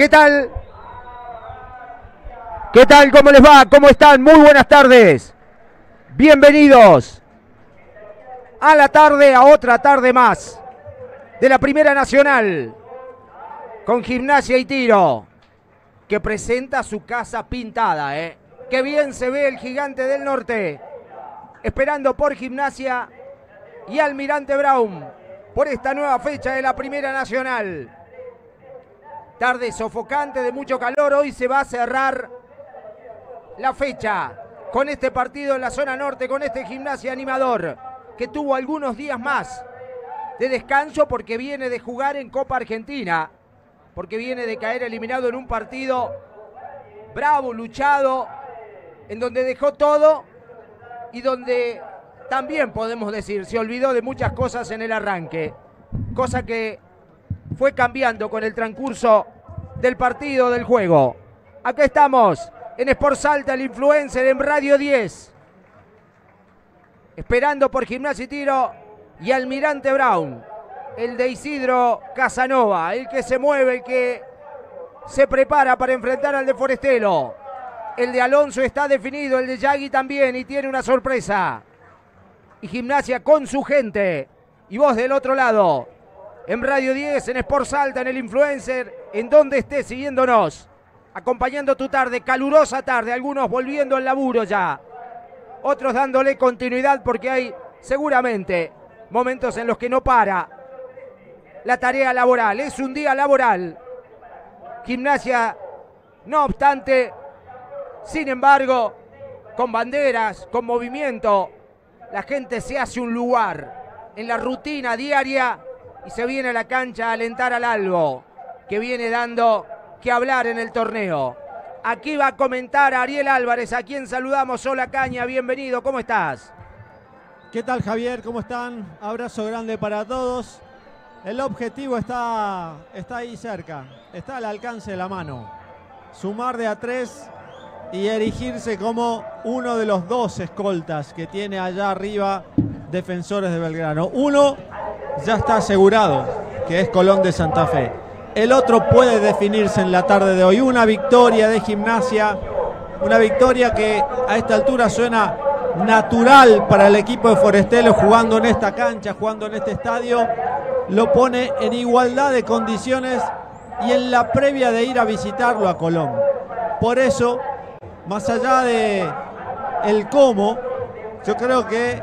¿Qué tal? ¿Qué tal? ¿Cómo les va? ¿Cómo están? Muy buenas tardes. Bienvenidos a la tarde, a otra tarde más de la Primera Nacional con Gimnasia y Tiro que presenta su casa pintada, ¿eh? Qué bien se ve el gigante del norte esperando por Gimnasia y Almirante Brown por esta nueva fecha de la Primera Nacional. Tarde sofocante de mucho calor, hoy se va a cerrar la fecha con este partido en la zona norte, con este Gimnasia animador que tuvo algunos días más de descanso porque viene de jugar en Copa Argentina, porque viene de caer eliminado en un partido bravo, luchado, en donde dejó todo y donde también podemos decir, se olvidó de muchas cosas en el arranque, cosa que fue cambiando con el transcurso del partido, del juego. Acá estamos en Sport Salta, el influencer en Radio 10, esperando por Gimnasia y Tiro y Almirante Brown, el de Isidro Casanova, el que se mueve, el que se prepara para enfrentar al de Forestelo. El de Alonso está definido, el de Yagui también y tiene una sorpresa. Y gimnasia con su gente. Y vos del otro lado, en Radio 10, en Sport Salta, en el Influencer, en donde estés siguiéndonos, acompañando tu tarde, calurosa tarde, algunos volviendo al laburo ya, otros dándole continuidad porque hay seguramente momentos en los que no para la tarea laboral, es un día laboral. Gimnasia, no obstante, sin embargo, con banderas, con movimiento, la gente se hace un lugar en la rutina diaria y se viene a la cancha a alentar al algo que viene dando que hablar en el torneo. Aquí va a comentar Ariel Álvarez, a quien saludamos. Hola Caña, bienvenido, ¿cómo estás? ¿Qué tal Javier? ¿Cómo están? Abrazo grande para todos. El objetivo está, está ahí cerca, está al alcance de la mano. Sumar de a tres y erigirse como uno de los dos escoltas que tiene allá arriba Defensores de Belgrano. Uno ya está asegurado, que es Colón de Santa Fe. El otro puede definirse en la tarde de hoy. Una victoria de gimnasia, una victoria que a esta altura suena natural para el equipo de Forestelo jugando en esta cancha, jugando en este estadio, lo pone en igualdad de condiciones y en la previa de ir a visitarlo a Colón. Por eso más allá de el cómo, yo creo que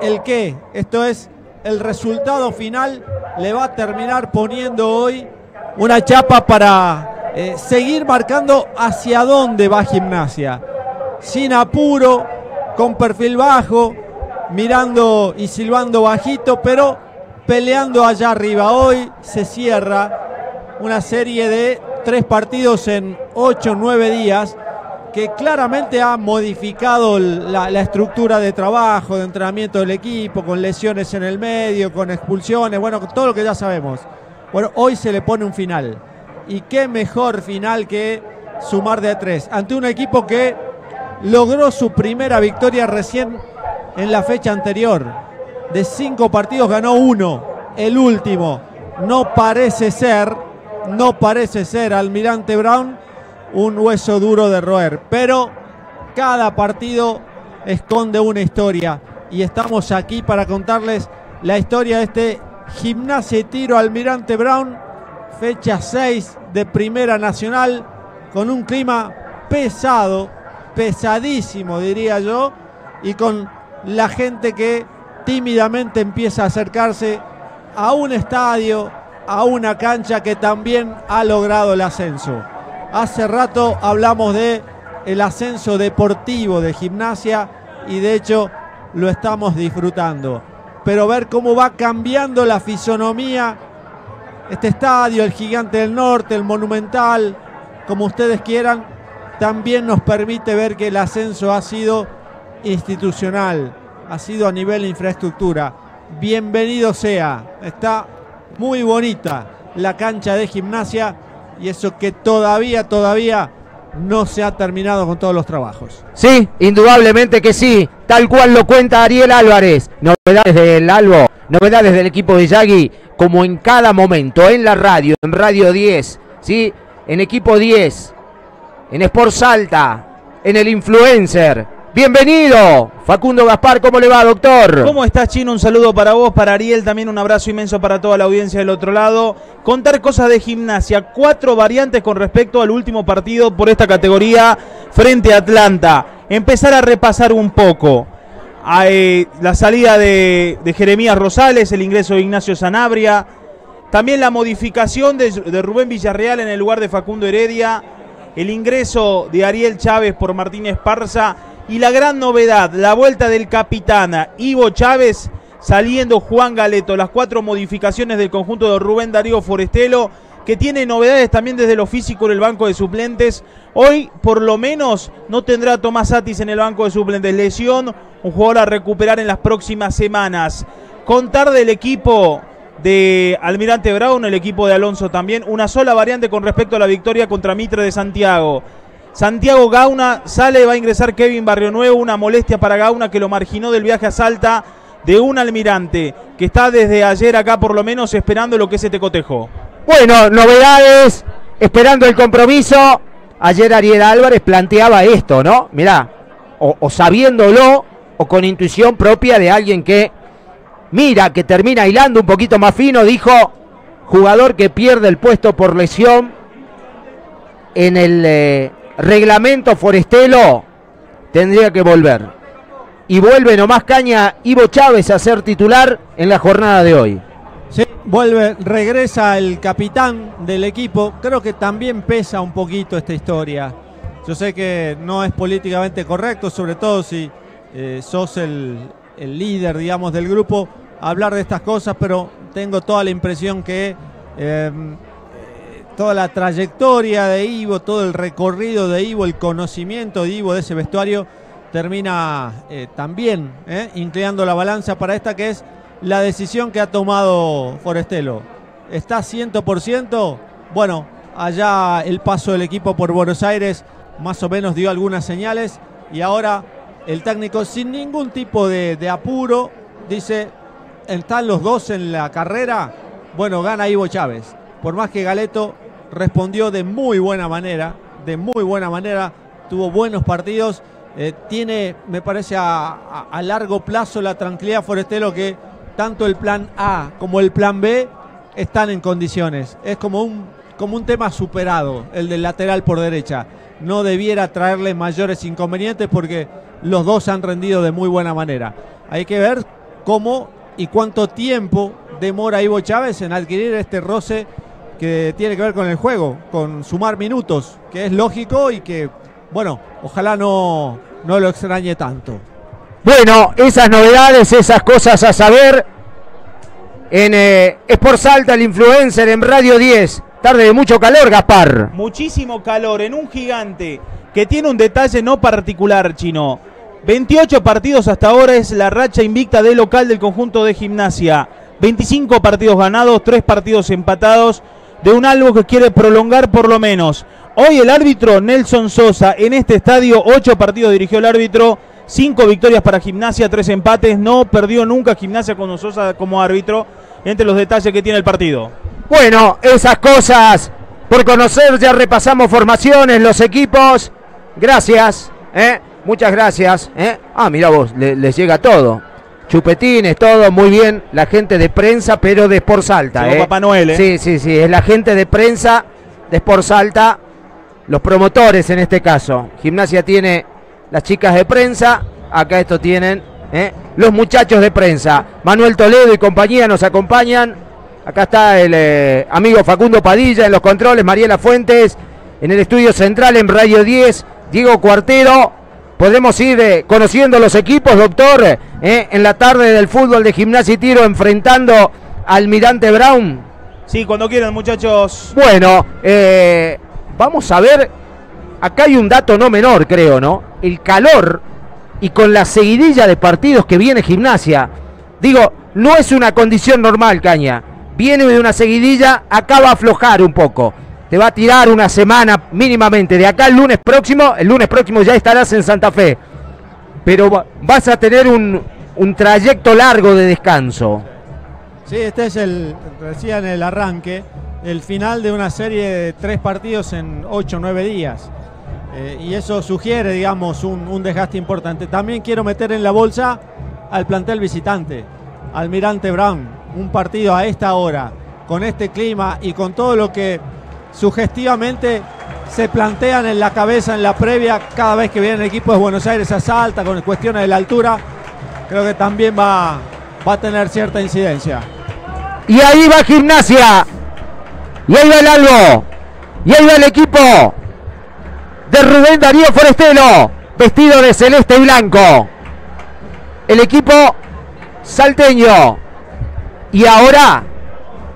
el qué, esto es el resultado final, le va a terminar poniendo hoy una chapa para eh, seguir marcando hacia dónde va gimnasia. Sin apuro, con perfil bajo, mirando y silbando bajito, pero peleando allá arriba. Hoy se cierra una serie de tres partidos en ocho o nueve días que claramente ha modificado la, estructura de trabajo, de entrenamiento del equipo, con lesiones en el medio, con expulsiones, bueno, todo lo que ya sabemos. Bueno, hoy se le pone un final. Y qué mejor final que sumar de tres. Ante un equipo que logró su primera victoria recién en la fecha anterior. De cinco partidos ganó uno, el último. No parece ser, no parece ser Almirante Brown un hueso duro de roer. Pero cada partido esconde una historia y estamos aquí para contarles la historia de este gimnasia y tiro Almirante Brown, fecha 6 de Primera Nacional, con un clima pesado, pesadísimo diría yo, y con la gente que tímidamente empieza a acercarse a un estadio, a una cancha que también ha logrado el ascenso. Hace rato hablamos de el ascenso deportivo de gimnasia y de hecho lo estamos disfrutando. Pero ver cómo va cambiando la fisonomía, este estadio, el Gigante del Norte, el Monumental, como ustedes quieran, también nos permite ver que el ascenso ha sido institucional, ha sido a nivel de infraestructura. Bienvenido sea, está muy bonita la cancha de gimnasia y eso que todavía, todavía no se ha terminado con todos los trabajos. Sí, indudablemente que sí, tal cual lo cuenta Ariel Álvarez. Novedades del Albo, novedades del equipo de Yagui, como en cada momento, en la radio, en Radio 10, ¿sí? en Equipo 10, en Sport Salta, en el Influencer. Bienvenido, Facundo Gaspar, ¿cómo le va, doctor? ¿Cómo estás, Chino? Un saludo para vos, para Ariel, también un abrazo inmenso para toda la audiencia del otro lado. Contar cosas de gimnasia, cuatro variantes con respecto al último partido por esta categoría frente a Atlanta. Empezar a repasar un poco. Eh, la salida de, Jeremías Rosales, el ingreso de Ignacio Sanabria, también la modificación de, de Rubén Villarreal en el lugar de Facundo Heredia, el ingreso de Ariel Chávez por Martínez Parza y la gran novedad, la vuelta del capitán Ivo Chávez saliendo Juan Galeto, las cuatro modificaciones del conjunto de Rubén Darío Forestelo que tiene novedades también desde lo físico en el banco de suplentes. Hoy, por lo menos, no tendrá Tomás Atis en el banco de suplentes. Lesión, un jugador a recuperar en las próximas semanas. Contar del equipo de Almirante Brown, el equipo de Alonso también. Una sola variante con respecto a la victoria contra Mitre de Santiago. Santiago Gauna sale, va a ingresar Kevin Barrio Nuevo, una molestia para Gauna que lo marginó del viaje a Salta de un almirante que está desde ayer acá por lo menos esperando lo que se te cotejo. Bueno, novedades, esperando el compromiso. Ayer Ariel Álvarez planteaba esto, ¿no? Mirá, o, sabiéndolo o con intuición propia de alguien que mira, que termina hilando un poquito más fino, dijo, jugador que pierde el puesto por lesión en el eh, reglamento forestelo, tendría que volver. Y vuelve nomás caña Ivo Chávez a ser titular en la jornada de hoy. Sí, vuelve, regresa el capitán del equipo. Creo que también pesa un poquito esta historia. Yo sé que no es políticamente correcto, sobre todo si eh, sos el, líder, digamos, del grupo, hablar de estas cosas, pero tengo toda la impresión que em, toda la trayectoria de Ivo, todo el recorrido de Ivo, el conocimiento de Ivo de ese vestuario, termina eh, también eh, inclinando la balanza para esta que es la decisión que ha tomado Forestelo. ¿Está 100%? Bueno, allá el paso del equipo por Buenos Aires más o menos dio algunas señales y ahora el técnico sin ningún tipo de, apuro dice, están los dos en la carrera, bueno, gana Ivo Chávez. Por más que Galeto respondió de muy buena manera, de muy buena manera, tuvo buenos partidos, eh, tiene, me parece, a, largo plazo la tranquilidad Forestelo que tanto el plan A como el plan B están en condiciones. Es como un, como un tema superado, el del lateral por derecha. No debiera traerle mayores inconvenientes porque los dos han rendido de muy buena manera. Hay que ver cómo y cuánto tiempo demora Ivo Chávez en adquirir este roce que tiene que ver con el juego, con sumar minutos, que es lógico y que, bueno, ojalá no, no lo extrañe tanto. Bueno, esas novedades, esas cosas a saber en eh, Sport Salta, el influencer en Radio 10. Tarde de mucho calor, Gaspar. Muchísimo calor en un gigante que tiene un detalle no particular, chino. 28 partidos hasta ahora es la racha invicta de local del conjunto de gimnasia. 25 partidos ganados, 3 partidos empatados de un algo que quiere prolongar por lo menos. Hoy el árbitro Nelson Sosa en este estadio, 8 partidos dirigió el árbitro, Cinco victorias para Gimnasia, tres empates. No perdió nunca Gimnasia con Sosa como árbitro. Entre los detalles que tiene el partido. Bueno, esas cosas por conocer. Ya repasamos formaciones, los equipos. Gracias. ¿eh? Muchas gracias. ¿eh? Ah, mira vos, les llega todo. Chupetines, todo muy bien. La gente de prensa, pero de Sport Salta. ¿eh? Papá Noel. ¿eh? Sí, sí, sí. Es la gente de prensa de Sport Salta. Los promotores en este caso. Gimnasia tiene las chicas de prensa. Acá esto tienen ¿eh? los muchachos de prensa. Manuel Toledo y compañía nos acompañan. Acá está el eh, amigo Facundo Padilla en los controles, Mariela Fuentes en el estudio central en Radio 10, Diego Cuartero. Podemos ir conociendo los equipos, doctor, en la tarde del fútbol de gimnasia y tiro enfrentando al Almirante Brown. Sí, cuando quieran, muchachos. Bueno, vamos a ver. Acá hay un dato no menor, creo, ¿no? el calor y con la seguidilla de partidos que viene gimnasia. Digo, no es una condición normal, Caña. Viene de una seguidilla, acaba a aflojar un poco. Te va a tirar una semana mínimamente. De acá el lunes próximo, el lunes próximo ya estarás en Santa Fe. Pero vas a tener un, un trayecto largo de descanso. Sí, este es el, decía en el arranque, el final de una serie de tres partidos en ocho o nueve días. Eh, y eso sugiere, digamos, un, un desgaste importante. También quiero meter en la bolsa al plantel visitante, Almirante Brown. Un partido a esta hora, con este clima y con todo lo que sugestivamente se plantean en la cabeza en la previa cada vez que viene el equipo de Buenos Aires a Salta con cuestiones de la altura, creo que también va, va a tener cierta incidencia. Y ahí va Gimnasia. Y ahí va el Albo. Y ahí va el equipo de Rubén Darío Forestelo, vestido de celeste y blanco. El equipo salteño. Y ahora,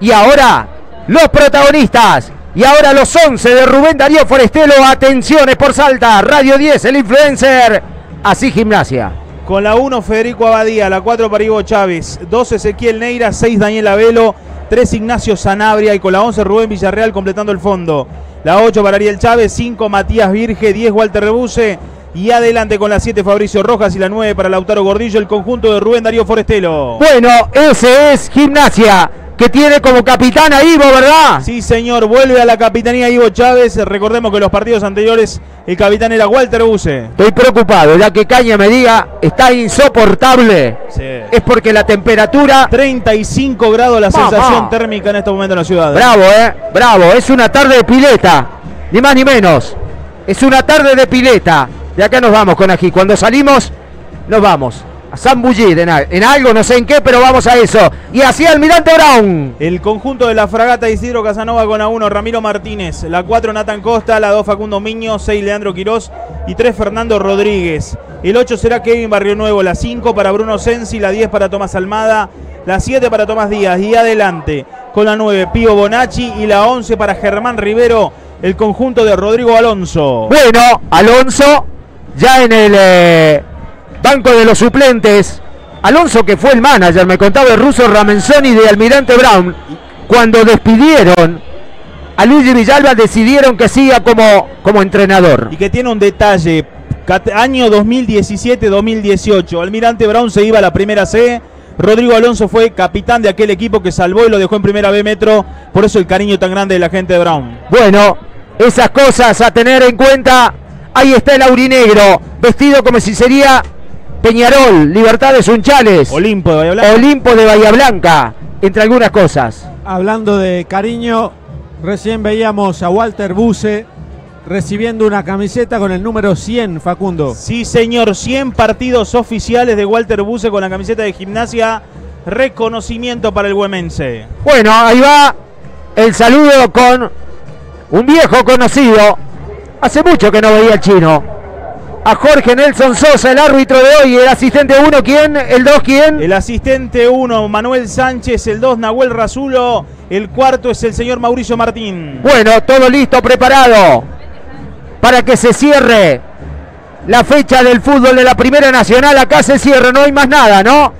y ahora, los protagonistas. Y ahora los 11 de Rubén Darío Forestelo. Atenciones por Salta. Radio 10, el influencer. Así gimnasia. Con la 1 Federico Abadía, la 4 para Ivo Chávez, 2 Ezequiel Neira, 6 Daniel Abelo, 3 Ignacio Sanabria y con la 11 Rubén Villarreal completando el fondo. La 8 para Ariel Chávez, 5 Matías Virge, 10 Walter Rebuse y adelante con la 7 Fabricio Rojas y la 9 para Lautaro Gordillo, el conjunto de Rubén Darío Forestelo. Bueno, ese es gimnasia que tiene como capitán a Ivo, ¿verdad? Sí, señor, vuelve a la capitanía Ivo Chávez. Recordemos que los partidos anteriores el capitán era Walter Buse. Estoy preocupado, ya que Caña me diga está insoportable. Sí. Es porque la temperatura. 35 grados la Mamá. sensación térmica en este momento en la ciudad. Bravo, eh. Bravo. Es una tarde de pileta. Ni más ni menos. Es una tarde de pileta. De acá nos vamos con aquí. Cuando salimos, nos vamos. A zambullir en, en algo, no sé en qué, pero vamos a eso. Y así Almirante Brown. El conjunto de la fragata Isidro Casanova con la 1 Ramiro Martínez, la 4 Nathan Costa, la 2 Facundo Miño, 6 Leandro Quirós. Y 3 Fernando Rodríguez. El 8 será Kevin Barrio Nuevo, la 5 para Bruno Sensi, la 10 para Tomás Almada, la 7 para Tomás Díaz. Y adelante con la 9 Pío Bonacci. Y la 11 para Germán Rivero, el conjunto de Rodrigo Alonso. Bueno, Alonso ya en el eh, banco de los suplentes. Alonso que fue el manager, me contaba el ruso Ramenzoni de Almirante Brown. Cuando despidieron a Luigi Villalba decidieron que siga como, como entrenador. Y que tiene un detalle, año 2017-2018, Almirante Brown se iba a la primera C, Rodrigo Alonso fue capitán de aquel equipo que salvó y lo dejó en primera B Metro, por eso el cariño tan grande de la gente de Brown. Bueno, esas cosas a tener en cuenta. Ahí está el aurinegro, vestido como si sería Peñarol, Libertad de Sunchales, Olimpo de Bahía Blanca. Olimpo de Bahía Blanca, entre algunas cosas. Hablando de cariño, recién veíamos a Walter Buse recibiendo una camiseta con el número 100, Facundo. Sí, señor, 100 partidos oficiales de Walter Buse con la camiseta de gimnasia. Reconocimiento para el Güemense. Bueno, ahí va el saludo con un viejo conocido. Hace mucho que no veía al chino. A Jorge Nelson Sosa, el árbitro de hoy, el asistente 1, ¿quién? ¿El 2, quién? El asistente 1, Manuel Sánchez, el 2, Nahuel Razulo, el cuarto es el señor Mauricio Martín. Bueno, todo listo, preparado para que se cierre la fecha del fútbol de la Primera Nacional. Acá se cierra, no hay más nada, ¿no?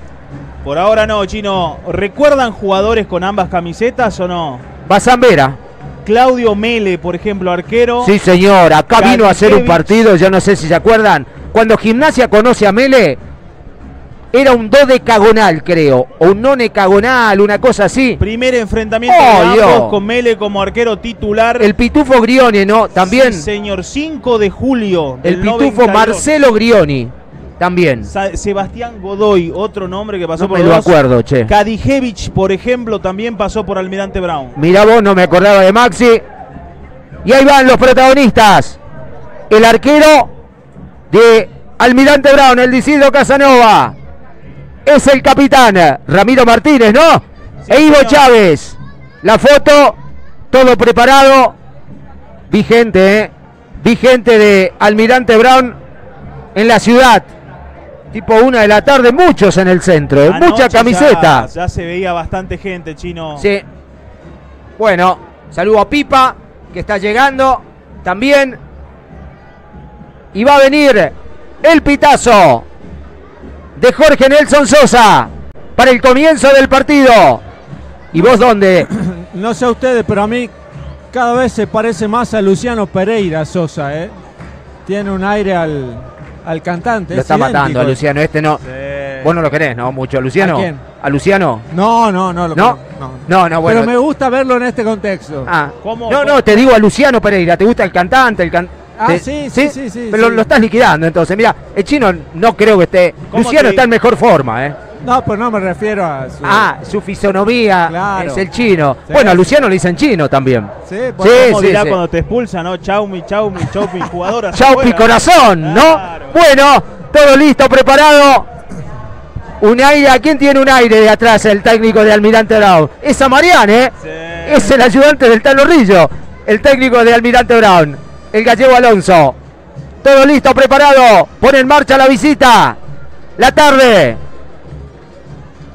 Por ahora no, Chino. ¿Recuerdan jugadores con ambas camisetas o no? Bazambera. Claudio Mele, por ejemplo, arquero. Sí, señor, acá vino a hacer un partido, yo no sé si se acuerdan. Cuando Gimnasia conoce a Mele, era un dodecagonal, creo, o un nonecagonal, una cosa así. Primer enfrentamiento Oh, de ambos con Mele como arquero titular. El Pitufo Grioni, ¿no? También Sí, señor, 5 de julio. el Pitufo 92. Marcelo Grioni, también. Sa- Sebastián Godoy, otro nombre que pasó No por me lo acuerdo, che. Kadijevich, por ejemplo, también pasó por Almirante Brown. Mirá vos, no me acordaba de Maxi. Y ahí van los protagonistas. El arquero de Almirante Brown, el Isidro Casanova. Es el capitán Ramiro Martínez, ¿no? Sí, e Ivo. Chávez. La foto, todo preparado. Vigente, ¿eh? Vigente de Almirante Brown en la ciudad. Tipo una de la tarde, muchos en el centro, ¿eh? Anoche mucha camiseta. Ya, ya se veía bastante gente, Chino. Sí. Bueno, saludo a Pipa, que está llegando también. Y va a venir el pitazo de Jorge Nelson Sosa para el comienzo del partido. ¿Y vos dónde? No sé a ustedes, pero a mí cada vez se parece más a Luciano Pereira Sosa, ¿eh? Tiene un aire al, al cantante. Lo es está matando a Luciano. Este no. Sí. Vos no lo querés, ¿no? Mucho, Luciano. ¿A quién? ¿A Luciano? No, no, no. Lo ¿No? no. No, no, bueno. Pero me gusta verlo en este contexto. Ah. ¿Cómo? No, no, te digo a Luciano Pereira. ¿Te gusta el cantante? El can- Ah, te- sí, sí, sí, sí, Pero sí. lo estás liquidando entonces. Mira, el chino no creo que esté. ¿Cómo Luciano te- está en mejor forma, ¿eh? No, pero no me refiero a su... Ah, su fisonomía Claro. es el chino. Sí. Bueno, a Luciano le dicen chino también. Sí, Sí, bueno, ¿Cómo sí, dirá sí. cuando te expulsan, no? Chaumi, chaumi, chaupi, jugadora. Chaupi corazón, ¿no? Claro. Bueno, todo listo, preparado. Un aire, ¿a quién tiene un aire de atrás el técnico de Almirante Brown? Es a ¿eh? Sí. Es el ayudante del Tano Rillo, el técnico de Almirante Brown, el gallego Alonso. Todo listo, preparado. Pone en marcha la visita. La tarde.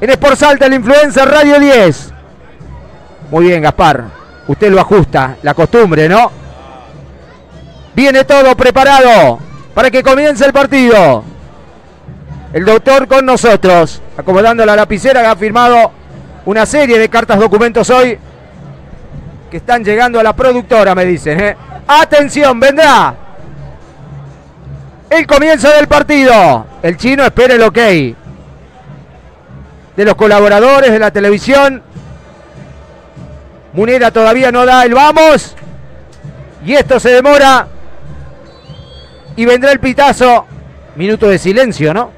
En Sport Salta, el influencer Radio 10. Muy bien, Gaspar. Usted lo ajusta, la costumbre, ¿no? Viene todo preparado para que comience el partido. El doctor con nosotros, acomodando la lapicera ha firmado una serie de cartas documentos hoy que están llegando a la productora, me dicen. ¿eh? Atención, vendrá el comienzo del partido. El chino espera el ok de los colaboradores de la televisión. Munera todavía no da el vamos. Y esto se demora. Y vendrá el pitazo. Minuto de silencio, ¿no?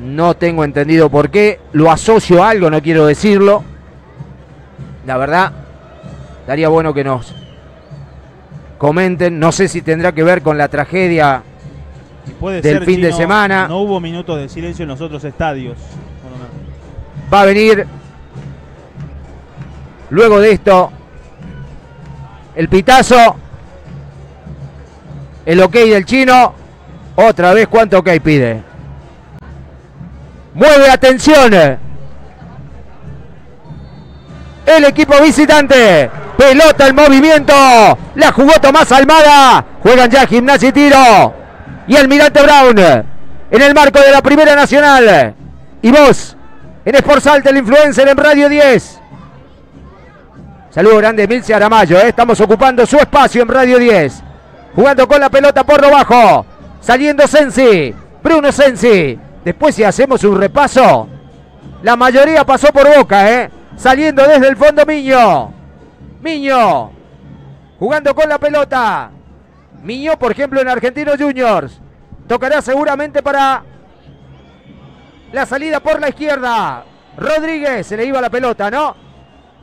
No tengo entendido por qué. Lo asocio a algo, no quiero decirlo. La verdad, daría bueno que nos comenten. No sé si tendrá que ver con la tragedia. Puede del ser, fin de semana. No hubo minutos de silencio en los otros estadios. Va a venir. Luego de esto. El pitazo. El ok del chino. Otra vez, ¿cuánto ok pide? Mueve atención. El equipo visitante. Pelota en movimiento. La jugó Tomás Almada. Juegan ya Gimnasia y Tiro. Y Almirante Brown. En el marco de la Primera Nacional. Y vos. En Sport Salta, el influencer en Radio 10. Saludo grande, Milce Aramayo. ¿eh? Estamos ocupando su espacio en Radio 10. Jugando con la pelota por lo bajo. Saliendo Sensi. Bruno Sensi. Después si hacemos un repaso. La mayoría pasó por boca, ¿eh? Saliendo desde el fondo Miño. Miño. Jugando con la pelota. Miño, por ejemplo, en Argentinos Juniors. Tocará seguramente para la salida por la izquierda. Rodríguez, se le iba la pelota, ¿no?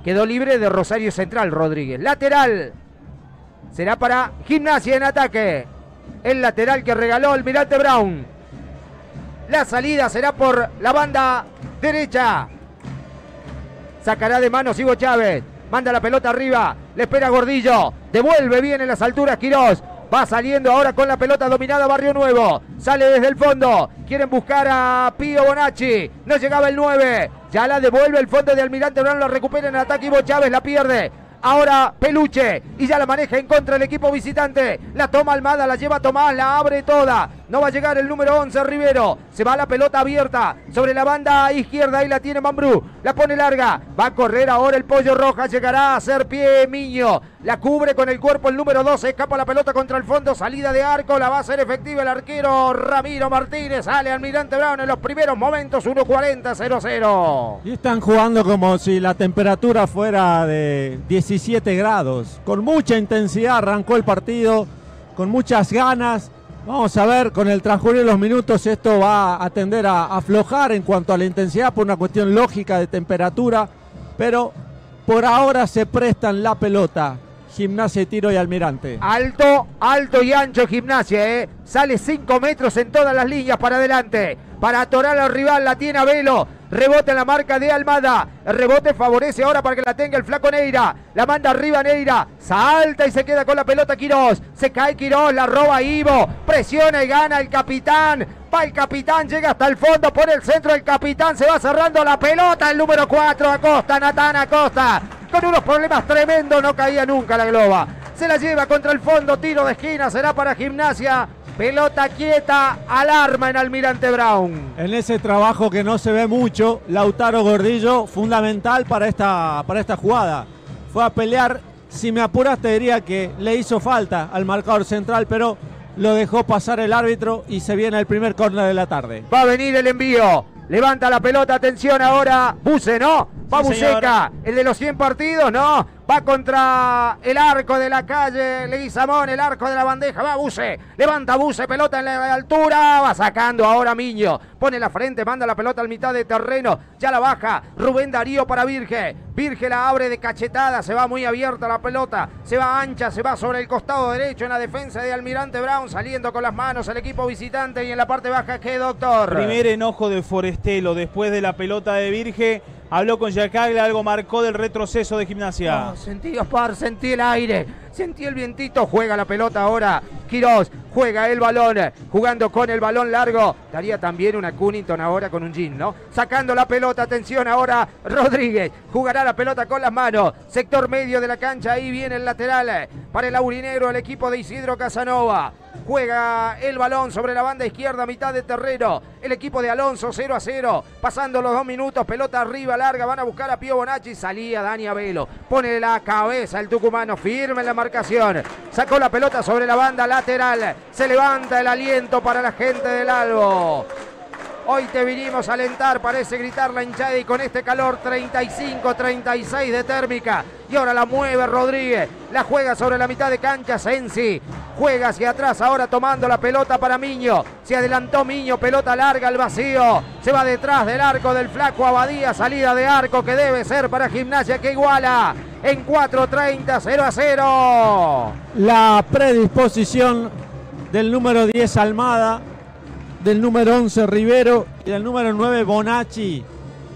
Quedó libre de Rosario Central, Rodríguez. Lateral. Será para Gimnasia en ataque. El lateral que regaló Almirante Brown. La salida será por la banda derecha. Sacará de manos Hugo Chávez. Manda la pelota arriba. Le espera Gordillo. Devuelve bien en las alturas Quirós. Va saliendo ahora con la pelota dominada Barrio Nuevo. Sale desde el fondo. Quieren buscar a Pío Bonacci. No llegaba el 9. Ya la devuelve el fondo de Almirante Brown. La recupera en ataque. Ivo Chávez la pierde. Ahora Peluche y ya la maneja en contra del equipo visitante. La toma Almada, la lleva Tomás, la abre toda. No va a llegar el número 11 Rivero. Se va la pelota abierta sobre la banda izquierda. Ahí la tiene Mambrú. La pone larga. Va a correr ahora el pollo roja. Llegará a hacer pie Miño. La cubre con el cuerpo el número 12. Escapa la pelota contra el fondo. Salida de arco. La va a hacer efectiva el arquero Ramiro Martínez. Sale Almirante Brown en los primeros momentos. 1.40-0-0. Y están jugando como si la temperatura fuera de 17 grados. Con mucha intensidad arrancó el partido, con muchas ganas. Vamos a ver con el transcurrir de los minutos esto va a tender a aflojar en cuanto a la intensidad por una cuestión lógica de temperatura. Pero por ahora se prestan la pelota. Gimnasia y tiro y almirante. Alto, alto y ancho gimnasia, ¿eh? Sale 5 metros en todas las líneas para adelante. Para atorar al rival, la tiene Abelo. Rebote en la marca de Almada. El rebote favorece ahora para que la tenga el flaco Neira. La manda arriba Neira. Salta y se queda con la pelota Quirós. Se cae Quirós, la roba Ivo. Presiona y gana el capitán. Va el capitán, llega hasta el fondo, pone el centro del capitán. Se va cerrando la pelota. El número 4, Acosta, Natán Acosta. Con unos problemas tremendos, no caía nunca la globa. Se la lleva contra el fondo, tiro de esquina, será para gimnasia. Pelota quieta, alarma en Almirante Brown. En ese trabajo que no se ve mucho, Lautaro Gordillo, fundamental para esta, para esta jugada. Fue a pelear, si me apuras te diría que le hizo falta al marcador central, pero lo dejó pasar el árbitro y se viene el primer córner de la tarde. Va a venir el envío. Levanta la pelota, atención ahora. Buse, ¿no? Va Sí, Buceca, el de los 100 partidos, ¿no? Va contra el arco de la calle Leguizamón, el arco de la bandeja. Va Buse, levanta Buse, pelota en la altura. Va sacando ahora Miño. Pone la frente, manda la pelota al mitad de terreno. Ya la baja. Rubén Darío para Virge. Virge la abre de cachetada. Se va muy abierta la pelota. Se va ancha, se va sobre el costado derecho en la defensa de Almirante Brown. Saliendo con las manos el equipo visitante. Y en la parte baja, ¿qué, doctor? Primer enojo de Forestelo después de la pelota de Virge. Habló con Yacaglia, algo marcó del retroceso de gimnasia. Oh, sentí, Gaspar, sentí el aire, sentí el vientito. Juega la pelota ahora. Quirós juega el balón, jugando con el balón largo. Daría también una Cunnington ahora con un jean, ¿no? Sacando la pelota, atención ahora. Rodríguez jugará la pelota con las manos. Sector medio de la cancha, ahí viene el lateral para el aurinegro, el equipo de Isidro Casanova. Juega el balón sobre la banda izquierda, mitad de terreno. El equipo de Alonso 0 a 0. Pasando los dos minutos, pelota arriba, larga. Van a buscar a Pío Bonacci. Salía Dani Abelo. Pone la cabeza el tucumano, firme en la marcación. Sacó la pelota sobre la banda lateral. Se levanta el aliento para la gente del Albo. Hoy te vinimos a alentar, parece gritar la hinchada y con este calor 35, 36 de térmica. Y ahora la mueve Rodríguez, la juega sobre la mitad de cancha Sensi. Juega hacia atrás ahora tomando la pelota para Miño. Se adelantó Miño, pelota larga al vacío. Se va detrás del arco del flaco Abadía, salida de arco que debe ser para Gimnasia que iguala en 4.30, 0 a 0. La predisposición del número 10 Almada, del número 11 Rivero y del número 9 Bonacci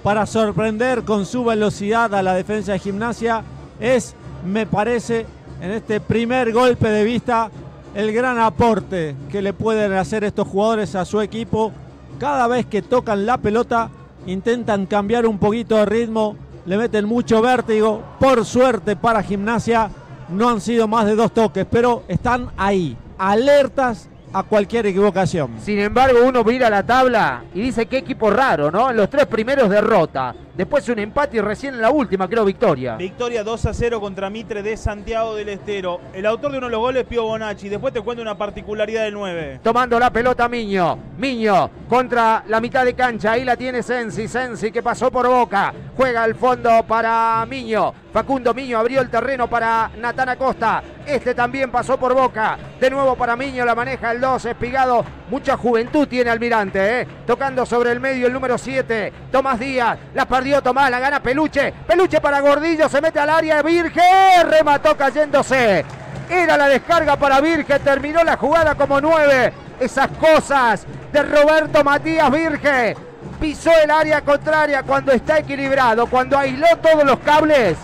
para sorprender con su velocidad a la defensa de gimnasia es, me parece, en este primer golpe de vista, el gran aporte que le pueden hacer estos jugadores a su equipo. Cada vez que tocan la pelota, intentan cambiar un poquito de ritmo, le meten mucho vértigo. Por suerte para gimnasia, no han sido más de dos toques, pero están ahí, alertas a cualquier equivocación. Sin embargo, uno mira la tabla y dice qué equipo raro, ¿no? Los tres primeros derrota. Después un empate y recién en la última, creo, victoria. Victoria 2 a 0 contra Mitre de Santiago del Estero. El autor de uno de los goles, Pío Bonacci. Después te cuento una particularidad del 9. Tomando la pelota Miño. Miño contra la mitad de cancha. Ahí la tiene Sensi. Sensi que pasó por boca. Juega al fondo para Miño. Facundo Miño abrió el terreno para Natana Costa. Este también pasó por boca. De nuevo para Miño. La maneja el 2. Espigado. Mucha juventud tiene Almirante. ¿eh? Tocando sobre el medio el número 7. Tomás Díaz. La perdió Tomás. La gana Peluche. Peluche para Gordillo. Se mete al área. Virgen. Remató cayéndose. Era la descarga para Virgen. Terminó la jugada como 9. Esas cosas de Roberto Matías Virgen. Pisó el área contraria cuando está equilibrado. Cuando aisló todos los cables.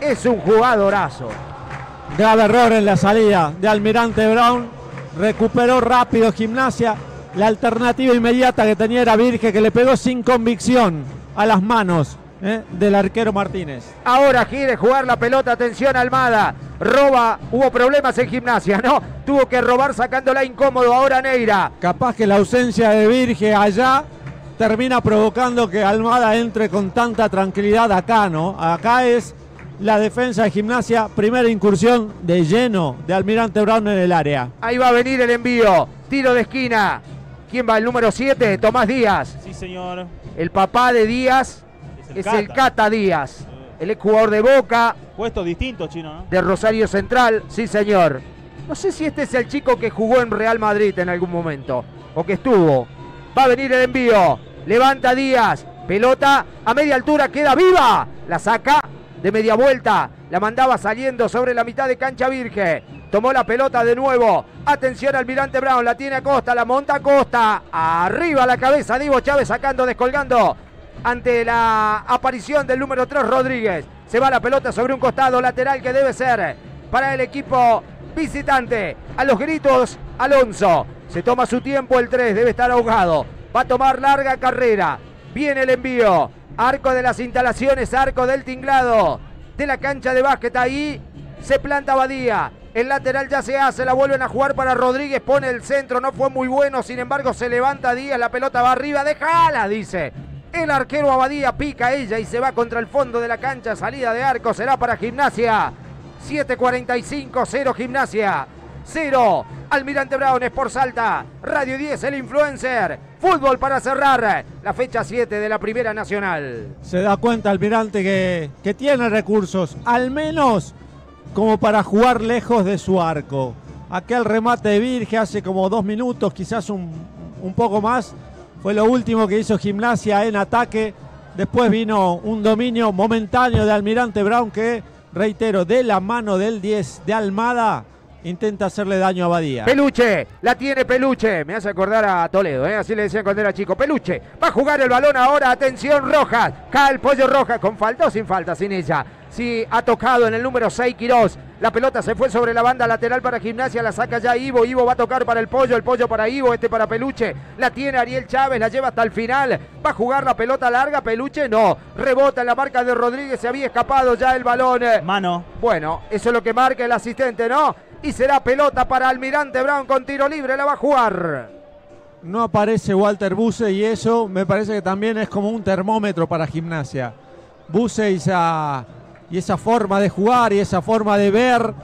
Es un jugadorazo. Grave error en la salida de Almirante Brown. Recuperó rápido gimnasia. La alternativa inmediata que tenía era Virge, que le pegó sin convicción a las manos ¿eh? del arquero Martínez. Ahora quiere jugar la pelota, atención Almada. Roba, hubo problemas en gimnasia, ¿no? Tuvo que robar sacándola incómodo ahora Neira. Capaz que la ausencia de Virge allá termina provocando que Almada entre con tanta tranquilidad acá, ¿no? Acá es la defensa de gimnasia, primera incursión de lleno de Almirante Brown en el área. Ahí va a venir el envío. Tiro de esquina. ¿Quién va? El número 7, Tomás Díaz. Sí, señor. El papá de Díaz es el Cata Díaz. El jugador de Boca, Puestos distintos, chino, ¿no? de Rosario Central, sí señor. No sé si este es el chico que jugó en Real Madrid en algún momento, o que estuvo. Va a venir el envío, levanta Díaz, pelota a media altura, queda viva, la saca de media vuelta, la mandaba saliendo sobre la mitad de cancha Virgen. Tomó la pelota de nuevo. Atención Almirante Brown, la tiene a Costa, la monta a Costa. Arriba la cabeza, Divo Chávez sacando, descolgando ante la aparición del número 3 Rodríguez. Se va la pelota sobre un costado lateral que debe ser para el equipo visitante. A los gritos, Alonso. Se toma su tiempo el 3, debe estar ahogado. Va a tomar larga carrera. Viene el envío. Arco de las instalaciones, arco del tinglado. De la cancha de básquet ahí se planta Badía. El lateral ya se hace, la vuelven a jugar para Rodríguez, pone el centro, no fue muy bueno, sin embargo se levanta Díaz, la pelota va arriba, déjala, dice. El arquero Abadía pica ella y se va contra el fondo de la cancha, salida de arco, será para gimnasia. 7.45, 0 gimnasia. 0. Almirante Brown, Sport Salta, Radio 10, el influencer. Fútbol para cerrar la fecha 7 de la Primera Nacional. Se da cuenta Almirante que, que tiene recursos, al menos como para jugar lejos de su arco. Aquel remate de Virge hace como dos minutos, quizás un, un poco más, fue lo último que hizo Gimnasia en ataque. Después vino un dominio momentáneo de Almirante Brown que, reitero, de la mano del 10 de Almada, intenta hacerle daño a Badía. Peluche, la tiene Peluche. Me hace acordar a Toledo, ¿eh? así le decían cuando era chico. Peluche, va a jugar el balón ahora. Atención, Rojas. Cae el pollo Rojas. ¿Con falta o sin falta? Sin ella. Sí, ha tocado en el número 6 Quirós. La pelota se fue sobre la banda lateral para Gimnasia. La saca ya Ivo. Ivo va a tocar para el pollo. El pollo para Ivo. Este para Peluche. La tiene Ariel Chávez. La lleva hasta el final. Va a jugar la pelota larga. Peluche no. Rebota en la marca de Rodríguez. Se había escapado ya el balón. Mano. Bueno, eso es lo que marca el asistente, ¿no? Y será pelota para Almirante Brown con tiro libre. La va a jugar. No aparece Walter Buse y eso me parece que también es como un termómetro para gimnasia. Buse y esa, y esa forma de jugar y esa forma de ver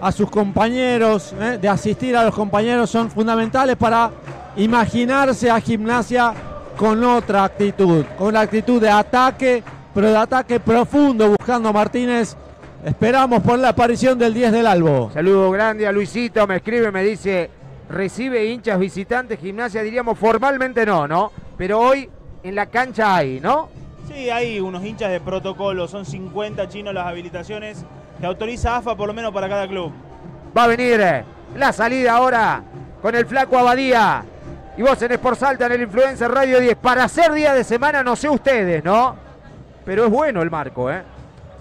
a sus compañeros, ¿eh? de asistir a los compañeros son fundamentales para imaginarse a gimnasia con otra actitud, con la actitud de ataque, pero de ataque profundo buscando Martínez. Esperamos por la aparición del 10 del Albo. Saludo grande a Luisito, me escribe, me dice, recibe hinchas visitantes, gimnasia, diríamos formalmente no, ¿no? Pero hoy en la cancha hay, ¿no? Sí, hay unos hinchas de protocolo, son 50 chinos las habilitaciones que autoriza AFA por lo menos para cada club. Va a venir eh, la salida ahora con el flaco Abadía. Y vos en Sport Salta, en el Influencer Radio 10. Para hacer día de semana, no sé ustedes, ¿no? Pero es bueno el marco, ¿eh?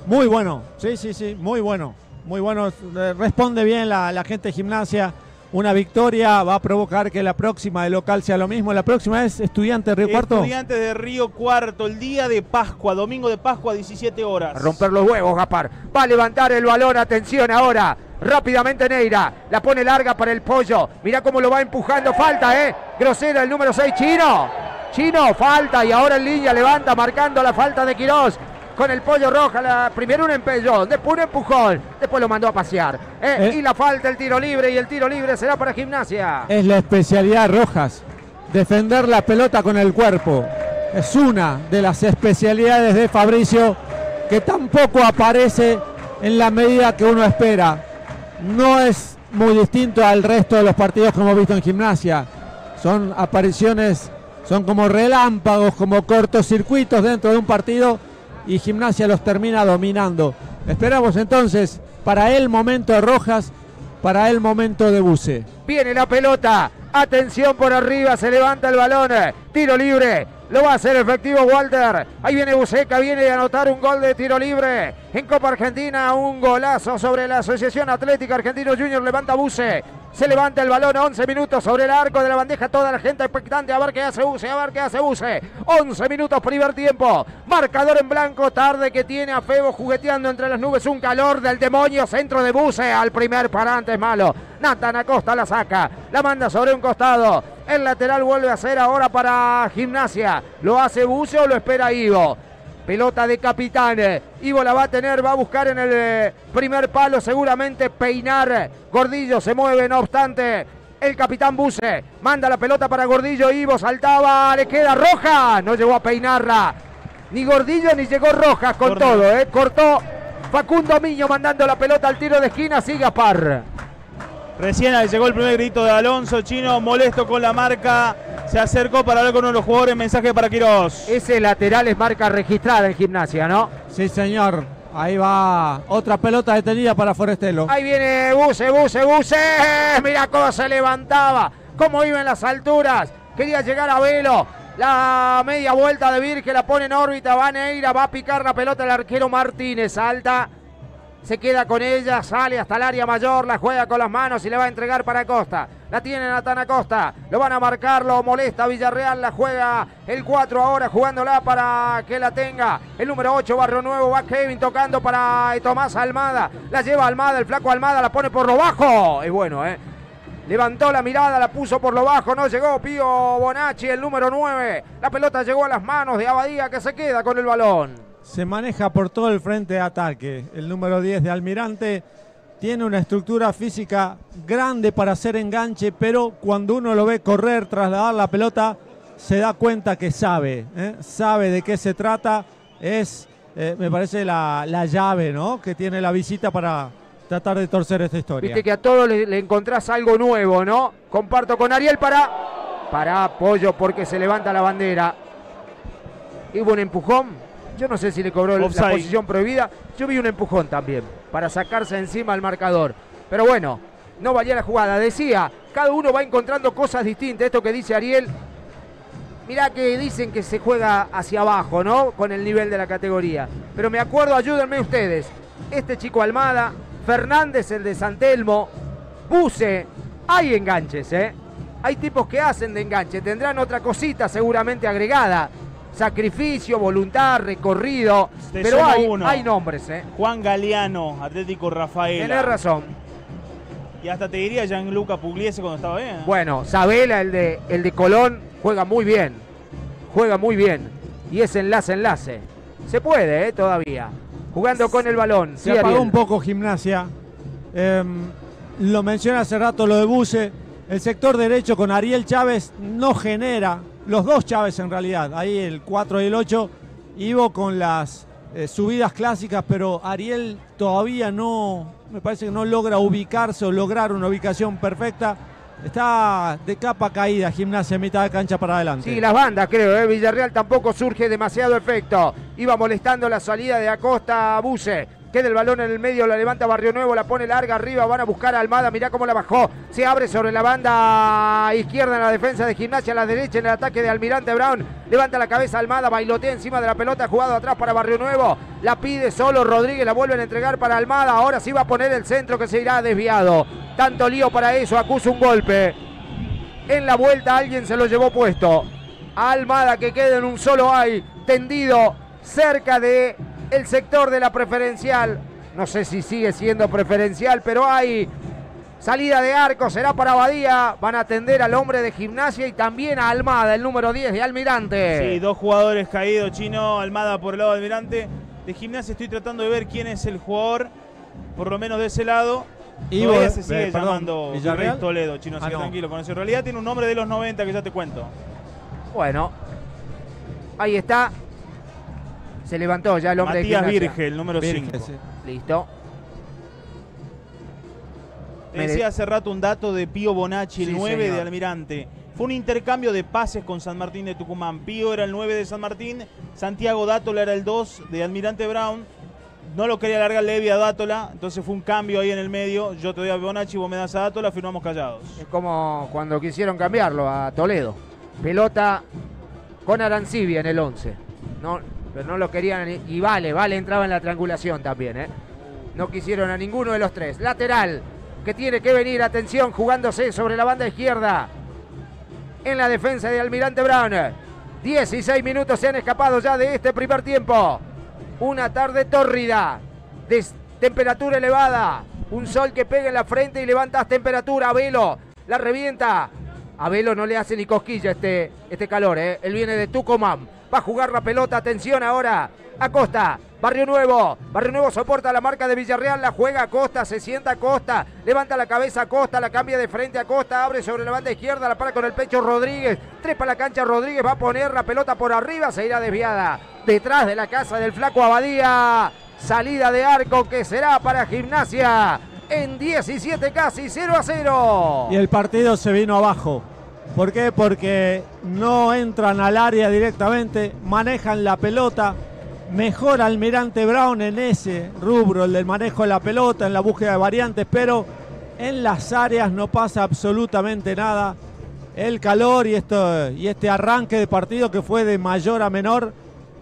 Muy bueno, sí, sí, sí, muy bueno. Muy bueno, eh, responde bien la, la gente de gimnasia. Una victoria va a provocar que la próxima de local sea lo mismo. La próxima es Estudiante de Río Cuarto. Estudiantes de Río Cuarto, el día de Pascua, domingo de Pascua, 17 horas. A romper los huevos, Gaspar. Va a levantar el balón, atención ahora. Rápidamente Neira. La pone larga para el pollo. Mirá cómo lo va empujando. Falta, ¿eh? Grosera el número 6, Chino. Chino, falta. Y ahora en línea levanta, marcando la falta de Quirós. Con el pollo roja, la, primero un empellón, después un empujón, después lo mandó a pasear. ¿eh? Eh. Y la falta, el tiro libre, y el tiro libre será para gimnasia. Es la especialidad de Rojas. Defender la pelota con el cuerpo. Es una de las especialidades de Fabricio que tampoco aparece en la medida que uno espera. No es muy distinto al resto de los partidos que hemos visto en gimnasia. Son apariciones, son como relámpagos, como cortocircuitos dentro de un partido y gimnasia los termina dominando. Esperamos entonces para el momento de Rojas, para el momento de Buse. Viene la pelota. Atención por arriba, se levanta el balón. Tiro libre. Lo va a hacer efectivo Walter. Ahí viene Buceca, viene a anotar un gol de tiro libre. En Copa Argentina, un golazo sobre la Asociación Atlética Argentino Junior. Levanta Buse. Se levanta el balón, 11 minutos sobre el arco de la bandeja. Toda la gente expectante a ver qué hace Buse, a ver qué hace Buse. 11 minutos primer tiempo. Marcador en blanco, tarde que tiene a Febo jugueteando entre las nubes. Un calor del demonio, centro de Buse al primer parante, es malo. Nathan Acosta la saca, la manda sobre un costado. El lateral vuelve a ser ahora para Gimnasia. ¿Lo hace Buse o lo espera Ivo? Pelota de capitán. Ivo la va a tener, va a buscar en el eh, primer palo seguramente peinar. Gordillo se mueve, no obstante. El capitán Buse manda la pelota para Gordillo. Ivo saltaba, le queda roja. No llegó a peinarla. Ni Gordillo ni llegó Rojas con todo. ¿eh? Cortó Facundo Miño mandando la pelota al tiro de esquina. Sigue Par. Recién llegó el primer grito de Alonso, Chino molesto con la marca, se acercó para hablar con uno de los jugadores, mensaje para Quirós. Ese lateral es marca registrada en gimnasia, ¿no? Sí, señor. Ahí va otra pelota detenida para Forestelo. Ahí viene Buse, Buse, Buse. Mira cómo se levantaba. Cómo iba en las alturas. Quería llegar a Velo. La media vuelta de Virge la pone en órbita. Va Neira, va a picar la pelota el arquero Martínez. Salta. Se queda con ella, sale hasta el área mayor, la juega con las manos y le va a entregar para Costa. La tiene Natán Acosta, lo van a marcar, lo molesta Villarreal, la juega el 4 ahora jugándola para que la tenga. El número 8, Barrio Nuevo, va Kevin tocando para Tomás Almada. La lleva Almada, el flaco Almada la pone por lo bajo. Es bueno, ¿eh? Levantó la mirada, la puso por lo bajo, no llegó Pío Bonacci, el número 9. La pelota llegó a las manos de Abadía que se queda con el balón. Se maneja por todo el frente de ataque. El número 10 de Almirante tiene una estructura física grande para hacer enganche, pero cuando uno lo ve correr, trasladar la pelota, se da cuenta que sabe, ¿eh? sabe de qué se trata. Es, eh, me parece, la, la llave ¿no? que tiene la visita para tratar de torcer esta historia. Viste que a todos le, le encontrás algo nuevo, ¿no? Comparto con Ariel para, para apoyo porque se levanta la bandera. Hubo un empujón. Yo no sé si le cobró la posición prohibida. Yo vi un empujón también para sacarse encima al marcador. Pero bueno, no valía la jugada. Decía, cada uno va encontrando cosas distintas. Esto que dice Ariel. Mirá que dicen que se juega hacia abajo, ¿no? Con el nivel de la categoría. Pero me acuerdo, ayúdenme ustedes. Este chico Almada, Fernández, el de San Telmo, Buse, hay enganches, ¿eh? Hay tipos que hacen de enganche. Tendrán otra cosita seguramente agregada. Sacrificio, voluntad, recorrido. Te pero hay, uno. hay nombres, ¿eh? Juan Galeano, Atlético Rafael. Tenés razón. Y hasta te diría Gianluca Pugliese cuando estaba bien. ¿eh? Bueno, Sabela, el de, el de Colón, juega muy bien. Juega muy bien. Y es enlace-enlace. Se puede, ¿eh? Todavía. Jugando con el balón. Se Sí, apagó Ariel. un poco gimnasia. Em, lo mencioné hace rato lo de Buse. El sector derecho con Ariel Chávez no genera, los dos Chávez en realidad, ahí el 4 y el 8, Ivo con las eh, subidas clásicas, pero Ariel todavía no, me parece que no logra ubicarse o lograr una ubicación perfecta. Está de capa caída, gimnasia, mitad de cancha para adelante. Sí, las bandas, creo. ¿eh? Villarreal tampoco surge demasiado efecto. Iba molestando la salida de Acosta a Buse. Queda el balón en el medio, la levanta Barrio Nuevo, la pone larga arriba, van a buscar a Almada, mirá cómo la bajó. Se abre sobre la banda izquierda en la defensa de gimnasia, a la derecha en el ataque de Almirante Brown. Levanta la cabeza Almada, bailotea encima de la pelota, jugado atrás para Barrio Nuevo. La pide solo Rodríguez, la vuelven a entregar para Almada. Ahora sí va a poner el centro que se irá desviado. Tanto lío para eso, acusa un golpe. En la vuelta alguien se lo llevó puesto. Almada que queda en un solo hay, tendido cerca de el sector de la preferencial. No sé si sigue siendo preferencial, pero hay salida de arco, será para Badía. Van a atender al hombre de gimnasia y también a Almada, el número 10 de Almirante. Sí, dos jugadores caídos, Chino, Almada por el lado de Almirante. De gimnasia estoy tratando de ver quién es el jugador, por lo menos de ese lado. Ivo, Todavía se sigue eh, perdón, llamando ¿Villarreal? Rey Toledo, Chino, así Ah, que no. tranquilo con eso. En realidad tiene un nombre de los 90 que ya te cuento. Bueno, ahí está. Se levantó ya el hombre Matías de. Virge, el número Virgen, 5. sí. Listo. Te Me decía de- hace rato un dato de Pío Bonacci, el Sí, 9 señor. de Almirante. Fue un intercambio de pases con San Martín de Tucumán. Pío era el 9 de San Martín, Santiago Dátola era el 2 de Almirante Brown. No lo quería largar Levi a Dátola, entonces fue un cambio ahí en el medio. Yo te doy a Bonacci, vos me das a Dátola, firmamos callados. Es como cuando quisieron cambiarlo a Toledo. Pelota con Arancibia en el 11. No, pero no lo querían. Y Vale, Vale entraba en la triangulación también. ¿eh? No quisieron a ninguno de los tres. Lateral, que tiene que venir, atención, jugándose sobre la banda izquierda. En la defensa de Almirante Brown. 16 minutos se han escapado ya de este primer tiempo. Una tarde tórrida. de temperatura elevada. Un sol que pega en la frente y levantas temperatura. Velo la revienta. A Velo no le hace ni cosquilla este, este calor. ¿eh? Él viene de Tucumán. Va a jugar la pelota. Atención ahora. Acosta. Barrio Nuevo. Barrio Nuevo soporta la marca de Villarreal. La juega Acosta. Se sienta Acosta. Levanta la cabeza Acosta. La cambia de frente Acosta. Abre sobre la banda izquierda. La para con el pecho Rodríguez. Trepa la cancha Rodríguez. Va a poner la pelota por arriba. Se irá desviada. Detrás de la casa del flaco Abadía. Salida de arco que será para gimnasia. En 17 casi 0 a 0. Y el partido se vino abajo. ¿Por qué? Porque no entran al área directamente, manejan la pelota. Mejor Almirante Brown en ese rubro, el del manejo de la pelota, en la búsqueda de variantes, pero en las áreas no pasa absolutamente nada. El calor y, esto, y este arranque de partido que fue de mayor a menor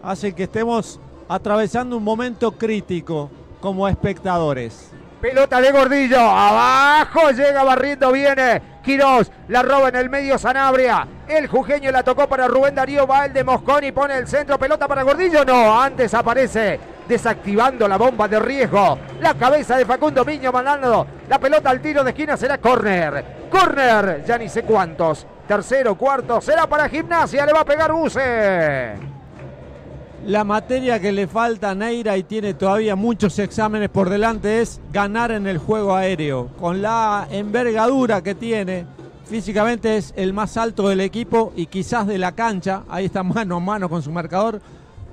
hace que estemos atravesando un momento crítico como espectadores. Pelota de Gordillo. Abajo llega barriendo viene. Quirós la roba en el medio Sanabria. El jujeño la tocó para Rubén Darío. Va el de Mosconi. Pone el centro. Pelota para Gordillo. No, antes aparece desactivando la bomba de riesgo. La cabeza de Facundo Miño mandando la pelota al tiro de esquina. Será córner. Córner. Ya ni sé cuántos. Tercero, cuarto. Será para gimnasia. Le va a pegar Buse. La materia que le falta a Neira y tiene todavía muchos exámenes por delante es ganar en el juego aéreo. Con la envergadura que tiene, físicamente es el más alto del equipo y quizás de la cancha. Ahí está mano a mano con su marcador.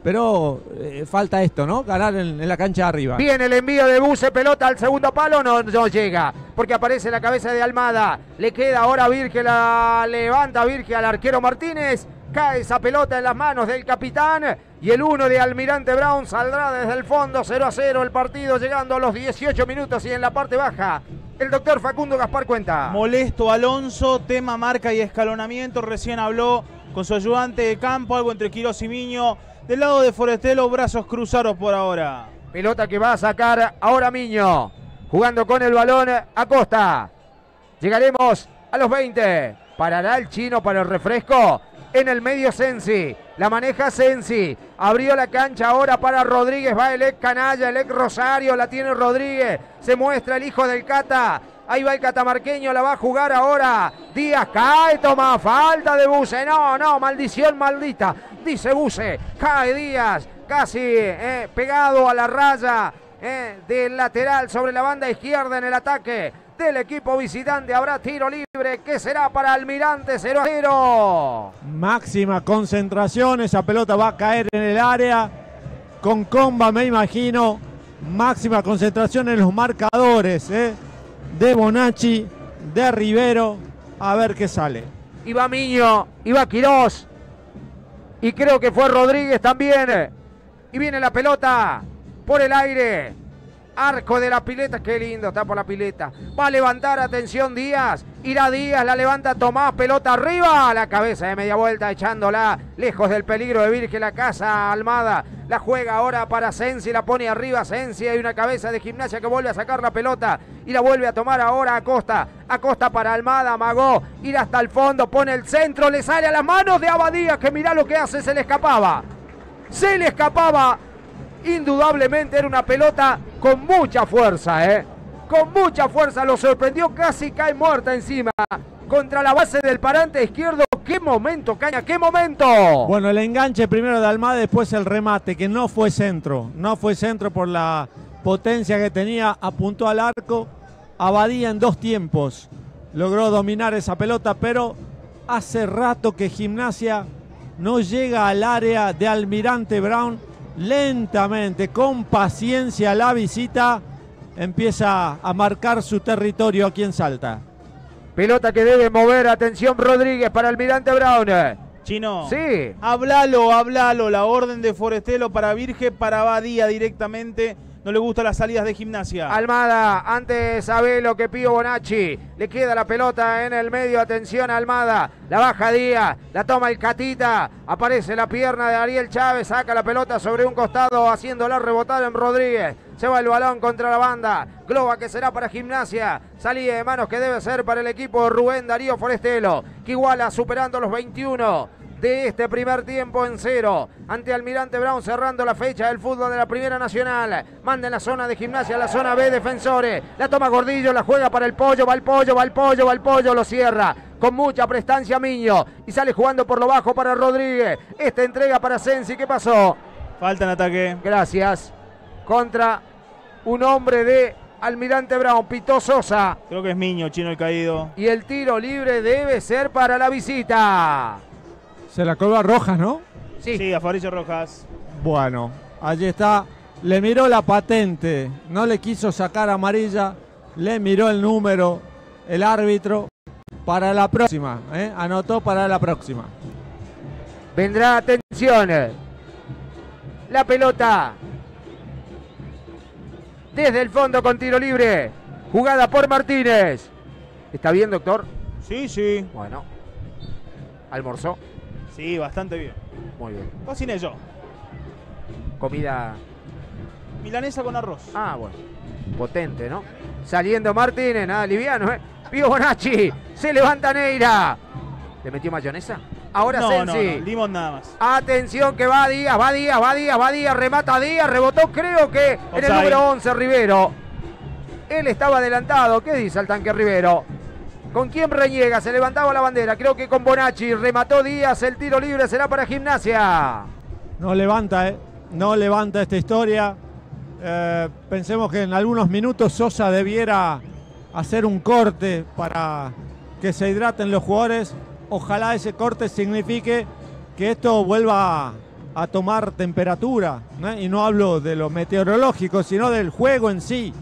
Pero eh, falta esto, ¿no? Ganar en, la cancha de arriba. Viene el envío de Buse, pelota al segundo palo, no, no llega, porque aparece la cabeza de Almada. Le queda ahora Virge, la levanta Virge al arquero Martínez. Cae esa pelota en las manos del capitán y el 1 de Almirante Brown saldrá desde el fondo 0 a 0 el partido llegando a los 18 minutos y en la parte baja el doctor Facundo Gaspar cuenta. Molesto Alonso, tema marca y escalonamiento. Recién habló con su ayudante de campo, algo entre Quirós y Miño. Del lado de Forestelo, brazos cruzados por ahora. Pelota que va a sacar ahora Miño. Jugando con el balón Acosta. Llegaremos a los 20. Parará el chino para el refresco. En el medio Sensi. La maneja Sensi. Abrió la cancha ahora para Rodríguez. Va el ex canalla, el ex Rosario. La tiene Rodríguez. Se muestra el hijo del Cata. Ahí va el catamarqueño, la va a jugar ahora. Díaz cae, toma falta de Buse. No, no, maldición maldita. Dice Buse. Cae Díaz, casi eh, pegado a la raya eh, del lateral sobre la banda izquierda en el ataque del equipo visitante. Habrá tiro libre que será para Almirante 0 a 0. Máxima concentración, esa pelota va a caer en el área. Con comba, me imagino. Máxima concentración en los marcadores eh, de Bonacci, de Rivero. A ver qué sale. Iba Miño, iba Quirós. Y creo que fue Rodríguez también. Y viene la pelota por el aire. Arco de la pileta, qué lindo está por la pileta. Va a levantar, atención Díaz. Irá Díaz, la levanta Tomás, pelota arriba. La cabeza de media vuelta echándola lejos del peligro de Virgen, la casa Almada. La juega ahora para Sensi, la pone arriba Sensi. Hay una cabeza de gimnasia que vuelve a sacar la pelota y la vuelve a tomar ahora Acosta. Acosta para Almada, Magó. Ir hasta el fondo, pone el centro, le sale a las manos de Abadía, que mirá lo que hace, se le escapaba. Se le escapaba indudablemente era una pelota con mucha fuerza, ¿eh? Con mucha fuerza, lo sorprendió, casi cae muerta encima. Contra la base del parante izquierdo, qué momento, Caña, qué momento. Bueno, el enganche primero de Almada, después el remate, que no fue centro. No fue centro por la potencia que tenía, apuntó al arco. Abadía en dos tiempos. Logró dominar esa pelota, pero hace rato que Gimnasia no llega al área de Almirante Brown lentamente, con paciencia la visita, empieza a marcar su territorio aquí en Salta. Pelota que debe mover, atención Rodríguez para Almirante Brown. Chino. Sí. Hablalo, hablalo. La orden de Forestelo para Virge, para Badía directamente. No le gustan las salidas de gimnasia. Almada, antes sabe lo que Pío Bonacci. Le queda la pelota en el medio. Atención, Almada. La baja Díaz. La toma el Catita. Aparece la pierna de Ariel Chávez. Saca la pelota sobre un costado, haciéndola rebotar en Rodríguez. Se va el balón contra la banda. Globa que será para gimnasia. Salida de manos que debe ser para el equipo Rubén Darío Forestelo. Que iguala superando los 21 de este primer tiempo en cero. Ante Almirante Brown cerrando la fecha del fútbol de la Primera Nacional. Manda en la zona de gimnasia, la zona B, defensores. La toma Gordillo, la juega para el pollo, va el pollo, va el pollo, va el pollo, lo cierra. Con mucha prestancia Miño. Y sale jugando por lo bajo para Rodríguez. Esta entrega para Sensi. ¿Qué pasó? Falta en ataque. Gracias. Contra un hombre de Almirante Brown, Pito Sosa. Creo que es Miño, chino el caído. Y el tiro libre debe ser para la visita. Se la colgó a Rojas, ¿no? Sí. Sí, a Fabricio Rojas. Bueno, allí está. Le miró la patente, no le quiso sacar amarilla, le miró el número, el árbitro. Para la próxima, ¿eh? anotó para la próxima. Vendrá atención. La pelota. Desde el fondo con tiro libre. Jugada por Martínez. ¿Está bien, doctor? Sí, sí. Bueno. Almorzó. Sí, bastante bien. Muy bien. Cociné yo. Comida. Milanesa con arroz. Ah, bueno. Potente, ¿no? Saliendo Martínez, nada liviano, ¿eh? Pío Bonacci. Se levanta Neira. ¿Le metió mayonesa? Ahora no, Sensi. no, limón nada más. Atención que va Díaz, va Díaz, va Díaz, va Díaz, remata Díaz, rebotó creo que en el número 11 Rivero. Él estaba adelantado, ¿qué dice el tanque Rivero? ¿Con quién reniega? Se levantaba la bandera, creo que con Bonacci, remató Díaz, el tiro libre será para gimnasia. No levanta, ¿eh? No levanta esta historia. Eh, pensemos que en algunos minutos Sosa debiera hacer un corte para que se hidraten los jugadores. Ojalá ese corte signifique que esto vuelva a, tomar temperatura. Y no hablo de lo meteorológico, sino del juego en sí.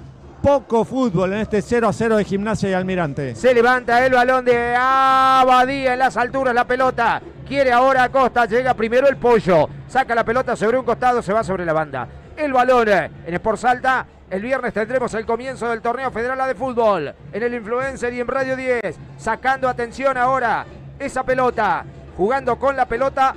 Poco fútbol en este 0 a 0 de gimnasia y almirante. Se levanta el balón de Abadía en las alturas, la pelota. Quiere ahora Costa, llega primero el pollo. Saca la pelota sobre un costado, se va sobre la banda. El balón en Sport Salta el viernes tendremos el comienzo del torneo federal de fútbol en el Influencer y en Radio 10. Sacando atención ahora esa pelota. Jugando con la pelota.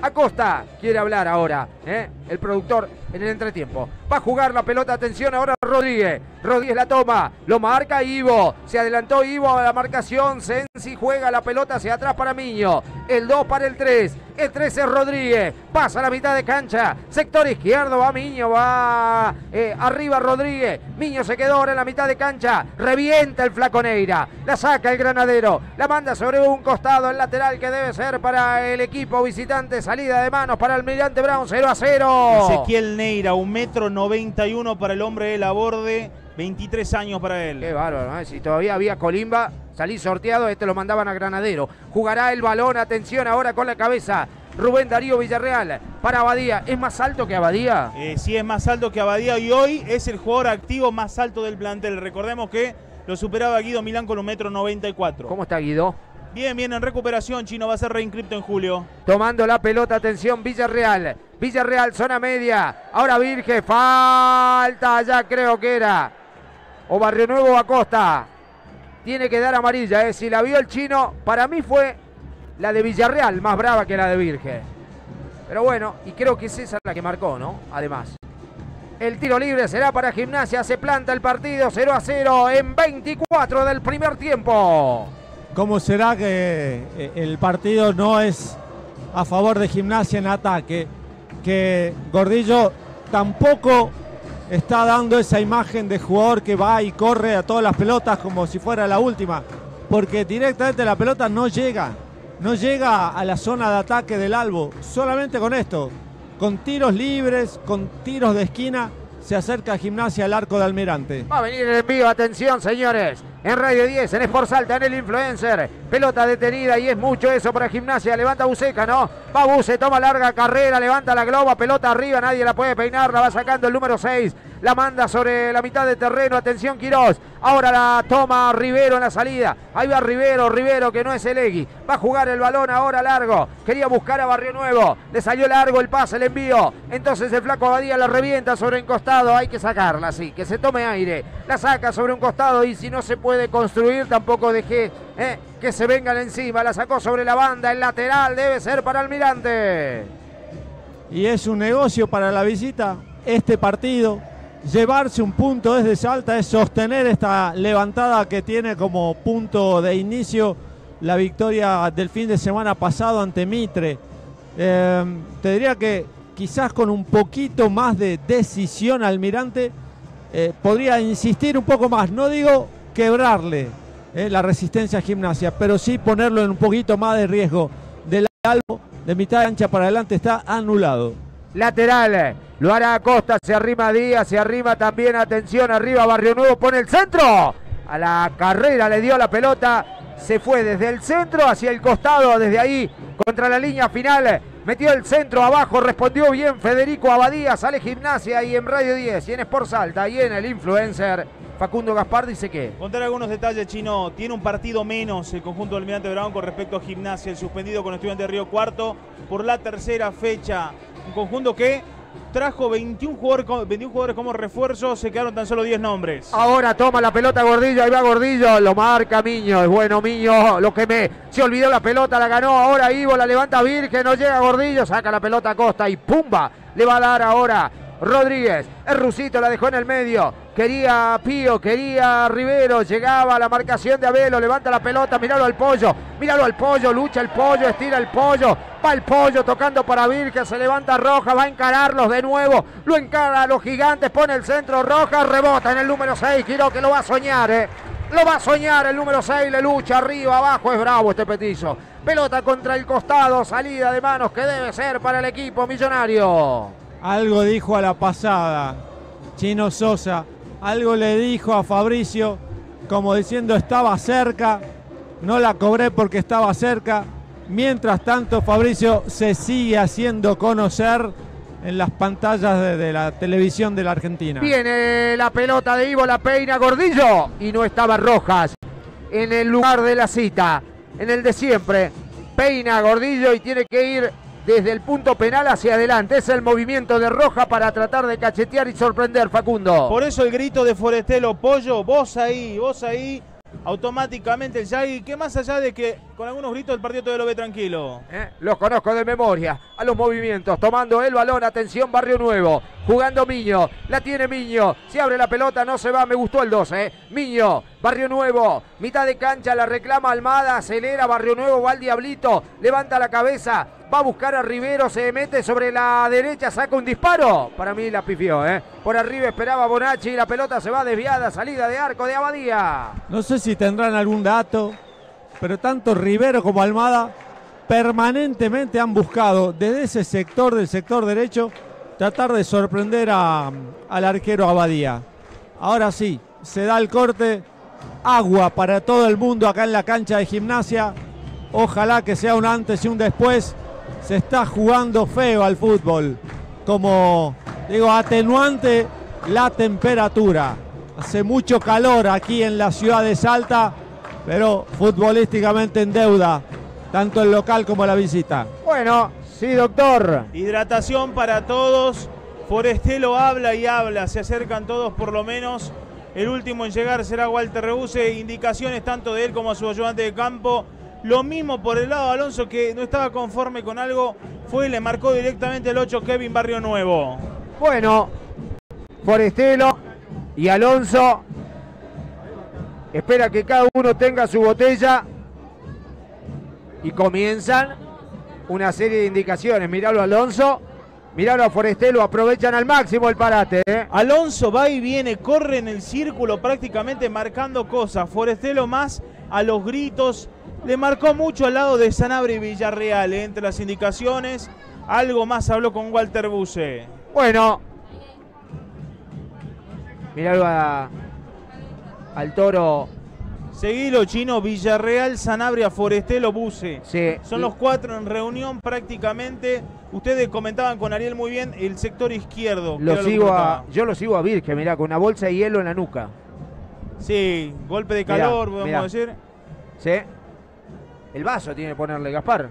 Acosta quiere hablar ahora. ¿eh? El productor en el entretiempo. Va a jugar la pelota. Atención ahora Rodríguez. Rodríguez la toma. Lo marca Ivo. Se adelantó Ivo a la marcación. Sensi juega la pelota hacia atrás para Miño. El 2 para el 3. El 13 es Rodríguez. Pasa a la mitad de cancha. Sector izquierdo va Miño. Va eh, arriba Rodríguez. Miño se quedó ahora en la mitad de cancha. Revienta el Flaconeira. La saca el granadero. La manda sobre un costado. El lateral que debe ser para el equipo visitante. Salida de manos para el Mirante Brown. 0 a 0. Ezequiel Neira. Un metro 91 para el hombre de la borde. 23 años para él. Qué bárbaro, ¿eh? si todavía había Colimba, salí sorteado, este lo mandaban a Granadero. Jugará el balón, atención ahora con la cabeza. Rubén Darío Villarreal para Abadía. ¿Es más alto que Abadía? Eh, sí, es más alto que Abadía y hoy es el jugador activo más alto del plantel. Recordemos que lo superaba Guido Milán con un metro 94. ¿Cómo está Guido? Bien, bien, en recuperación. Chino va a ser reinscripto en julio. Tomando la pelota, atención, Villarreal. Villarreal, zona media. Ahora Virge, falta, ya creo que era o Barrio Nuevo Acosta. Tiene que dar amarilla, ¿eh? si la vio el chino, para mí fue la de Villarreal más brava que la de Virgen. Pero bueno, y creo que es esa la que marcó, ¿no? Además. El tiro libre será para Gimnasia, se planta el partido 0 a 0 en 24 del primer tiempo. ¿Cómo será que eh, el partido no es a favor de Gimnasia en ataque? Que Gordillo tampoco está dando esa imagen de jugador que va y corre a todas las pelotas como si fuera la última, porque directamente la pelota no llega, no llega a la zona de ataque del Albo, solamente con esto, con tiros libres, con tiros de esquina, se acerca a Gimnasia al arco de Almirante. Va a venir el envío, atención señores, en Radio 10, en Sport Salta, en el Influencer, pelota detenida y es mucho eso para Gimnasia, levanta Buceca, ¿no? Va Buce, toma larga carrera, levanta la globa, pelota arriba, nadie la puede peinar, la va sacando el número 6, la manda sobre la mitad de terreno, atención Quirós, ahora la toma Rivero en la salida, ahí va Rivero, Rivero que no es el Egui, va a jugar el balón ahora largo, quería buscar a Barrio Nuevo, le salió largo el pase, el envío, entonces el flaco Abadía la revienta sobre un costado, hay que sacarla así, que se tome aire, la saca sobre un costado y si no se puede construir tampoco dejé eh, que se vengan encima, la sacó sobre la banda, el lateral debe ser para Almirante. Y es un negocio para la visita este partido llevarse un punto desde Salta es sostener esta levantada que tiene como punto de inicio la victoria del fin de semana pasado ante Mitre. Em, te diría que quizás con un poquito más de decisión Almirante eh, podría insistir un poco más. No digo quebrarle eh, la resistencia a gimnasia, pero sí ponerlo en un poquito más de riesgo. Del albo de mitad de ancha para adelante está anulado. Lateral. Lo hará Acosta. Se arrima Díaz. Se arrima también. Atención. Arriba Barrio Nuevo. Pone el centro. A la carrera le dio la pelota. Se fue desde el centro hacia el costado. Desde ahí. Contra la línea final. Metió el centro abajo. Respondió bien Federico Abadía. Sale gimnasia. Y en Radio 10. Y en Sport Salta. Y en el influencer. Facundo Gaspar dice que. Contar algunos detalles, Chino. Tiene un partido menos el conjunto del Almirante Brown con respecto a Gimnasia. El suspendido con Estudiante de Río Cuarto por la tercera fecha. Un conjunto que trajo 21 jugadores, 21 jugadores como refuerzo, se quedaron tan solo 10 nombres. Ahora toma la pelota Gordillo, ahí va Gordillo, lo marca Miño, es bueno Miño, lo que me se olvidó la pelota, la ganó ahora Ivo, la levanta Virgen, no llega Gordillo, saca la pelota a Costa y pumba, le va a dar ahora Rodríguez. El Rusito la dejó en el medio. Quería Pío, quería Rivero. Llegaba la marcación de Abelo. Levanta la pelota. Míralo al pollo. Míralo al pollo. Lucha el pollo. Estira el pollo. Va el pollo tocando para Virgen. Se levanta Roja. Va a encararlos de nuevo. Lo encara a los gigantes. Pone el centro Roja. Rebota en el número 6. Quiero que lo va a soñar. Eh. Lo va a soñar el número 6, le lucha arriba, abajo, es bravo este petizo. Pelota contra el costado, salida de manos que debe ser para el equipo millonario. Algo dijo a la pasada Chino Sosa, algo le dijo a Fabricio como diciendo estaba cerca, no la cobré porque estaba cerca. Mientras tanto, Fabricio se sigue haciendo conocer en las pantallas de, la televisión de la Argentina. Viene la pelota de Ivo, la peina Gordillo y no estaba Rojas en el lugar de la cita, en el de siempre. Peina Gordillo y tiene que ir desde el punto penal hacia adelante. Es el movimiento de Roja para tratar de cachetear y sorprender, Facundo. Por eso el grito de Forestelo, Pollo, vos ahí, vos ahí, automáticamente el Yagi, que más allá de que con algunos gritos el partido todavía lo ve tranquilo. ¿Eh? Los conozco de memoria. A los movimientos. Tomando el balón. Atención, Barrio Nuevo. Jugando Miño. La tiene Miño. Se abre la pelota. No se va. Me gustó el 12. ¿eh? Miño. Barrio Nuevo. Mitad de cancha. La reclama Almada. Acelera. Barrio Nuevo. Va al Diablito. Levanta la cabeza. Va a buscar a Rivero. Se mete sobre la derecha. Saca un disparo. Para mí la pifió. ¿eh? Por arriba esperaba Bonacci. La pelota se va desviada. Salida de arco de Abadía. No sé si tendrán algún dato, pero tanto Rivero como Almada permanentemente han buscado desde ese sector del sector derecho tratar de sorprender a- al arquero Abadía. Ahora sí, se da el corte, agua para todo el mundo acá en la cancha de gimnasia. Ojalá que sea un antes y un después. Se está jugando feo al fútbol. Como digo, atenuante la temperatura. Hace mucho calor aquí en la ciudad de Salta, pero futbolísticamente en deuda, tanto el local como la visita. Bueno, sí, doctor. Hidratación para todos. Forestelo habla y habla. Se acercan todos por lo menos. El último en llegar será Walter Rebuse. Indicaciones tanto de él como a su ayudante de campo. Lo mismo por el lado de Alonso que no estaba conforme con algo. Fue y le marcó directamente el 8 Kevin Barrio Nuevo. Bueno, Forestelo y Alonso espera que cada uno tenga su botella y comienzan una serie de indicaciones. Miralo a Alonso, miralo a Forestelo, aprovechan al máximo el parate. ¿eh? Alonso va y viene, corre en el círculo prácticamente marcando cosas. Forestelo más a los gritos. Le marcó mucho al lado de Sanabria y Villarreal eh, entre las indicaciones. Algo más habló con Walter Buse. Bueno, miralo a- al toro. Seguilo, Chino, Villarreal, Sanabria, Forestelo, Buse. Sí, Son los cuatro en reunión prácticamente. Ustedes comentaban con Ariel muy bien el sector izquierdo. lo sigo a, yo lo sigo a Virgen, mirá, con una bolsa de hielo en la nuca. Sí, golpe de Mirá, calor, podemos mirá. decir. ¿Sí? El vaso tiene que ponerle Gaspar.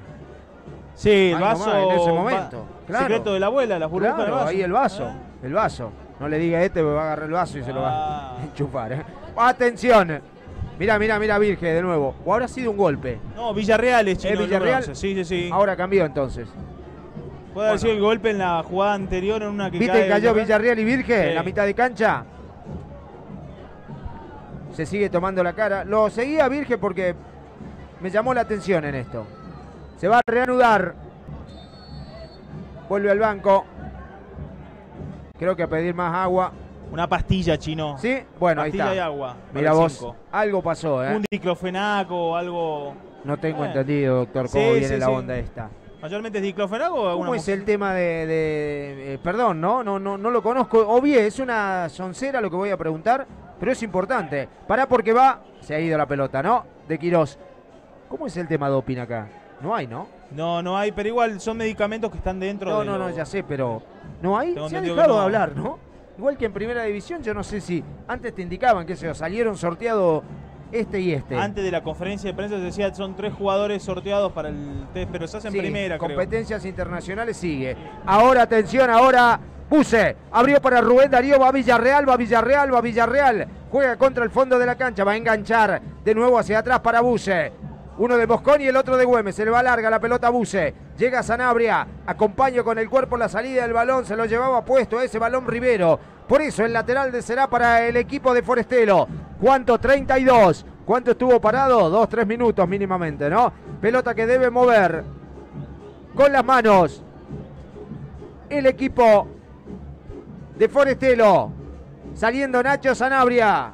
Sí, el vaso. nomás, en ese va- momento, claro. Secreto de la abuela, las burbujas del Claro, vaso. ahí el vaso. Ah. El vaso. No le diga a este porque va a agarrar el vaso y se lo va Ah. a enchufar. ¿eh? Atención. Mira, mira, mira, Virgen de nuevo. O habrá sido un golpe. No, Villarreal es chino. ¿Es Villarreal? 11. Sí, sí, sí. Ahora cambió entonces. Puede haber bueno. sido el golpe en la jugada anterior en una que ¿Viste cae que cayó Villarreal? Villarreal y Virgen Sí. en la mitad de cancha? Se sigue tomando la cara. Lo seguía Virgen porque me llamó la atención en esto. Se va a reanudar. Vuelve al banco. Creo que a pedir más agua. Una pastilla, chino. ¿Sí? Bueno, ahí Pastilla está. y agua. Mira vos, cinco. algo pasó, ¿eh? Un diclofenaco o algo. No tengo Eh. entendido, doctor, cómo Sí, viene sí, la sí. onda esta. Mayormente es diclofenaco o alguna ¿Cómo es el tema de, de- eh, perdón, ¿no? No, no, no lo conozco. Obvie, es una soncera lo que voy a preguntar, pero es importante. Pará porque va, se ha ido la pelota, ¿no? De Quirós. ¿Cómo es el tema doping acá? No hay, ¿no? No, no hay, pero igual son medicamentos que están dentro No, de no, lo- no, ya sé, pero no hay. Tengo Se ha dejado de no. hablar, ¿no? Igual que en primera división, yo no sé si antes te indicaban que se salieron sorteados este y este. Antes de la conferencia de prensa se decía son tres jugadores sorteados para el test, pero se hace en Sí, primera, creo. competencias internacionales sigue. Ahora, atención, ahora Puse, abrió para Rubén Darío, va a Villarreal, va a Villarreal, va a Villarreal. Juega contra el fondo de la cancha, va a enganchar de nuevo hacia atrás para Buse. Uno de Mosconi y el otro de Güemes. Se le va larga la pelota a Buse. Llega Sanabria. Acompaña con el cuerpo la salida del balón. Se lo llevaba puesto ese balón Rivero. Por eso el lateral de será para el equipo de Forestelo. ¿Cuánto? 32. ¿Cuánto estuvo parado? Dos, tres minutos mínimamente, ¿no? Pelota que debe mover con las manos el equipo de Forestelo. Saliendo Nacho Sanabria.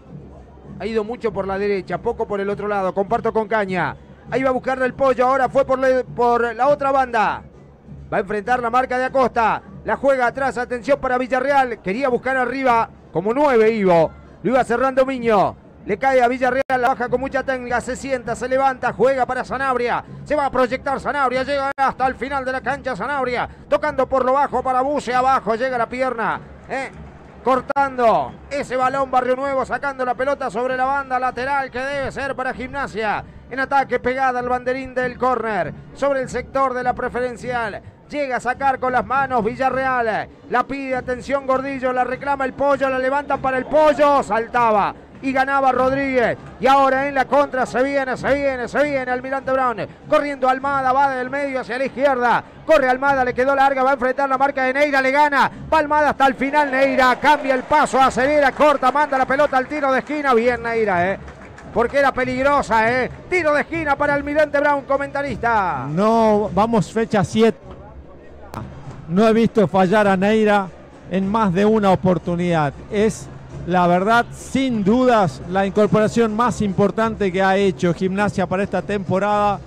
Ha ido mucho por la derecha, poco por el otro lado. Comparto con Caña. Ahí va a buscarle el pollo. Ahora fue por, la- otra banda. Va a enfrentar la marca de Acosta. La juega atrás. Atención para Villarreal. Quería buscar arriba. Como nueve Ivo. Lo iba cerrando Miño. Le cae a Villarreal, la baja con mucha técnica, se sienta, se levanta, juega para Sanabria. Se va a proyectar Sanabria, llega hasta el final de la cancha Sanabria. Tocando por lo bajo para Buse, abajo, llega la pierna. ¿eh? Cortando ese balón Barrio Nuevo, sacando la pelota sobre la banda lateral que debe ser para Gimnasia. En ataque pegada al banderín del córner, sobre el sector de la preferencial. Llega a sacar con las manos Villarreal. La pide atención Gordillo, la reclama el pollo, la levanta para el pollo. Saltaba y ganaba Rodríguez. Y ahora en la contra se viene, se viene, se viene Almirante Brown. Corriendo Almada, va del medio hacia la izquierda. Corre Almada, le quedó larga, va a enfrentar la marca de Neira, le gana. Va Almada hasta el final, Neira. Cambia el paso, acelera, corta, manda la pelota al tiro de esquina. Bien, Neira, ¿eh? Porque era peligrosa, ¿eh? Tiro de esquina para Almirante Brown, comentarista. No, vamos fecha 7. No he visto fallar a Neira en más de una oportunidad. Es la verdad, sin dudas, la incorporación más importante que ha hecho Gimnasia para esta temporada.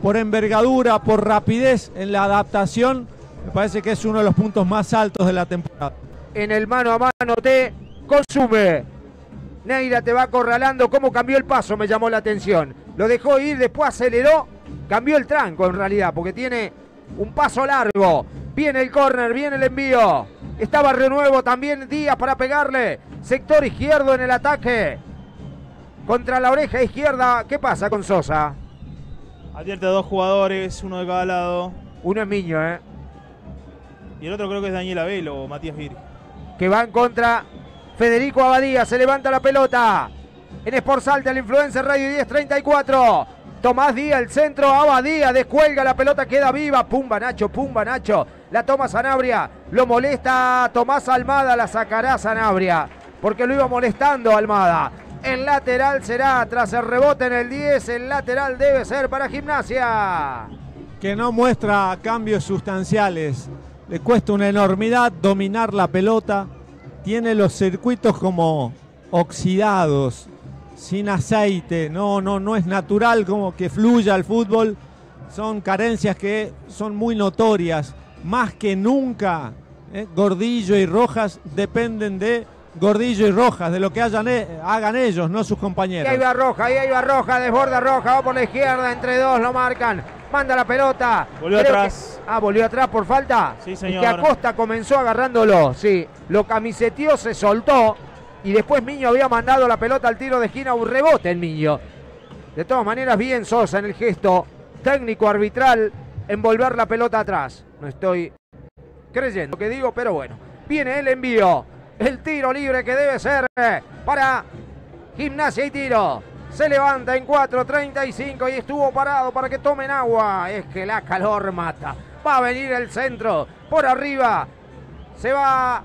Por envergadura, por rapidez en la adaptación, me parece que es uno de los puntos más altos de la temporada. En el mano a mano te consume. Neira te va acorralando. ¿Cómo cambió el paso? Me llamó la atención. Lo dejó ir, después aceleró. Cambió el tranco en realidad, porque tiene un paso largo. Viene el córner, viene el envío. Está Barrio Nuevo también Díaz para pegarle. Sector izquierdo en el ataque. Contra la oreja izquierda. ¿Qué pasa con Sosa? Advierte a dos jugadores, uno de cada lado. Uno es Miño, ¿eh? Y el otro creo que es Daniel Abel o Matías Vir. que va en contra Federico Abadía. Se levanta la pelota. En Sport Salta, el influencer Radio 1034. Tomás Díaz, el centro, Abadía, descuelga la pelota, queda viva. Pumba Nacho, pumba Nacho. La toma Sanabria. Lo molesta Tomás Almada, la sacará Sanabria. Porque lo iba molestando Almada. El lateral será tras el rebote en el 10. El lateral debe ser para Gimnasia. que no muestra cambios sustanciales. Le cuesta una enormidad dominar la pelota. Tiene los circuitos como oxidados, sin aceite. No, no, no es natural como que fluya el fútbol. Son carencias que son muy notorias. Más que nunca, ¿eh? Gordillo y Rojas dependen de Gordillo y Rojas, de lo que hayan e- hagan ellos, no sus compañeros. ahí va Roja, ahí va Roja, desborda Roja, va por la izquierda, entre dos lo marcan. Manda la pelota. Volvió Creo atrás. que- ah, volvió atrás por falta. Sí, señor. que Acosta comenzó agarrándolo, sí. Lo camiseteó, se soltó. Y después Miño había mandado la pelota al tiro de esquina, un rebote en Miño. De todas maneras, bien Sosa en el gesto técnico arbitral en volver la pelota atrás. No estoy creyendo lo que digo, pero bueno. Viene el envío. El tiro libre que debe ser eh, para Gimnasia y tiro. Se levanta en 4.35 y estuvo parado para que tomen agua. Es que la calor mata. Va a venir el centro. Por arriba. Se va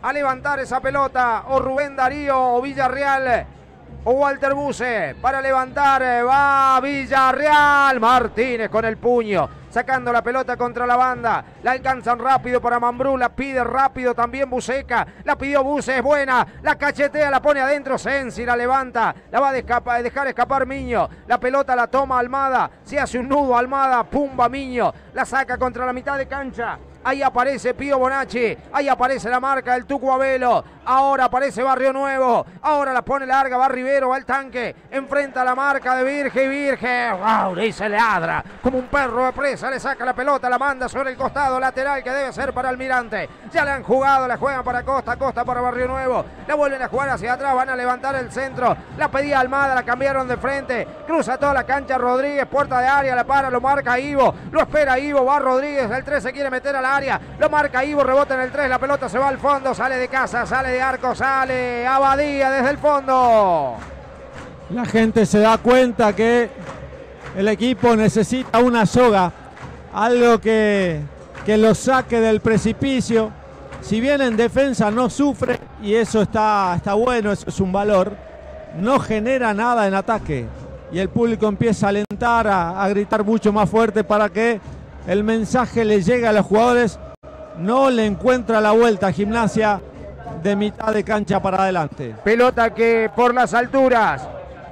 a levantar esa pelota. O Rubén Darío o Villarreal. O Walter Buse. Para levantar. eh, Va Villarreal. Martínez con el puño. Sacando la pelota contra la banda. La alcanzan rápido para Mambrú. La pide rápido también Buceca. La pidió Buse. Es buena. La cachetea. La pone adentro. Sensi la levanta. La va a descapa- dejar escapar Miño. La pelota la toma Almada. Se hace un nudo Almada. Pumba Miño. La saca contra la mitad de cancha. Ahí aparece Pío Bonacci. Ahí aparece la marca del Tucu Abelo. Ahora aparece Barrio Nuevo. Ahora la pone larga. Va Rivero. Va al tanque. Enfrenta la marca de Virge y Virge. ¡Wow! Y se le ladra. Como un perro de presa. Le saca la pelota. La manda sobre el costado lateral que debe ser para Almirante. Ya le han jugado. La juegan para Costa. Costa para Barrio Nuevo. La vuelven a jugar hacia atrás. Van a levantar el centro. La pedía Almada. La cambiaron de frente. Cruza toda la cancha Rodríguez. Puerta de área. La para. Lo marca Ivo. Lo espera Ivo. Va Rodríguez. El 3 se quiere meter al Lo marca Ivo. Rebota en el 3. La pelota se va al fondo. Sale de casa. Sale de arco. Sale Abadía desde el fondo. La gente se da cuenta que el equipo necesita una soga, algo que, que lo saque del precipicio. Si bien en defensa no sufre, y eso está, está bueno, eso es un valor, no genera nada en ataque. Y el público empieza a alentar, a, a gritar mucho más fuerte para que el mensaje le llegue a los jugadores. No le encuentra la vuelta a gimnasia. de mitad de cancha para adelante. Pelota que por las alturas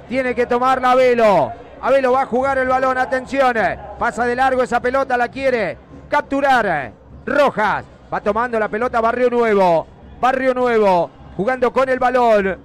tiene que tomarla Abelo. Abelo va a jugar el balón, atención. Pasa de largo esa pelota, la quiere capturar. Rojas va tomando la pelota Barrio Nuevo. Barrio Nuevo jugando con el balón.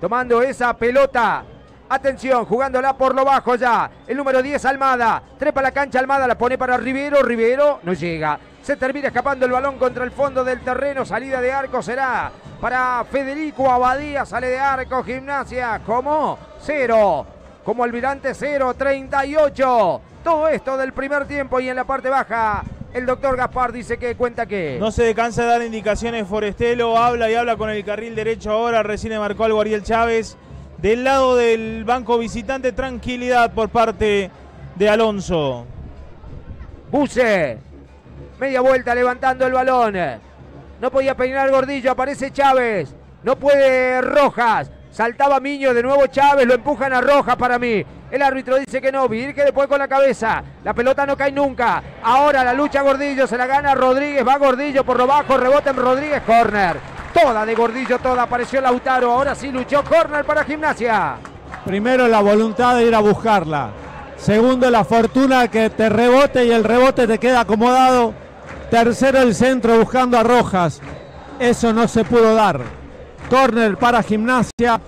Tomando esa pelota. Atención, jugándola por lo bajo ya. El número 10, Almada. Trepa la cancha, Almada la pone para Rivero. Rivero no llega. Se termina escapando el balón contra el fondo del terreno. Salida de arco será para Federico Abadía. Sale de arco, gimnasia. como Cero. Como Almirante, cero. 38. Todo esto del primer tiempo y en la parte baja. El doctor Gaspar dice que cuenta que. No se cansa de dar indicaciones Forestelo. Habla y habla con el carril derecho ahora. Recién marcó algo Ariel Chávez. Del lado del banco visitante, tranquilidad por parte de Alonso. Buse. Media vuelta levantando el balón. No podía peinar Gordillo. Aparece Chávez. No puede Rojas. Saltaba Miño. De nuevo Chávez. Lo empujan a Rojas para mí. El árbitro dice que no. Virge después con la cabeza. La pelota no cae nunca. Ahora la lucha Gordillo. Se la gana Rodríguez. Va Gordillo por lo bajo. Rebota en Rodríguez. Corner. Toda de Gordillo. Toda. Apareció Lautaro. Ahora sí luchó. Corner para Gimnasia. Primero la voluntad de ir a buscarla. Segundo la fortuna que te rebote y el rebote te queda acomodado Tercero el centro buscando a Rojas. Eso no se pudo dar. Corner para gimnasia.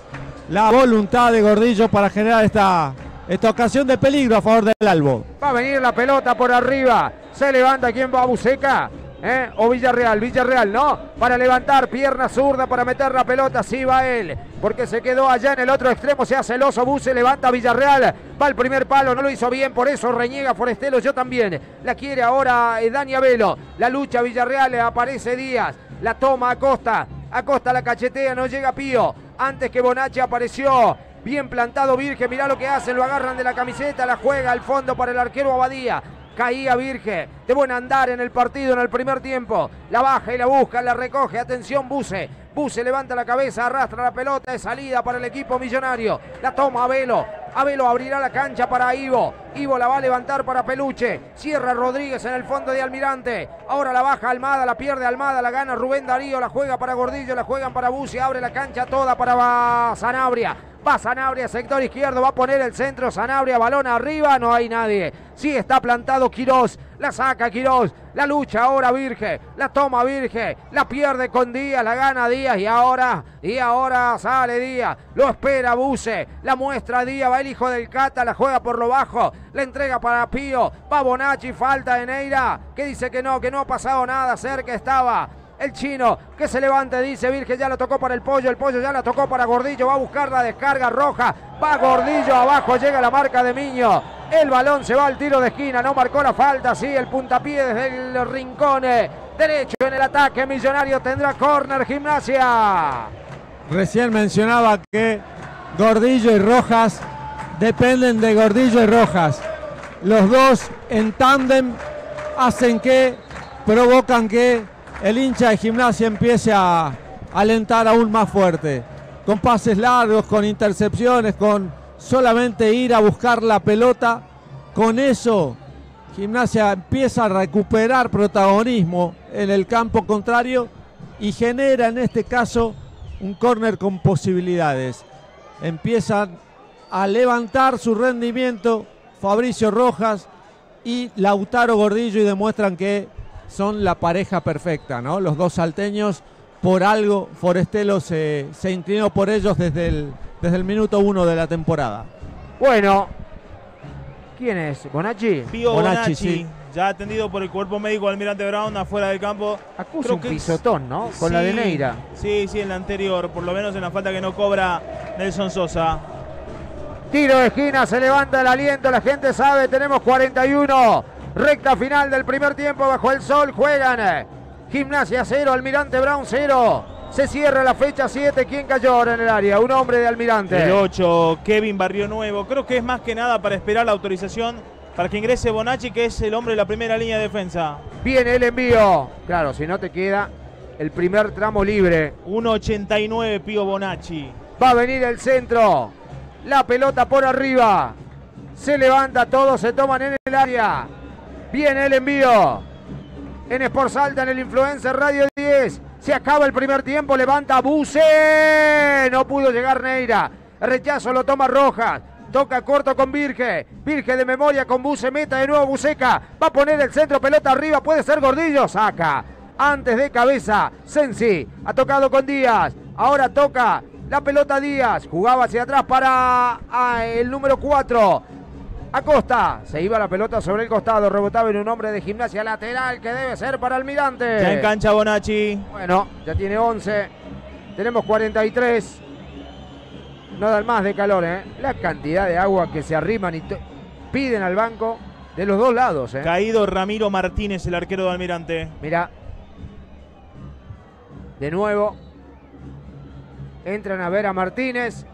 La voluntad de Gordillo para generar esta, esta ocasión de peligro a favor del Albo. Va a venir la pelota por arriba. Se levanta quien va a Buceca. ¿Eh? O Villarreal, Villarreal, ¿no? Para levantar, pierna zurda para meter la pelota, sí va él, porque se quedó allá en el otro extremo, se hace el oso, Buse, levanta Villarreal, va al primer palo, no lo hizo bien, por eso reniega Forestelo, yo también. La quiere ahora eh, Dani Abelo, la lucha Villarreal, aparece Díaz, la toma Acosta, Acosta la cachetea, no llega Pío, antes que Bonache apareció, bien plantado Virgen, mirá lo que hace, lo agarran de la camiseta, la juega al fondo para el arquero Abadía, Caía Virge, de buen andar en el partido en el primer tiempo. La baja y la busca, la recoge. Atención, Buse. Buse levanta la cabeza, arrastra la pelota de salida para el equipo millonario. La toma Abelo. Abelo abrirá la cancha para Ivo. Ivo la va a levantar para Peluche. Cierra Rodríguez en el fondo de Almirante. Ahora la baja Almada, la pierde Almada, la gana Rubén Darío, la juega para Gordillo, la juegan para Buse. Abre la cancha toda para Sanabria. Va Sanabria, sector izquierdo, va a poner el centro. Sanabria, balón arriba, no hay nadie. Sí está plantado Quirós. La saca Quirós. La lucha ahora Virge. La toma Virge. La pierde con Díaz. La gana Díaz. Y ahora, y ahora sale Díaz. Lo espera Buse. La muestra Díaz. Va el hijo del Cata. La juega por lo bajo. La entrega para Pío. Va Bonacci. Falta de Neira. Que dice que no, que no ha pasado nada. Cerca estaba el chino que se levante, dice Virgen, ya la tocó para el pollo, el pollo ya la tocó para Gordillo, va a buscar la descarga roja, va Gordillo abajo, llega la marca de Miño, el balón se va al tiro de esquina, no marcó la falta, sí, el puntapié desde el rincón eh, derecho en el ataque, Millonario tendrá córner, gimnasia. Recién mencionaba que Gordillo y Rojas dependen de Gordillo y Rojas. Los dos en tándem hacen que, provocan que el hincha de gimnasia empiece a alentar aún más fuerte. Con pases largos, con intercepciones, con solamente ir a buscar la pelota. Con eso, gimnasia empieza a recuperar protagonismo en el campo contrario y genera en este caso un córner con posibilidades. Empiezan a levantar su rendimiento Fabricio Rojas y Lautaro Gordillo y demuestran que son la pareja perfecta, ¿no? Los dos salteños, por algo, Forestelo se, se inclinó por ellos desde el, desde el minuto uno de la temporada. Bueno, ¿quién es? ¿Bonacci? Pío Bonacci, sí. Ya atendido por el cuerpo médico Almirante Brown afuera del campo. Acusa un pisotón, ¿no? Con la de Neira. Sí, sí, en la anterior, por lo menos en la falta que no cobra Nelson Sosa. Tiro de esquina, se levanta el aliento, la gente sabe, tenemos 41. Recta final del primer tiempo bajo el sol. Juegan Gimnasia 0, Almirante Brown 0. Se cierra la fecha 7. ¿Quién cayó ahora en el área? Un hombre de Almirante. El 8, Kevin Barrio Nuevo. Creo que es más que nada para esperar la autorización para que ingrese Bonacci, que es el hombre de la primera línea de defensa. Viene el envío. Claro, si no te queda el primer tramo libre. 1.89 Pío Bonacci. Va a venir el centro. La pelota por arriba. Se levanta, todos se toman en el área. Viene el envío. en Sport Salta, en el Influencer Radio 10. Se acaba el primer tiempo, levanta Buse. No pudo llegar Neira. rechazo lo toma Rojas. Toca corto con Virge. Virge de memoria con Buse. Meta de nuevo Buceca. Va a poner el centro, pelota arriba. Puede ser Gordillo. Saca. Antes de cabeza. Sensi. Ha tocado con Díaz. Ahora toca la pelota Díaz. Jugaba hacia atrás para ah, el número 4. Acosta, se iba la pelota sobre el costado, rebotaba en un hombre de gimnasia lateral que debe ser para Almirante. Ya en cancha Bonacci. Bueno, ya tiene 11. Tenemos 43. No dan más de calor, ¿eh? La cantidad de agua que se arriman y piden al banco de los dos lados, ¿eh? Caído Ramiro Martínez, el arquero de Almirante. Mira. De nuevo. Entran a ver a Martínez.